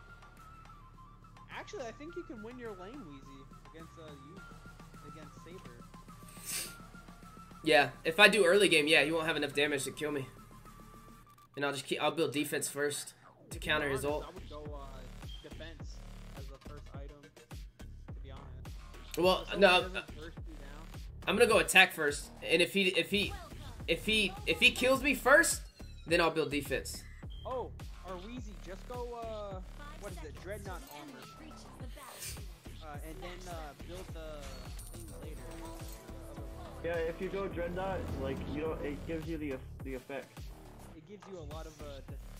Actually, I think you can win your lane, Weezy, against uh you, against Saber. Yeah. If I do early game, yeah, he won't have enough damage to kill me. And I'll just keep. I'll build defense first to counter his ult. I would go uh, defense as the first item. To be honest. Well, If someone no, doesn't burst you down- I'm gonna go attack first, and if he if he if he if he kills me first, then I'll build defense. Oh, or Weezy, just go uh, what is it, Dreadnought armor. Uh, and then uh, build the thing later. Yeah, if you go Dreadnought, like you don't, it gives you the the effect. It gives you a lot of uh, de- defense.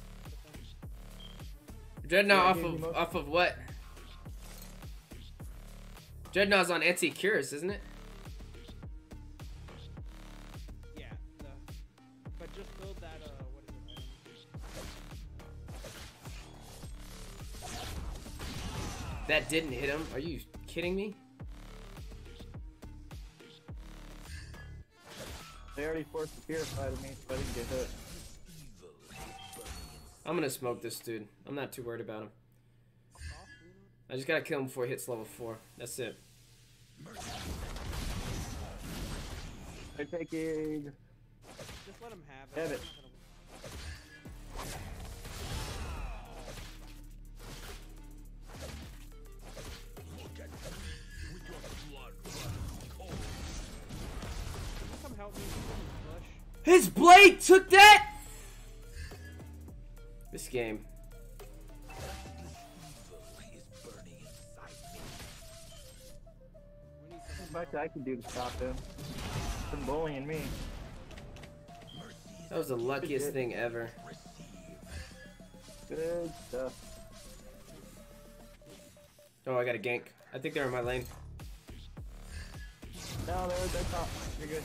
Dreadnought off of most- off of what? Dreadnought's on anti cures, isn't it? Yeah, the, but just build that uh, what is it? That didn't hit him. Are you kidding me? They already forced the purify to me, so I didn't get hit. I'm gonna smoke this dude. I'm not too worried about him. I just gotta kill him before he hits level four. That's it. They're taking. Just let him have it. Have it. It's not gonna- Can you come help me with this His blade took that. This game. Much I can do to stop him. From bullying me. That was the luckiest thing ever. Good stuff. Oh, I got a gank. I think they're in my lane. No, they're, they're top. You're good.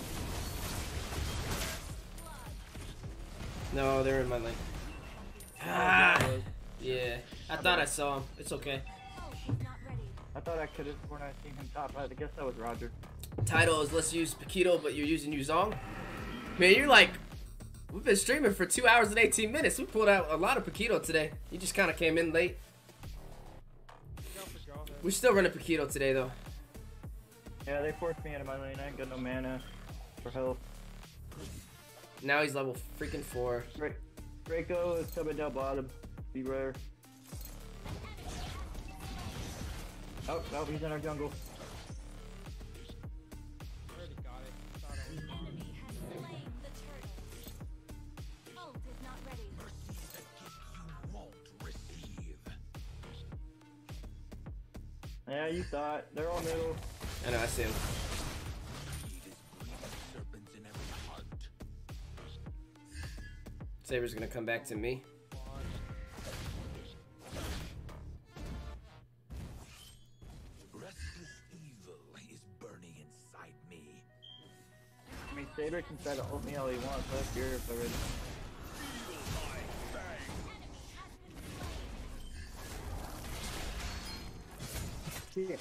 No, they're in my lane. Ah, yeah. I thought I saw him. It's okay. I thought I could have sworn I seen him top. I guess that was Roger. Title is let's use Paquito, but you're using Yu Zhong. Man, you're like, we've been streaming for two hours and 18 minutes. We pulled out a lot of Paquito today. You just kind of came in late. We're still running Paquito today, though. Yeah, they forced me out of my lane. I ain't got no mana for health. Now he's level freaking four. Dra- Draco is coming down bottom. Be rare. Oh, no, he's in our jungle. Already got it. Thought I was- Yeah, you thought. They're all middle. I know, I see him. Saber's gonna come back to me. Restless evil is burning inside me. I mean, Saber can try to ult me all he wants. That's Europe already. Shit.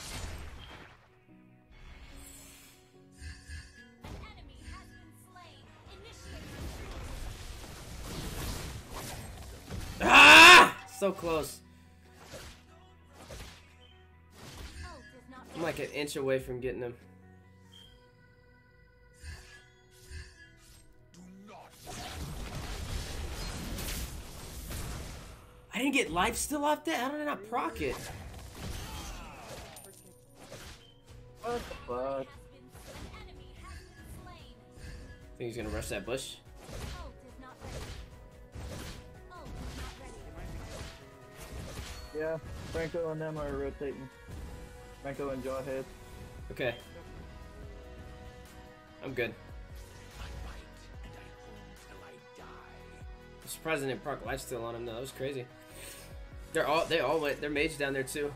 So close. I'm like an inch away from getting him. I didn't get lifesteal off that? How did I not proc it? What the fuck? Think he's gonna rush that bush? Yeah, Franco and them are rotating. Franco and Jawhead. Okay. I'm good. I'm surprised they didn't park lifesteal on him though. That was crazy. They're all they all went. They're mage down there too.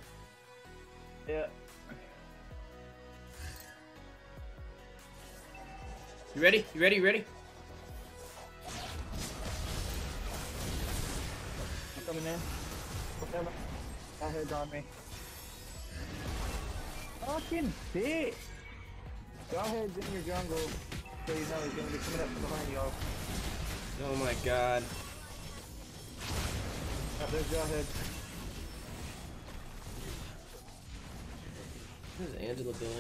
Yeah. You ready? You ready? You ready? I'm coming in. Whatever. Jawhead's on me. Fucking bitch! Jawhead's in your jungle, so you know he's gonna be coming up from behind y'all. Oh my god. Oh, there's Jawhead. Who's Angela doing?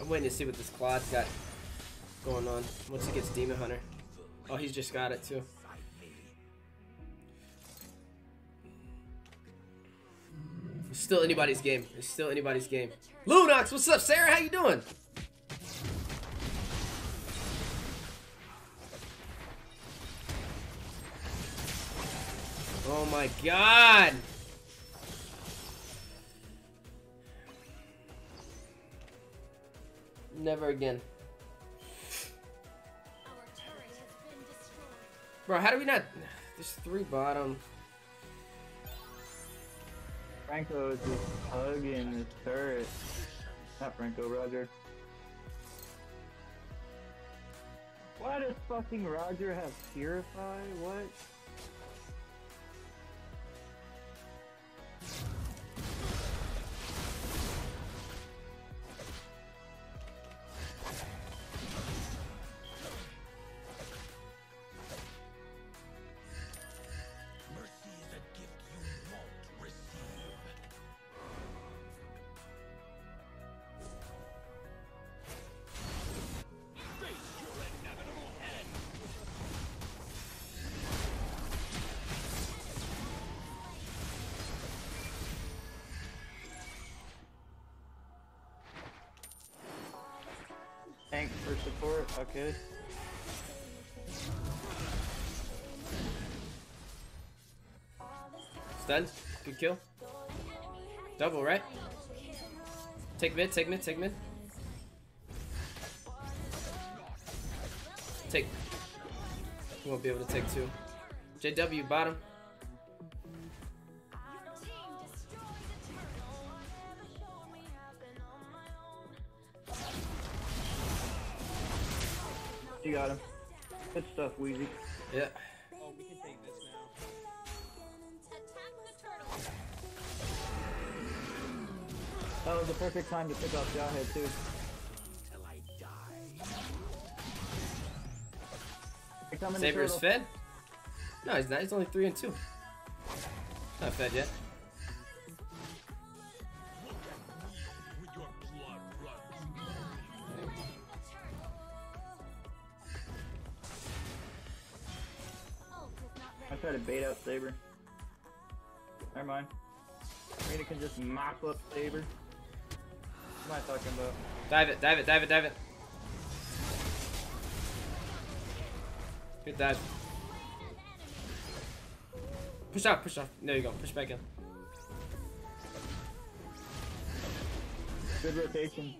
I'm waiting to see what this Claude's got going on once he gets Demon Hunter. Oh, he's just got it too. It's still anybody's game. It's still anybody's game. Lunox, what's up, Sarah? How you doing? Oh my god! Never again. Bro, how do we not... There's three bottom. Franco is just hugging his turret. Not Franco, Roger. Why does fucking Roger have Purify? What? Thanks for support. Okay. Stun. Good kill. Double, right? Take mid, take mid, take mid. Take. You won't be able to take two. JW, bottom. Stuff, Weezy. Yeah. Oh, we can take this now. That was the perfect time to pick off Jawhead too. Till I die. They're coming to Saber is turtle. fed? No, he's not. He's only three and two. Not fed yet. Saber. Never mind. Rita can just mop up Saber. What am I talking about? Dive it, dive it, dive it, dive it. Good dive. Push off, push off. There you go. Push back in. Good rotation.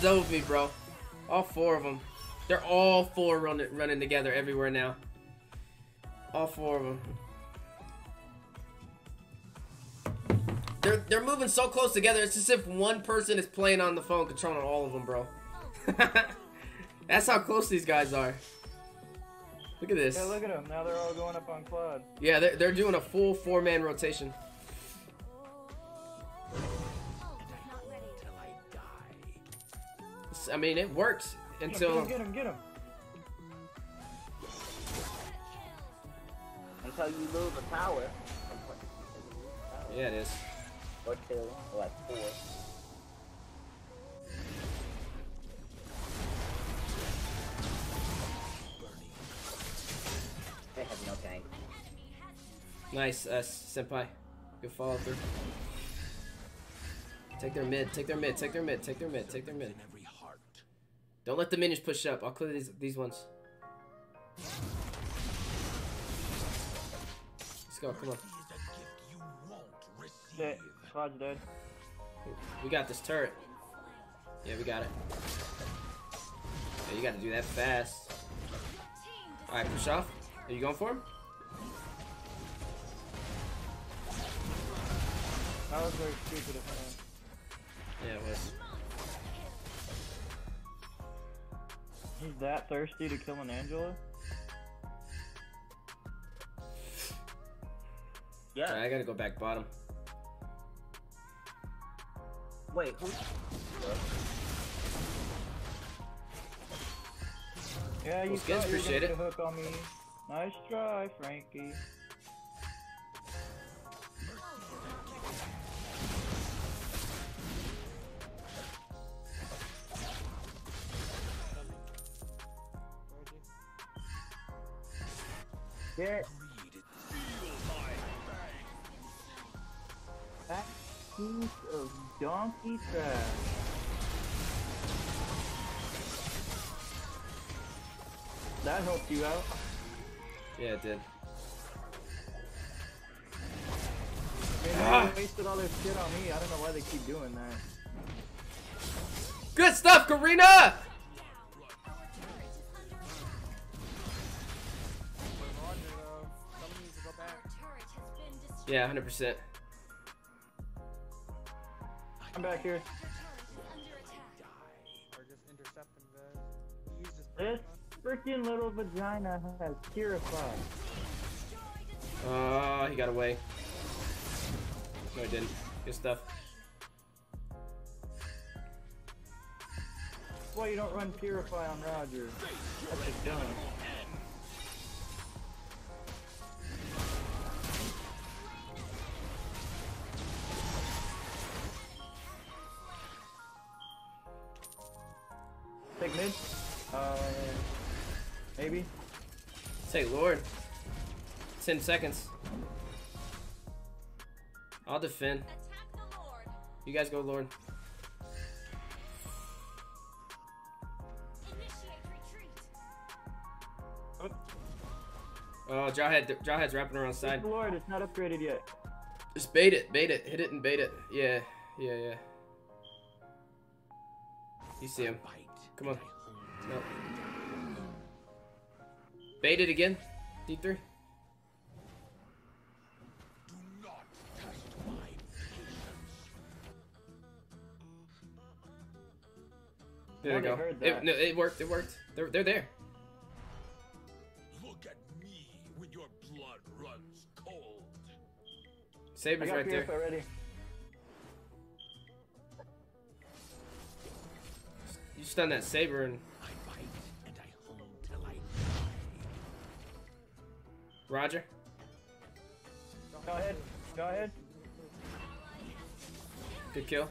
All dove me, bro. All four of them. They're all four running running together everywhere now. All four of them. They're they're moving so close together. It's as if one person is playing on the phone, controlling all of them, bro. That's how close these guys are. Look at this. Yeah, look at them. Now they're all going up on quad. Yeah, they're, they're doing a full four-man rotation. I mean, it works until... Get him, get him, Until you lose the tower. Yeah, it is. Or two, or like four. They have no tank. Nice, uh, Senpai. Good follow through. Take their mid, take their mid, take their mid, take their mid, take their mid. Don't let the minions push up. I'll clear these these ones. Let's go, come on. Dead. Quad's dead. We got this turret. Yeah, we got it. Yeah, you gotta do that fast. Alright, push off. Are you going for him? That was very stupid of him. Yeah, it was. He's that thirsty to kill an Angela? Yeah. Alright, I gotta go back bottom. Wait, who? Yeah, you Well, skins, thought you were appreciate gonna it. get a hook on me. Nice try, Frankie. Get that piece of donkey trash. That helped you out. Yeah, it did. Ah. they wasted all their shit on me. I don't know why they keep doing that. Good stuff, Karina! Yeah, 100%. I'm back here. Or just intercept them, guys. Use this This freaking little vagina has purified. Oh, he got away. No, he didn't. Good stuff. Why you don't run purify on Roger? That's just dumb. Say Lord. 10 seconds. I'll defend. You guys go Lord. Oh, Jawhead, Jawhead's wrapping around Take side. Lord, it's not upgraded yet. Just bait it, bait it, hit it and bait it. Yeah, yeah, yeah. You see him. Come on. No. Bait it again. D3. There we go. It, no, it worked. It worked. They're they're there. Look at me when your blood runs cold. I Saber's right there. purify ready. You stun that saber and Roger. Go ahead. Go ahead. Good kill.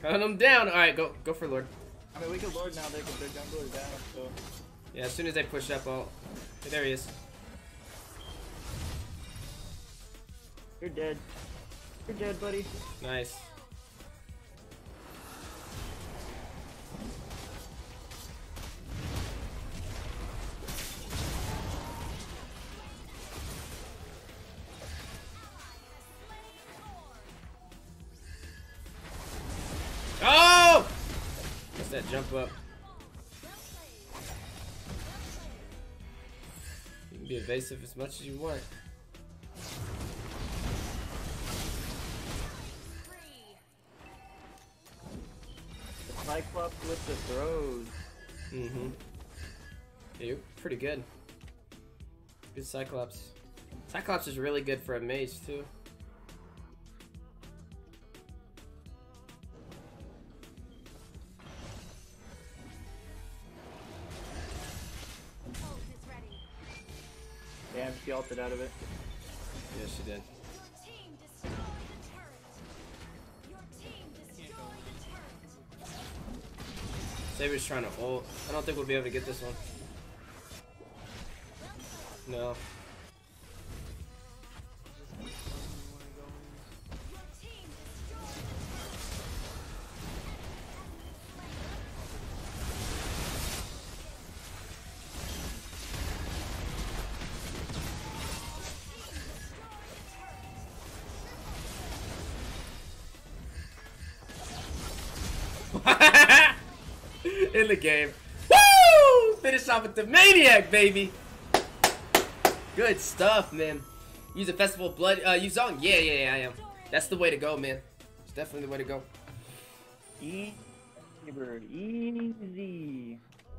Hunt him down. All right, go go for Lord. I mean, we can Lord now. They can their jungler down. So Yeah, as soon as they push up, I'll. There he is. you're dead. You're dead, buddy. Nice. evasive as much as you want. Cyclops with the throws. Mm-hmm. Yeah, you're pretty good. Good Cyclops. Cyclops is really good for a mage, too. She out of it. Yeah, she did. Saber's trying to ult. I don't think we'll be able to get this one. No. In the game. Woo! Finish off with the Maniac, baby! Good stuff, man. Use a Festival of Blood. Uh, Yu Zhong? Yeah, yeah, yeah, I am. That's the way to go, man. It's definitely the way to go. Easy, bird. Easy.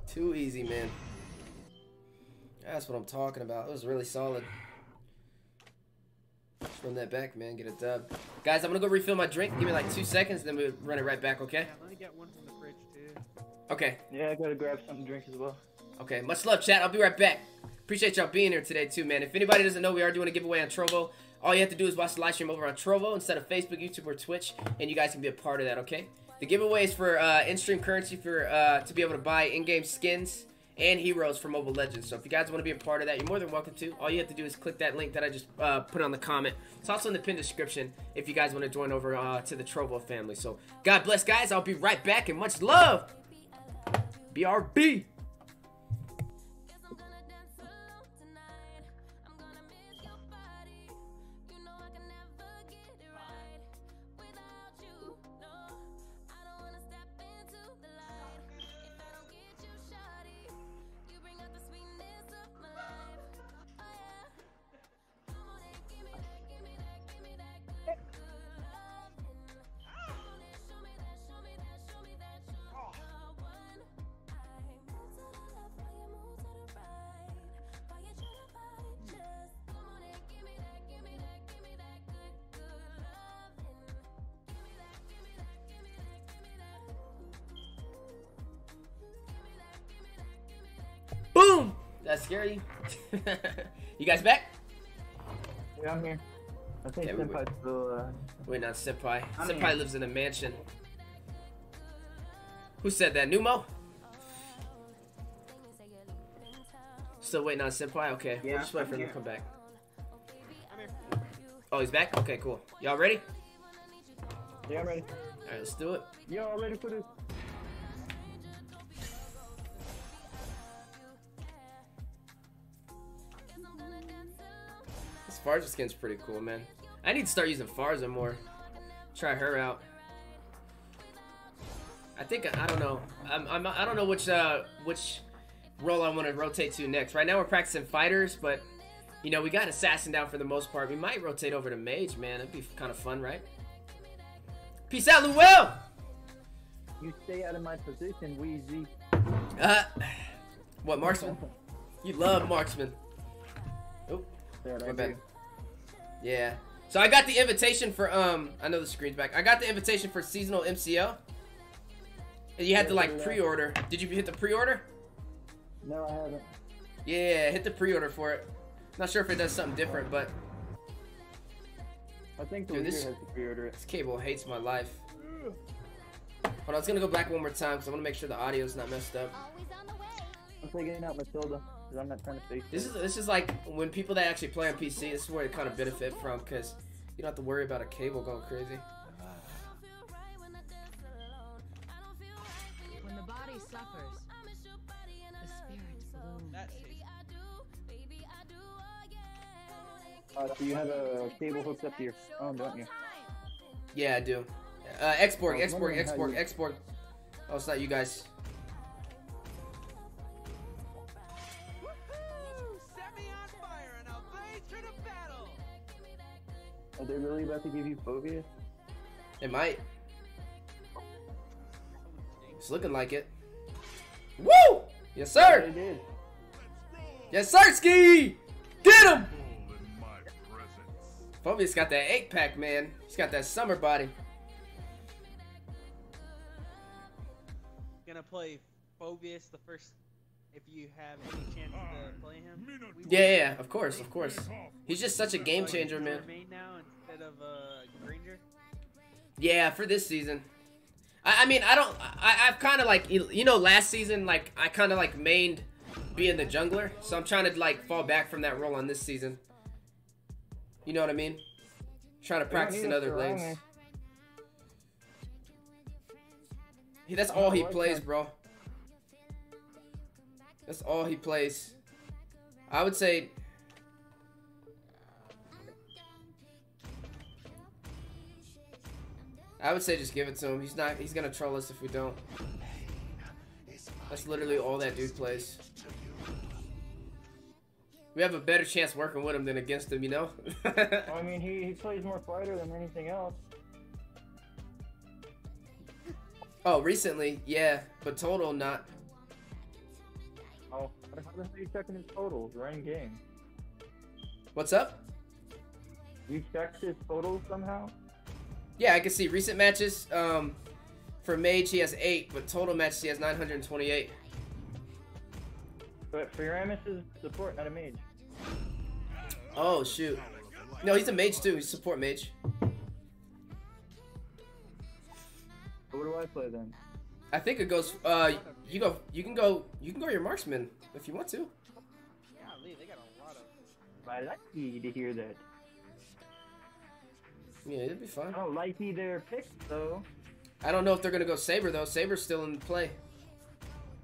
Too easy, man. That's what I'm talking about. It was really solid. Just run that back, man. Get a dub. Guys, I'm gonna go refill my drink. Give me like two seconds, then we run it right back, okay? Yeah, let me get one from the fridge too. Okay. Yeah, I gotta grab something to drink as well. Okay, much love, chat. I'll be right back. Appreciate y'all being here today, too, man. If anybody doesn't know, we are doing a giveaway on Trovo. All you have to do is watch the live stream over on Trovo instead of Facebook, YouTube, or Twitch, and you guys can be a part of that, okay? The giveaway is for uh, in-stream currency for uh, to be able to buy in-game skins and heroes for Mobile Legends. So if you guys want to be a part of that, you're more than welcome to. All you have to do is click that link that I just uh, put on the comment. It's also in the pinned description if you guys want to join over uh, to the Trovo family. So God bless, guys. I'll be right back, and much love. BRB. Scary. you guys back? Yeah, I'm here. I think Yeah, we- Senpai's still, uh... Wait, not Senpai. I'm Senpai here. lives in a mansion. Who said that? Numo? Still waiting on Senpai? Okay, we'll Yeah, just wait I'm for him to here. come back. I'm here. Oh, he's back? Okay, cool. Y'all ready? Yeah, I'm ready. Alright, let's do it. Y'all ready for this. Farza skin's pretty cool, man. I need to start using Farza more. Try her out. I think I don't know. I'm, I'm I don't know which uh which role I want to rotate to next. Right now we're practicing fighters, but you know we got assassin down for the most part. We might rotate over to mage, man. That'd be kind of fun, right? Peace out, Luel. You stay out of my position, Weezy. Uh, what marksman? You love marksman. Oh, I my bad. Yeah. So I got the invitation for um. I know the screen's back. I got the invitation for seasonal MCO. And you had to like pre-order. Did you hit the pre-order? No, I haven't. Yeah, hit the pre-order for it. Not sure if it does something different, but I think the Dude, this- has to pre-order it. this cable hates my life. Hold on, I was gonna go back one more time because I want to make sure the audio's not messed up. I'm taking out Mathilda, because I'm not trying to face This is this is like when people that actually play on PC. This is where they kind of benefit from because you don't have to worry about a cable going crazy. When the body suffers, the spirit blooms. Uh, so you have a cable hooked up to your phone, don't you? Yeah, I do. Uh, export, I export, export, you- export. Oh, it's not you guys. Are they really about to give you Phoveus? It might. It's looking like it. Woo! Yes, sir. They did. Yes, sir, Ski. Get him. Full in my presence. Phobia's got that eight pack, man. He's got that summer body. Gonna play Phoveus the first. If you have any chance to play him. Yeah, yeah, yeah, of course, of course. He's just such a game changer, man. Now instead of uh, Yeah, for this season. I, I mean, I don't. I, I've kind of like you you know last season like I kind of like mained being the jungler, so I'm trying to like fall back from that role on this season. You know what I mean? Trying to practice need in other lanes. there. He, that's all he plays, bro. That's all he plays. I would say. I would say just give it to him. He's not. He's gonna troll us if we don't. That's literally all that dude plays. We have a better chance working with him than against him, you know. I mean, he, he plays more fighter than anything else. oh, recently, yeah, but total not. Oh, how the hell are you checking his totals? We're in game. What's up? You checked his totals somehow? Yeah, I can see recent matches. Um, for Mage he has eight, but total matches he has 928. But for Faramis is support, not a mage. Oh shoot. No, he's a mage too. He's support mage. What do I play then? I think it goes. Uh, you go. You can go. You can go your marksman if you want to. Golly, they got a lot of. I like you to hear that. Yeah, it'd be fun. I don't like either pick though. I don't know if they're gonna go saber though. Saber's still in play.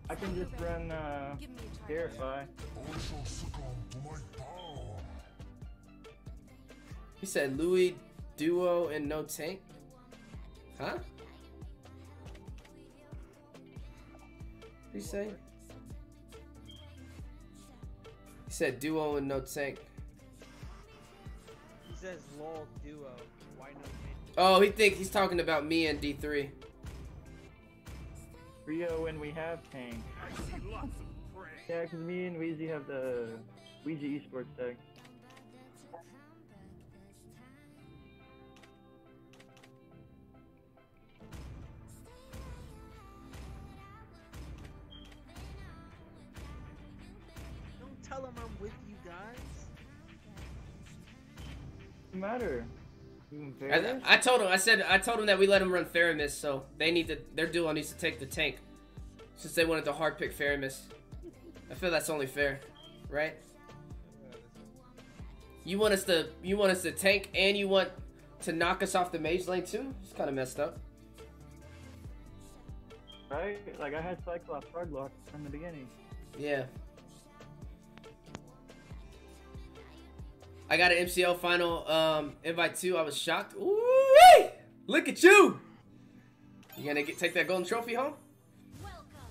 I can just run uh Terrify. He said Louis duo and no tank. Huh? He say? He said duo and no tank. He says lol duo. Why no mid? Oh, he think he's talking about me and D3. Rio and we have tank. I see lots of prey. Yeah, because me and Weezy have the Ouija esports tag. Tell him I'm with you guys. What's the matter? I. I told him. I said I told him that we let him run Faramis, so they need to. Their duo needs to take the tank, since they wanted to hard pick Faramis. I feel that's only fair, right? You want us to you want us to tank and you want to knock us off the mage lane too? It's kind of messed up. Right? Like I had Cyclops hard lock from the beginning. Yeah. I got an MCL final um, invite too. I was shocked. Ooh, look at you! You gonna get take that golden trophy home?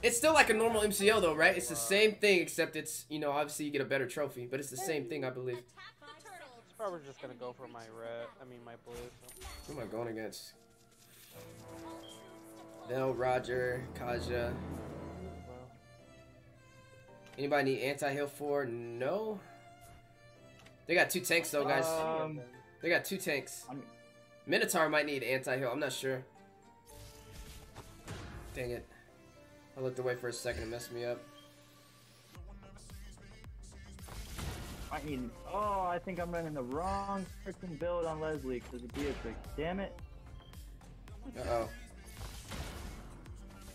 It's still like a normal MCL though, right? It's the same thing except it's you know obviously you get a better trophy, but it's the same thing I believe. It's probably just gonna go for my red. I mean my blue. So. Who am I going against? Vale, Roger, Kaja. Anybody need anti-heal for? No. They got two tanks though, guys. Um, They got two tanks. I'm- Minotaur might need anti-heal. I'm not sure. Dang it. I looked away for a second and messed me up. I need. Oh, I think I'm running the wrong freaking build on Leslie because of Beatrix. Damn it. Uh-oh.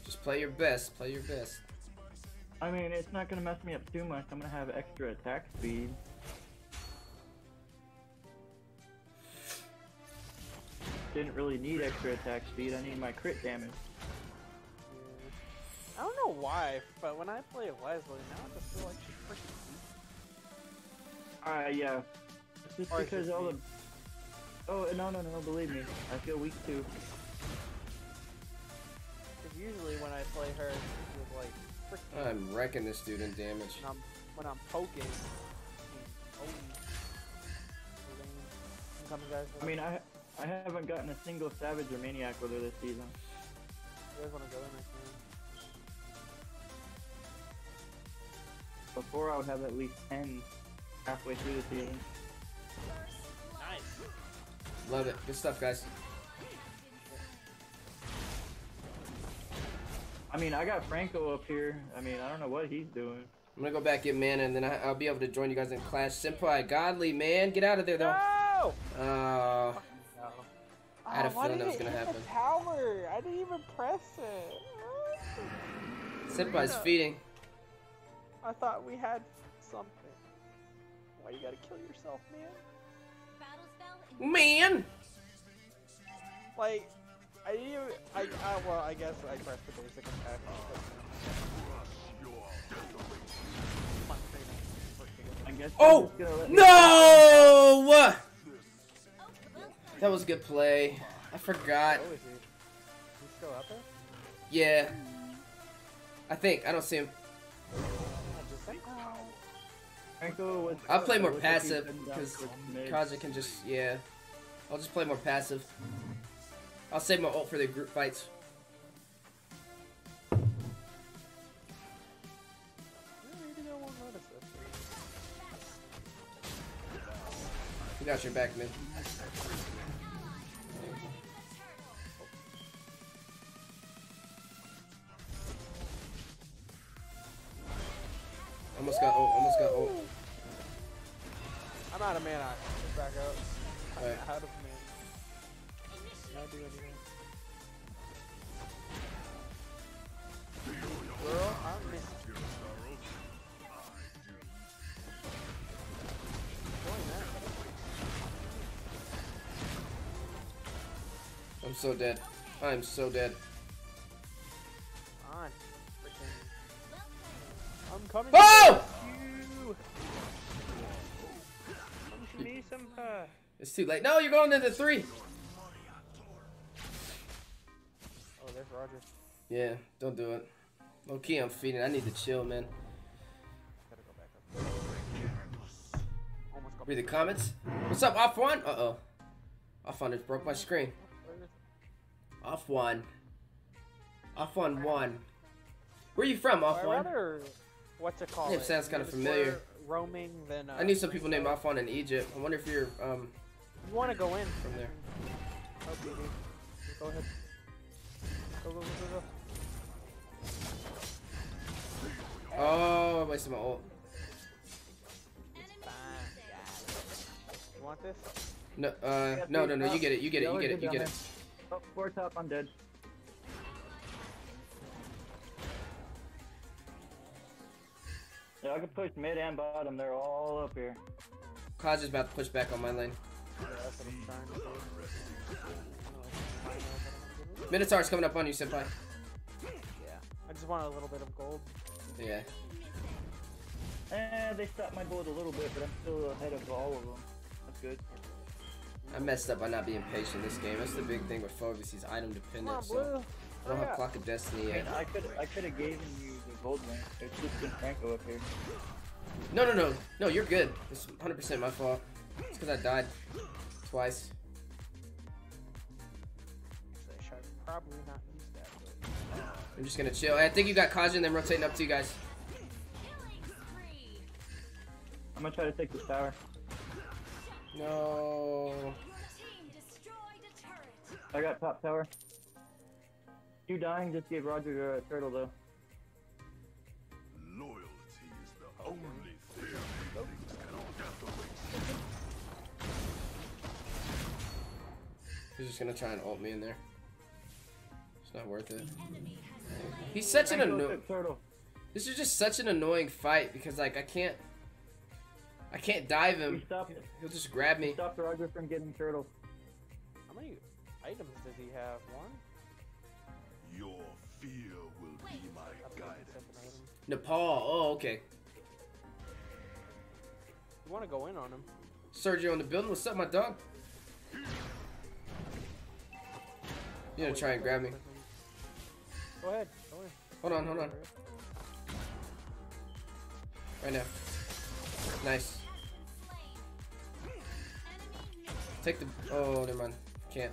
Just play your best. Play your best. I mean, it's not gonna mess me up too much. I'm gonna have extra attack speed. Didn't really need extra attack speed. I need my crit damage. I don't know why, but when I play Leslie, now I just feel like she's freaking weak. Alright, yeah. It's just Or because all the. Oh no no no! Believe me, I feel weak too. Because usually when I play her, she's like freaking. I'm wrecking this dude in damage. when I'm when I'm poking. I'm coming. I mean, I I haven't gotten a single Savage or Maniac with her this season. You guys want to go there next time? Before I would have at least 10 halfway through the season. Nice. Love it. Good stuff, guys. I mean, I got Franco up here. I mean, I don't know what he's doing. I'm gonna go back in man, and then I, will be able to join you guys in Clash. Simple, godly man, get out of there though. No! Uh, I had a Oh, why feeling that did was it gonna hit happen. The tower. I didn't even press it. Senpai's Yeah. feeding. I thought we had something. Why you gotta kill yourself, man? Man! Like, I didn't even. I, I well, I guess I pressed the basic attack. I guess Oh! I'm just That was a good play. I forgot. Where is he? He's still out there? Yeah. I think. I don't see him. I'll play more I wish I could passive because towards. Kaja can just yeah. I'll just play more passive. I'll save my ult for the group fights. Maybe I won't notice this. We got your back, man. Almost got ult. Almost got ult. I'm out of mana. Back out. I'm Alright. out of mana. Can I do anything? Girl, I missed you. Doing. I'm so dead. I'm so dead. I'm coming. Oh! you. Come to me, senpai. It's too late. No, you're going into three. Oh, there's Roger. Yeah, don't do it. Low key, I'm feeding. I need to chill, man. Gotta go back up. Read the comments. What's up, off one? Uh oh. Off one just broke my screen. Off one. Off one one. Where are you from, off one? Rather what's it called? Name sounds kinda familiar. Roaming than. Uh, I knew some people named off one in Egypt. I wonder if you're um You want to go in from there. Okay, dude. Go ahead. Go, go, go, go, go. Oh, I wasted my ult. Fine. You want this? No, uh, no, no, no. You get it. You get it. You get it. You get it. Oh, four top, I'm dead. Yeah, I can push mid and bottom. They're all up here. Kaja's about to push back on my lane. Yeah, that's what I'm trying to do. Minotaur's coming up on you, senpai. Yeah. I just want a little bit of gold. Yeah. Eh, they stopped my bullet a little bit, but I'm still ahead of all of them. That's good. I messed up by not being patient this game. That's the big thing with Focus. He's item dependent, on, so I don't Hurry have up. Clock of Destiny I yet. I could I could have given you the gold ring. It's just been Franco up here. No, no, no. No, you're good. It's 100% my fault. It's because I died twice. I should probably not use that. But... I'm just gonna chill. I think you got Kaja and then rotating up to you guys. I'm gonna try to take this tower. No. I got top tower. You dying just gave Roger a turtle though. Loyalty is the only thing things can evaporate. He's just gonna try and ult me in there. It's not worth it. He's such an annoying. turtle. This is just such an annoying fight because like I can't. I can't dive him. He'll just grab We me. stopped Roger from getting turtle. How many items does he have? One? Your fear will be my guidance. Nepal. Oh, okay. You want to go in on him? Sergio in the building. What's up, my dog? You gonna try and grab me? Go ahead. Go in. Hold on, hold on. Right now. Nice. Take the. Oh, never mind. Can't.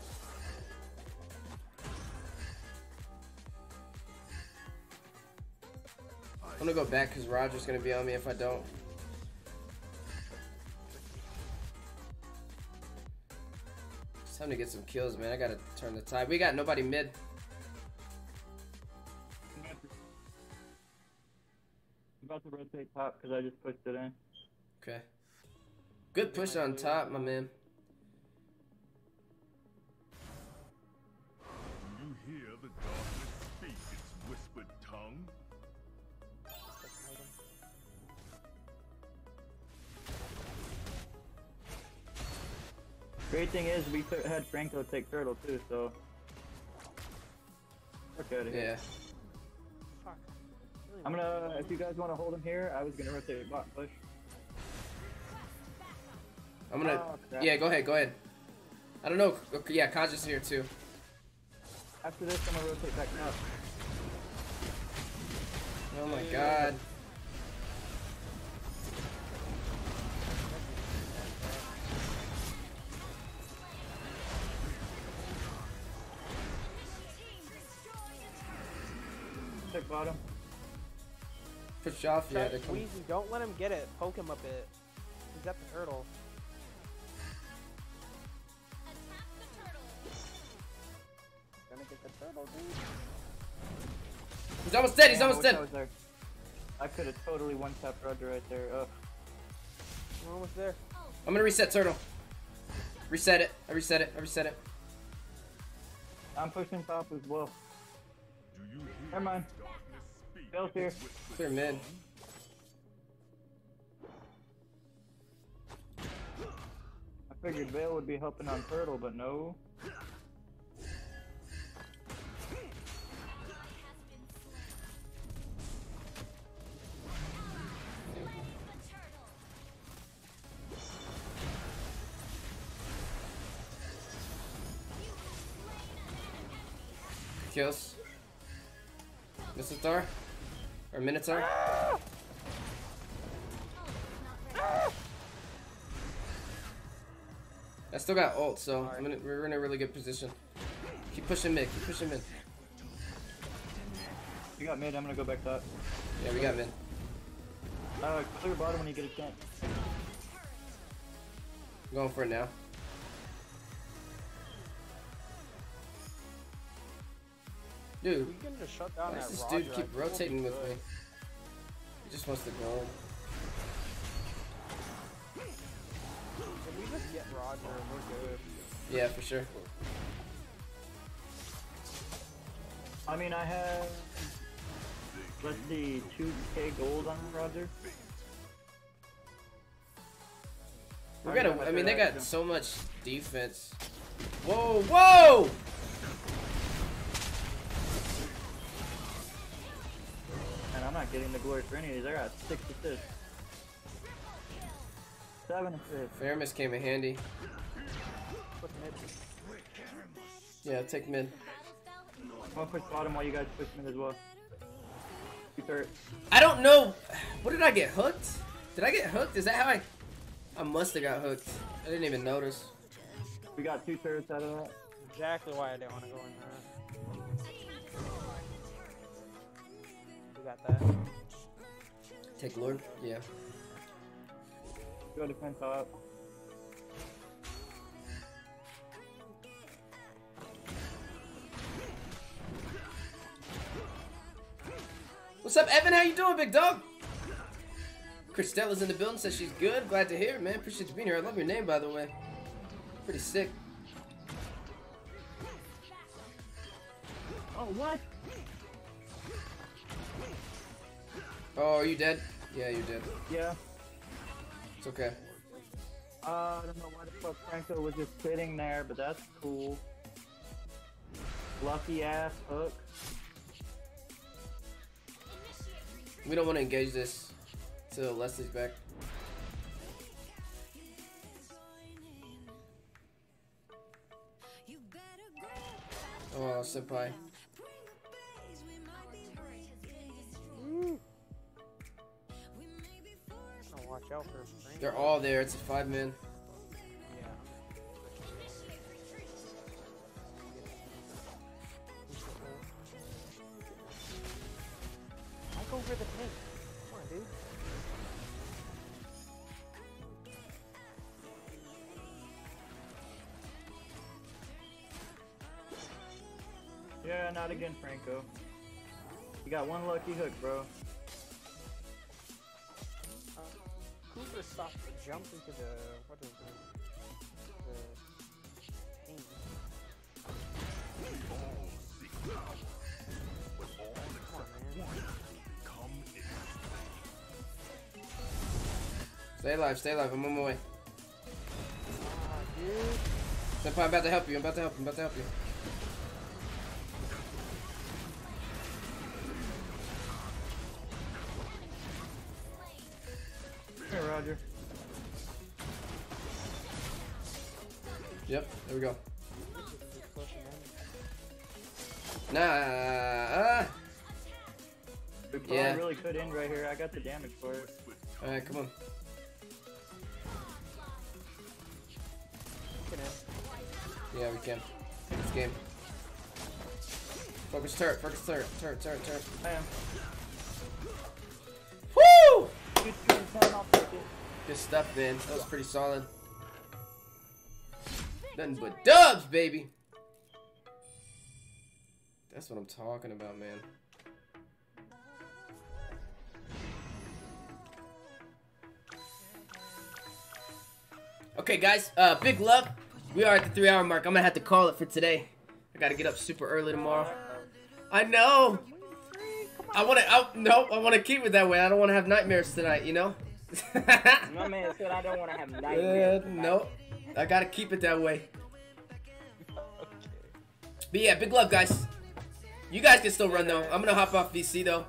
I'm gonna go back because Roger's gonna be on me if I don't. It's time to get some kills, man. I gotta turn the tide. We got nobody mid. I'm about to rotate top because I just pushed it in. Okay. Good push on top, my man. You hear the darkness Great thing is we had Franco take turtle too, so we're good. here. Yeah. Fuck. Really I'm gonna. If you guys want to hold him here, I was gonna rotate bot push. I'm gonna. Oh. Yeah, go ahead, go ahead. I don't know. Okay, yeah, Kaja's here too. After this, I'm gonna rotate back up. Oh my god. Bottom. Push off, yeah, Try they're coming. squeezing. Don't let him get it. Poke him a bit. He's at the turtle. Gonna get the turtle, dude. He's almost dead, he's Damn, I almost wish I dead. was there. I could have totally one tapped Roger right there. Ugh. We're almost there. I'm gonna reset turtle. Reset it. I reset it. I reset it. I'm pushing top as well. Do you hear Never mind. Speak here. Clear mid. I figured Vale would be helping on turtle, but no. Kills. Minotaur? Or Minotaur? I still got ult, so I'm gonna, we're in a really good position. Keep pushing mid, keep pushing mid. You got mid. I'm gonna go back top. Yeah, we got mid. Uh, clear bottom when you get a chance. I'm going for it now. Dude, We can just shut down why does this Roger. dude keep think we'll rotating with me? He just wants to go. If we just get Roger, we're good. Yeah, for sure. I mean, I have. Let's see, 2k gold on Roger. We're gonna. I mean, they got so much defense. Whoa, whoa! Not getting the glory for any of these. I got six assists. Seven assists. Faramis came in handy. Yeah, take mid. I'm gonna push bottom while you guys push mid as well. You turret. I don't know. What did I get hooked? Did I get hooked? Is that how I? I must have got hooked. I didn't even notice. We got two turrets out of that. Exactly why I didn't want to go in We got that. Take Lord. Yeah. Go defense top. What's up, Evan? How you doing, big dog? Christella's in the building. Says she's good. Glad to hear it, man. Appreciate you being here. I love your name, by the way. Pretty sick. Oh, what? Oh, are you dead? Yeah, you're dead. Yeah. It's okay. Uh, I don't know why the fuck Franco was just sitting there, but that's cool. Lucky ass hook. We don't want to engage this till Leslie's back. Oh, senpai. Oh, watch out for spring. They're all there. It's a five man. Yeah. Over the. Come on, dude. Yeah, not again, Franco. You got one lucky hook, bro. Koopa stopped the jump into the what is it? The thing. Come on, man. Stay alive, stay alive. I'm on my way. Ah, dude. Senpai, I'm about to help you. I'm about to help you. I'm about to help you. There we go. Nah. Uh, We probably Yeah. really could end right here. I got the damage for it. Alright, come on. Look at him. Yeah, we can. This game. Focus turret, focus turret, turret, turret, turret. I am. Woo! Two, two, and ten, I'll take it. Good stuff, man. That was pretty solid. Nothing but dubs, baby. That's what I'm talking about, man. Okay, guys. Uh, big love. We are at the three-hour mark. I'm gonna have to call it for today. I gotta get up super early tomorrow. I know. I wanna. I, no, I wanna keep it that way. I don't wanna have nightmares tonight. You know. My man said I don't want to have Uh, nightmares. no, I gotta keep it that way. But yeah, big love, guys. You guys can still run though. I'm gonna hop off VC though.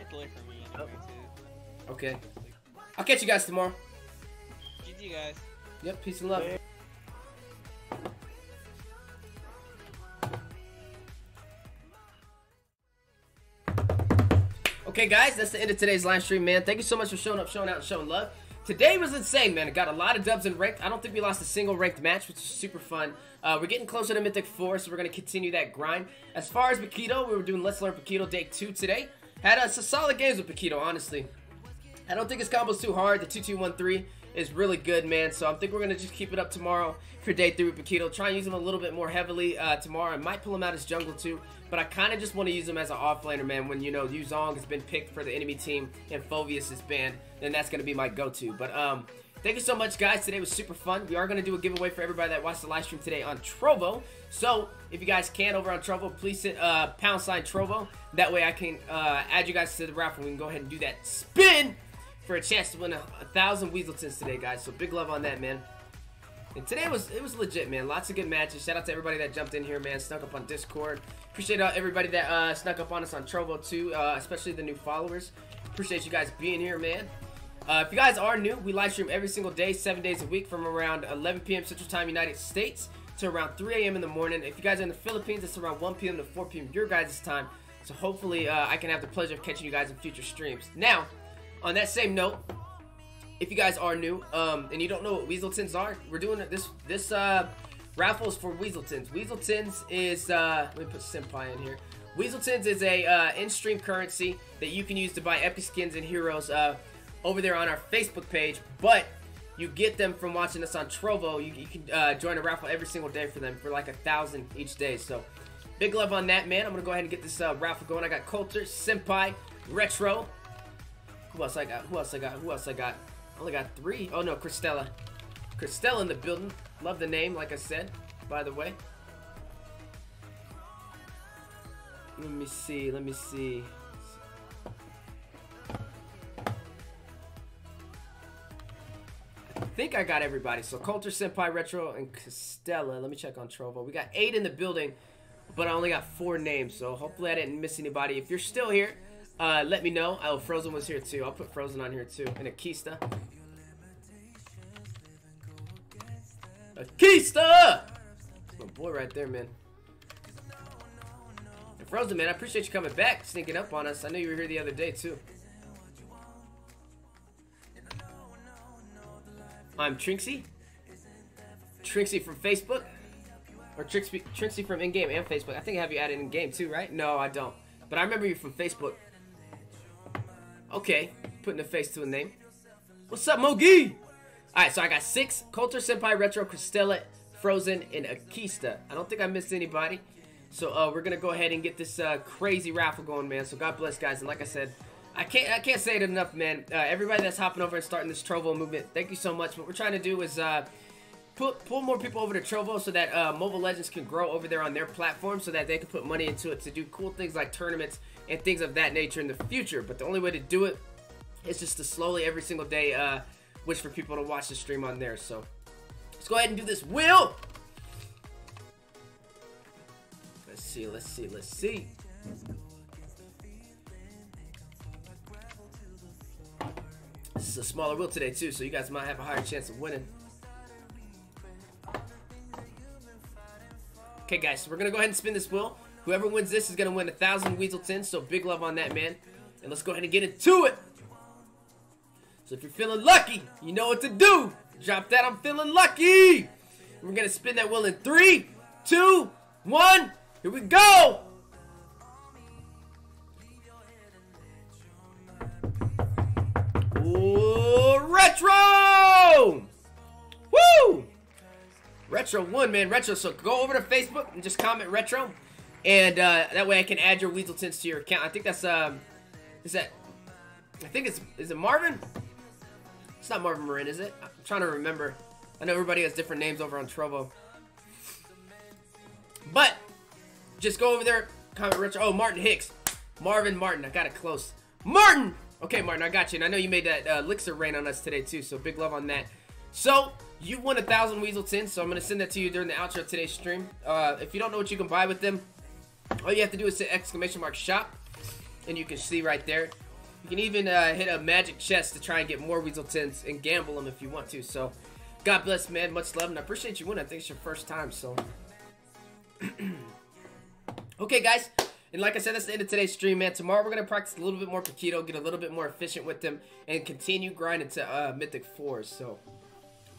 It's late for me anyway, too. Okay. I'll catch you guys tomorrow. GG, guys. Yep, peace and love. Okay, guys, that's the end of today's live stream, man. Thank you so much for showing up, showing out, and showing love. Today was insane, man. It got a lot of dubs in ranked. I don't think we lost a single ranked match, which is super fun. Uh, we're getting closer to Mythic 4, so we're going to continue that grind. As far as Paquito, we were doing Let's Learn Paquito Day 2 today. Had uh, some solid games with Paquito, honestly. I don't think his combo's too hard. The 2213 is really good, man. So I think we're going to just keep it up tomorrow for day three with Paquito. Try and use him a little bit more heavily uh, tomorrow. I might pull him out as jungle too. But I kind of just want to use him as an offlaner, man. When, you know, Yu Zhong has been picked for the enemy team and Phoveus is banned, then that's going to be my go-to. But, um... Thank you so much, guys. Today was super fun. We are going to do a giveaway for everybody that watched the live stream today on Trovo. So, if you guys can over on Trovo, please hit uh, pound sign Trovo. That way I can uh, add you guys to the raffle. We can go ahead and do that spin for a chance to win a, a thousand Weaseltons today, guys. So, big love on that, man. And today was it was legit, man. Lots of good matches. Shout out to everybody that jumped in here, man. Snuck up on Discord. Appreciate uh, everybody that uh, snuck up on us on Trovo too, uh, especially the new followers. Appreciate you guys being here, man. Uh, if you guys are new, we live stream every single day, seven days a week, from around 11 p.m. Central Time, United States, to around 3 a.m. in the morning. If you guys are in the Philippines, it's around 1 p.m. to 4 p.m. your guys' time. So hopefully, uh, I can have the pleasure of catching you guys in future streams. Now, on that same note, if you guys are new um, and you don't know what Weasel Weaseltons are, we're doing this this uh, raffles for Weaseltons. Weaseltons is uh, let me put Senpai in here. Weaseltons is a uh, in-stream currency that you can use to buy epic skins and heroes uh, over there on our Facebook page, but you get them from watching us on Trovo. You, you can uh, join a raffle every single day for them for like a thousand each day. So big love on that, man. I'm gonna go ahead and get this uh, raffle going. I got Coulter, Senpai, Retro. Who else I got? Who else I got? Who else I got? I only got three. Oh no, Christella. Christella in the building. Love the name, like I said, by the way. Let me see, let me see. I think I got everybody. So Coulter, Senpai, Retro, and Costella. Let me check on Trovo. We got eight in the building, but I only got four names. So hopefully I didn't miss anybody. If you're still here, uh, let me know. Oh, Frozen was here too. I'll put Frozen on here too. And Akista. Akista! My boy right there, man. And Frozen, man, I appreciate you coming back, sneaking up on us. I know you were here the other day too. I'm Trinksy. Trinksy from Facebook. Or Trixie, Trinksy from in-game and Facebook. I think I have you added in-game too, right? No, I don't. But I remember you from Facebook. Okay, putting a face to a name. What's up, Mogi? Alright, so I got six. Coulter, Senpai, Retro, Cristela, Frozen, and Akista. I don't think I missed anybody. So uh, we're gonna go ahead and get this uh, crazy raffle going, man. So God bless, guys. And like I said, I can't I can't say it enough, man. Uh, everybody that's hopping over and starting this Trovo movement, thank you so much. What we're trying to do is uh, pull, pull more people over to Trovo so that uh, Mobile Legends can grow over there on their platform so that they can put money into it to do cool things like tournaments and things of that nature in the future. But the only way to do it is just to slowly every single day wish for people to watch the stream on there. So let's go ahead and do this. Will! Let's see, let's see, let's see. This is a smaller wheel today too, so you guys might have a higher chance of winning. Okay, guys, so we're gonna go ahead and spin this wheel. Whoever wins this is gonna win a thousand Weaseltons, so big love on that, man. And let's go ahead and get into it. So if you're feeling lucky, you know what to do. Drop that, I'm feeling lucky. We're gonna spin that wheel in three, two, one. Here we go. Ooh, retro! Woo! Retro one, man. Retro. So go over to Facebook and just comment retro, and uh, that way I can add your Weaseltons to your account. I think that's um, is that? I think it's is it Marvin? It's not Marvin Marin, is it? I'm trying to remember. I know everybody has different names over on Trovo. But just go over there, comment Rich. Oh, Martin Hicks, Marvin Martin. I got it close. Martin. Okay, Martin, I got you. And I know you made that uh, elixir rain on us today too, so big love on that. So you won a thousand Weaseltons, so I'm gonna send that to you during the outro of today's stream. Uh, if you don't know what you can buy with them, all you have to do is hit exclamation mark shop, and you can see right there. You can even uh, hit a magic chest to try and get more Weaseltons and gamble them if you want to. So, God bless, man. Much love, and I appreciate you winning. I think it's your first time, so. okay, guys. And like I said, that's the end of today's stream, man. Tomorrow we're going to practice a little bit more Paquito, get a little bit more efficient with them, and continue grinding to uh, Mythic 4s. So,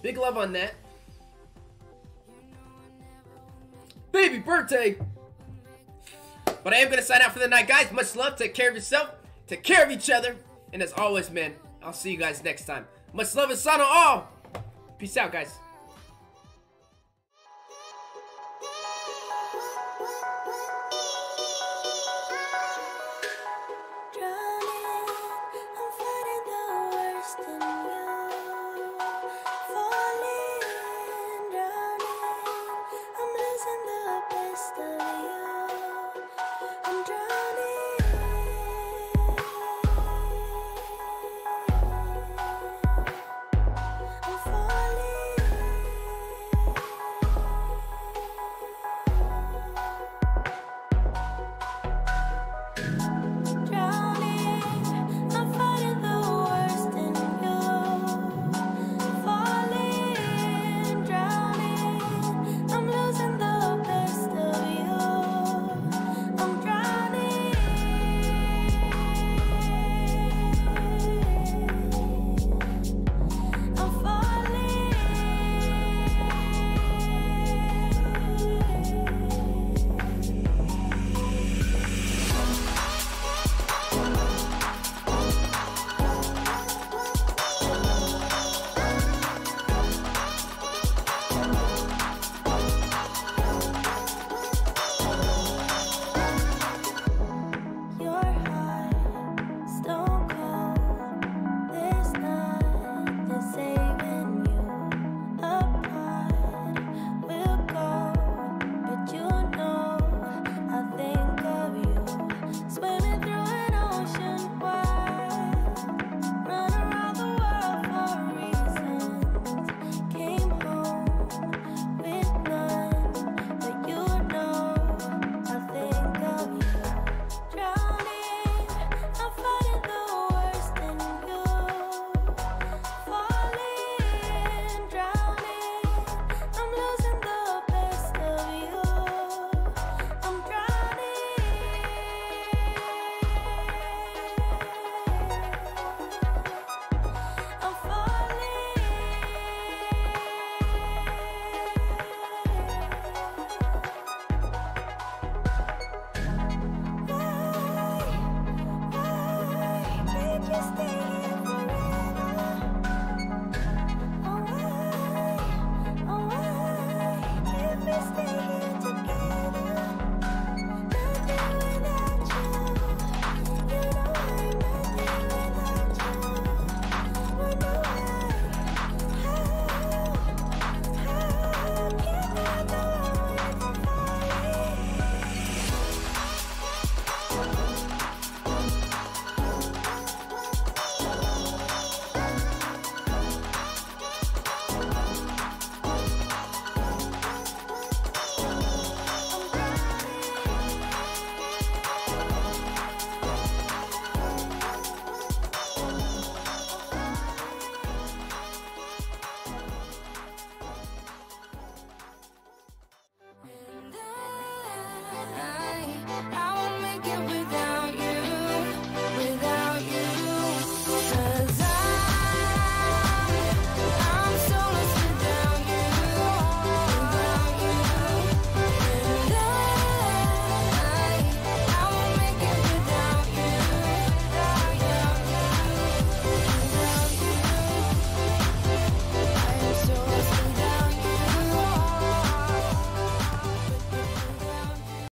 big love on that. Baby birthday! But I am going to sign out for the night, guys. Much love. Take care of yourself. Take care of each other. And as always, man, I'll see you guys next time. Much love and sign on all. Peace out, guys.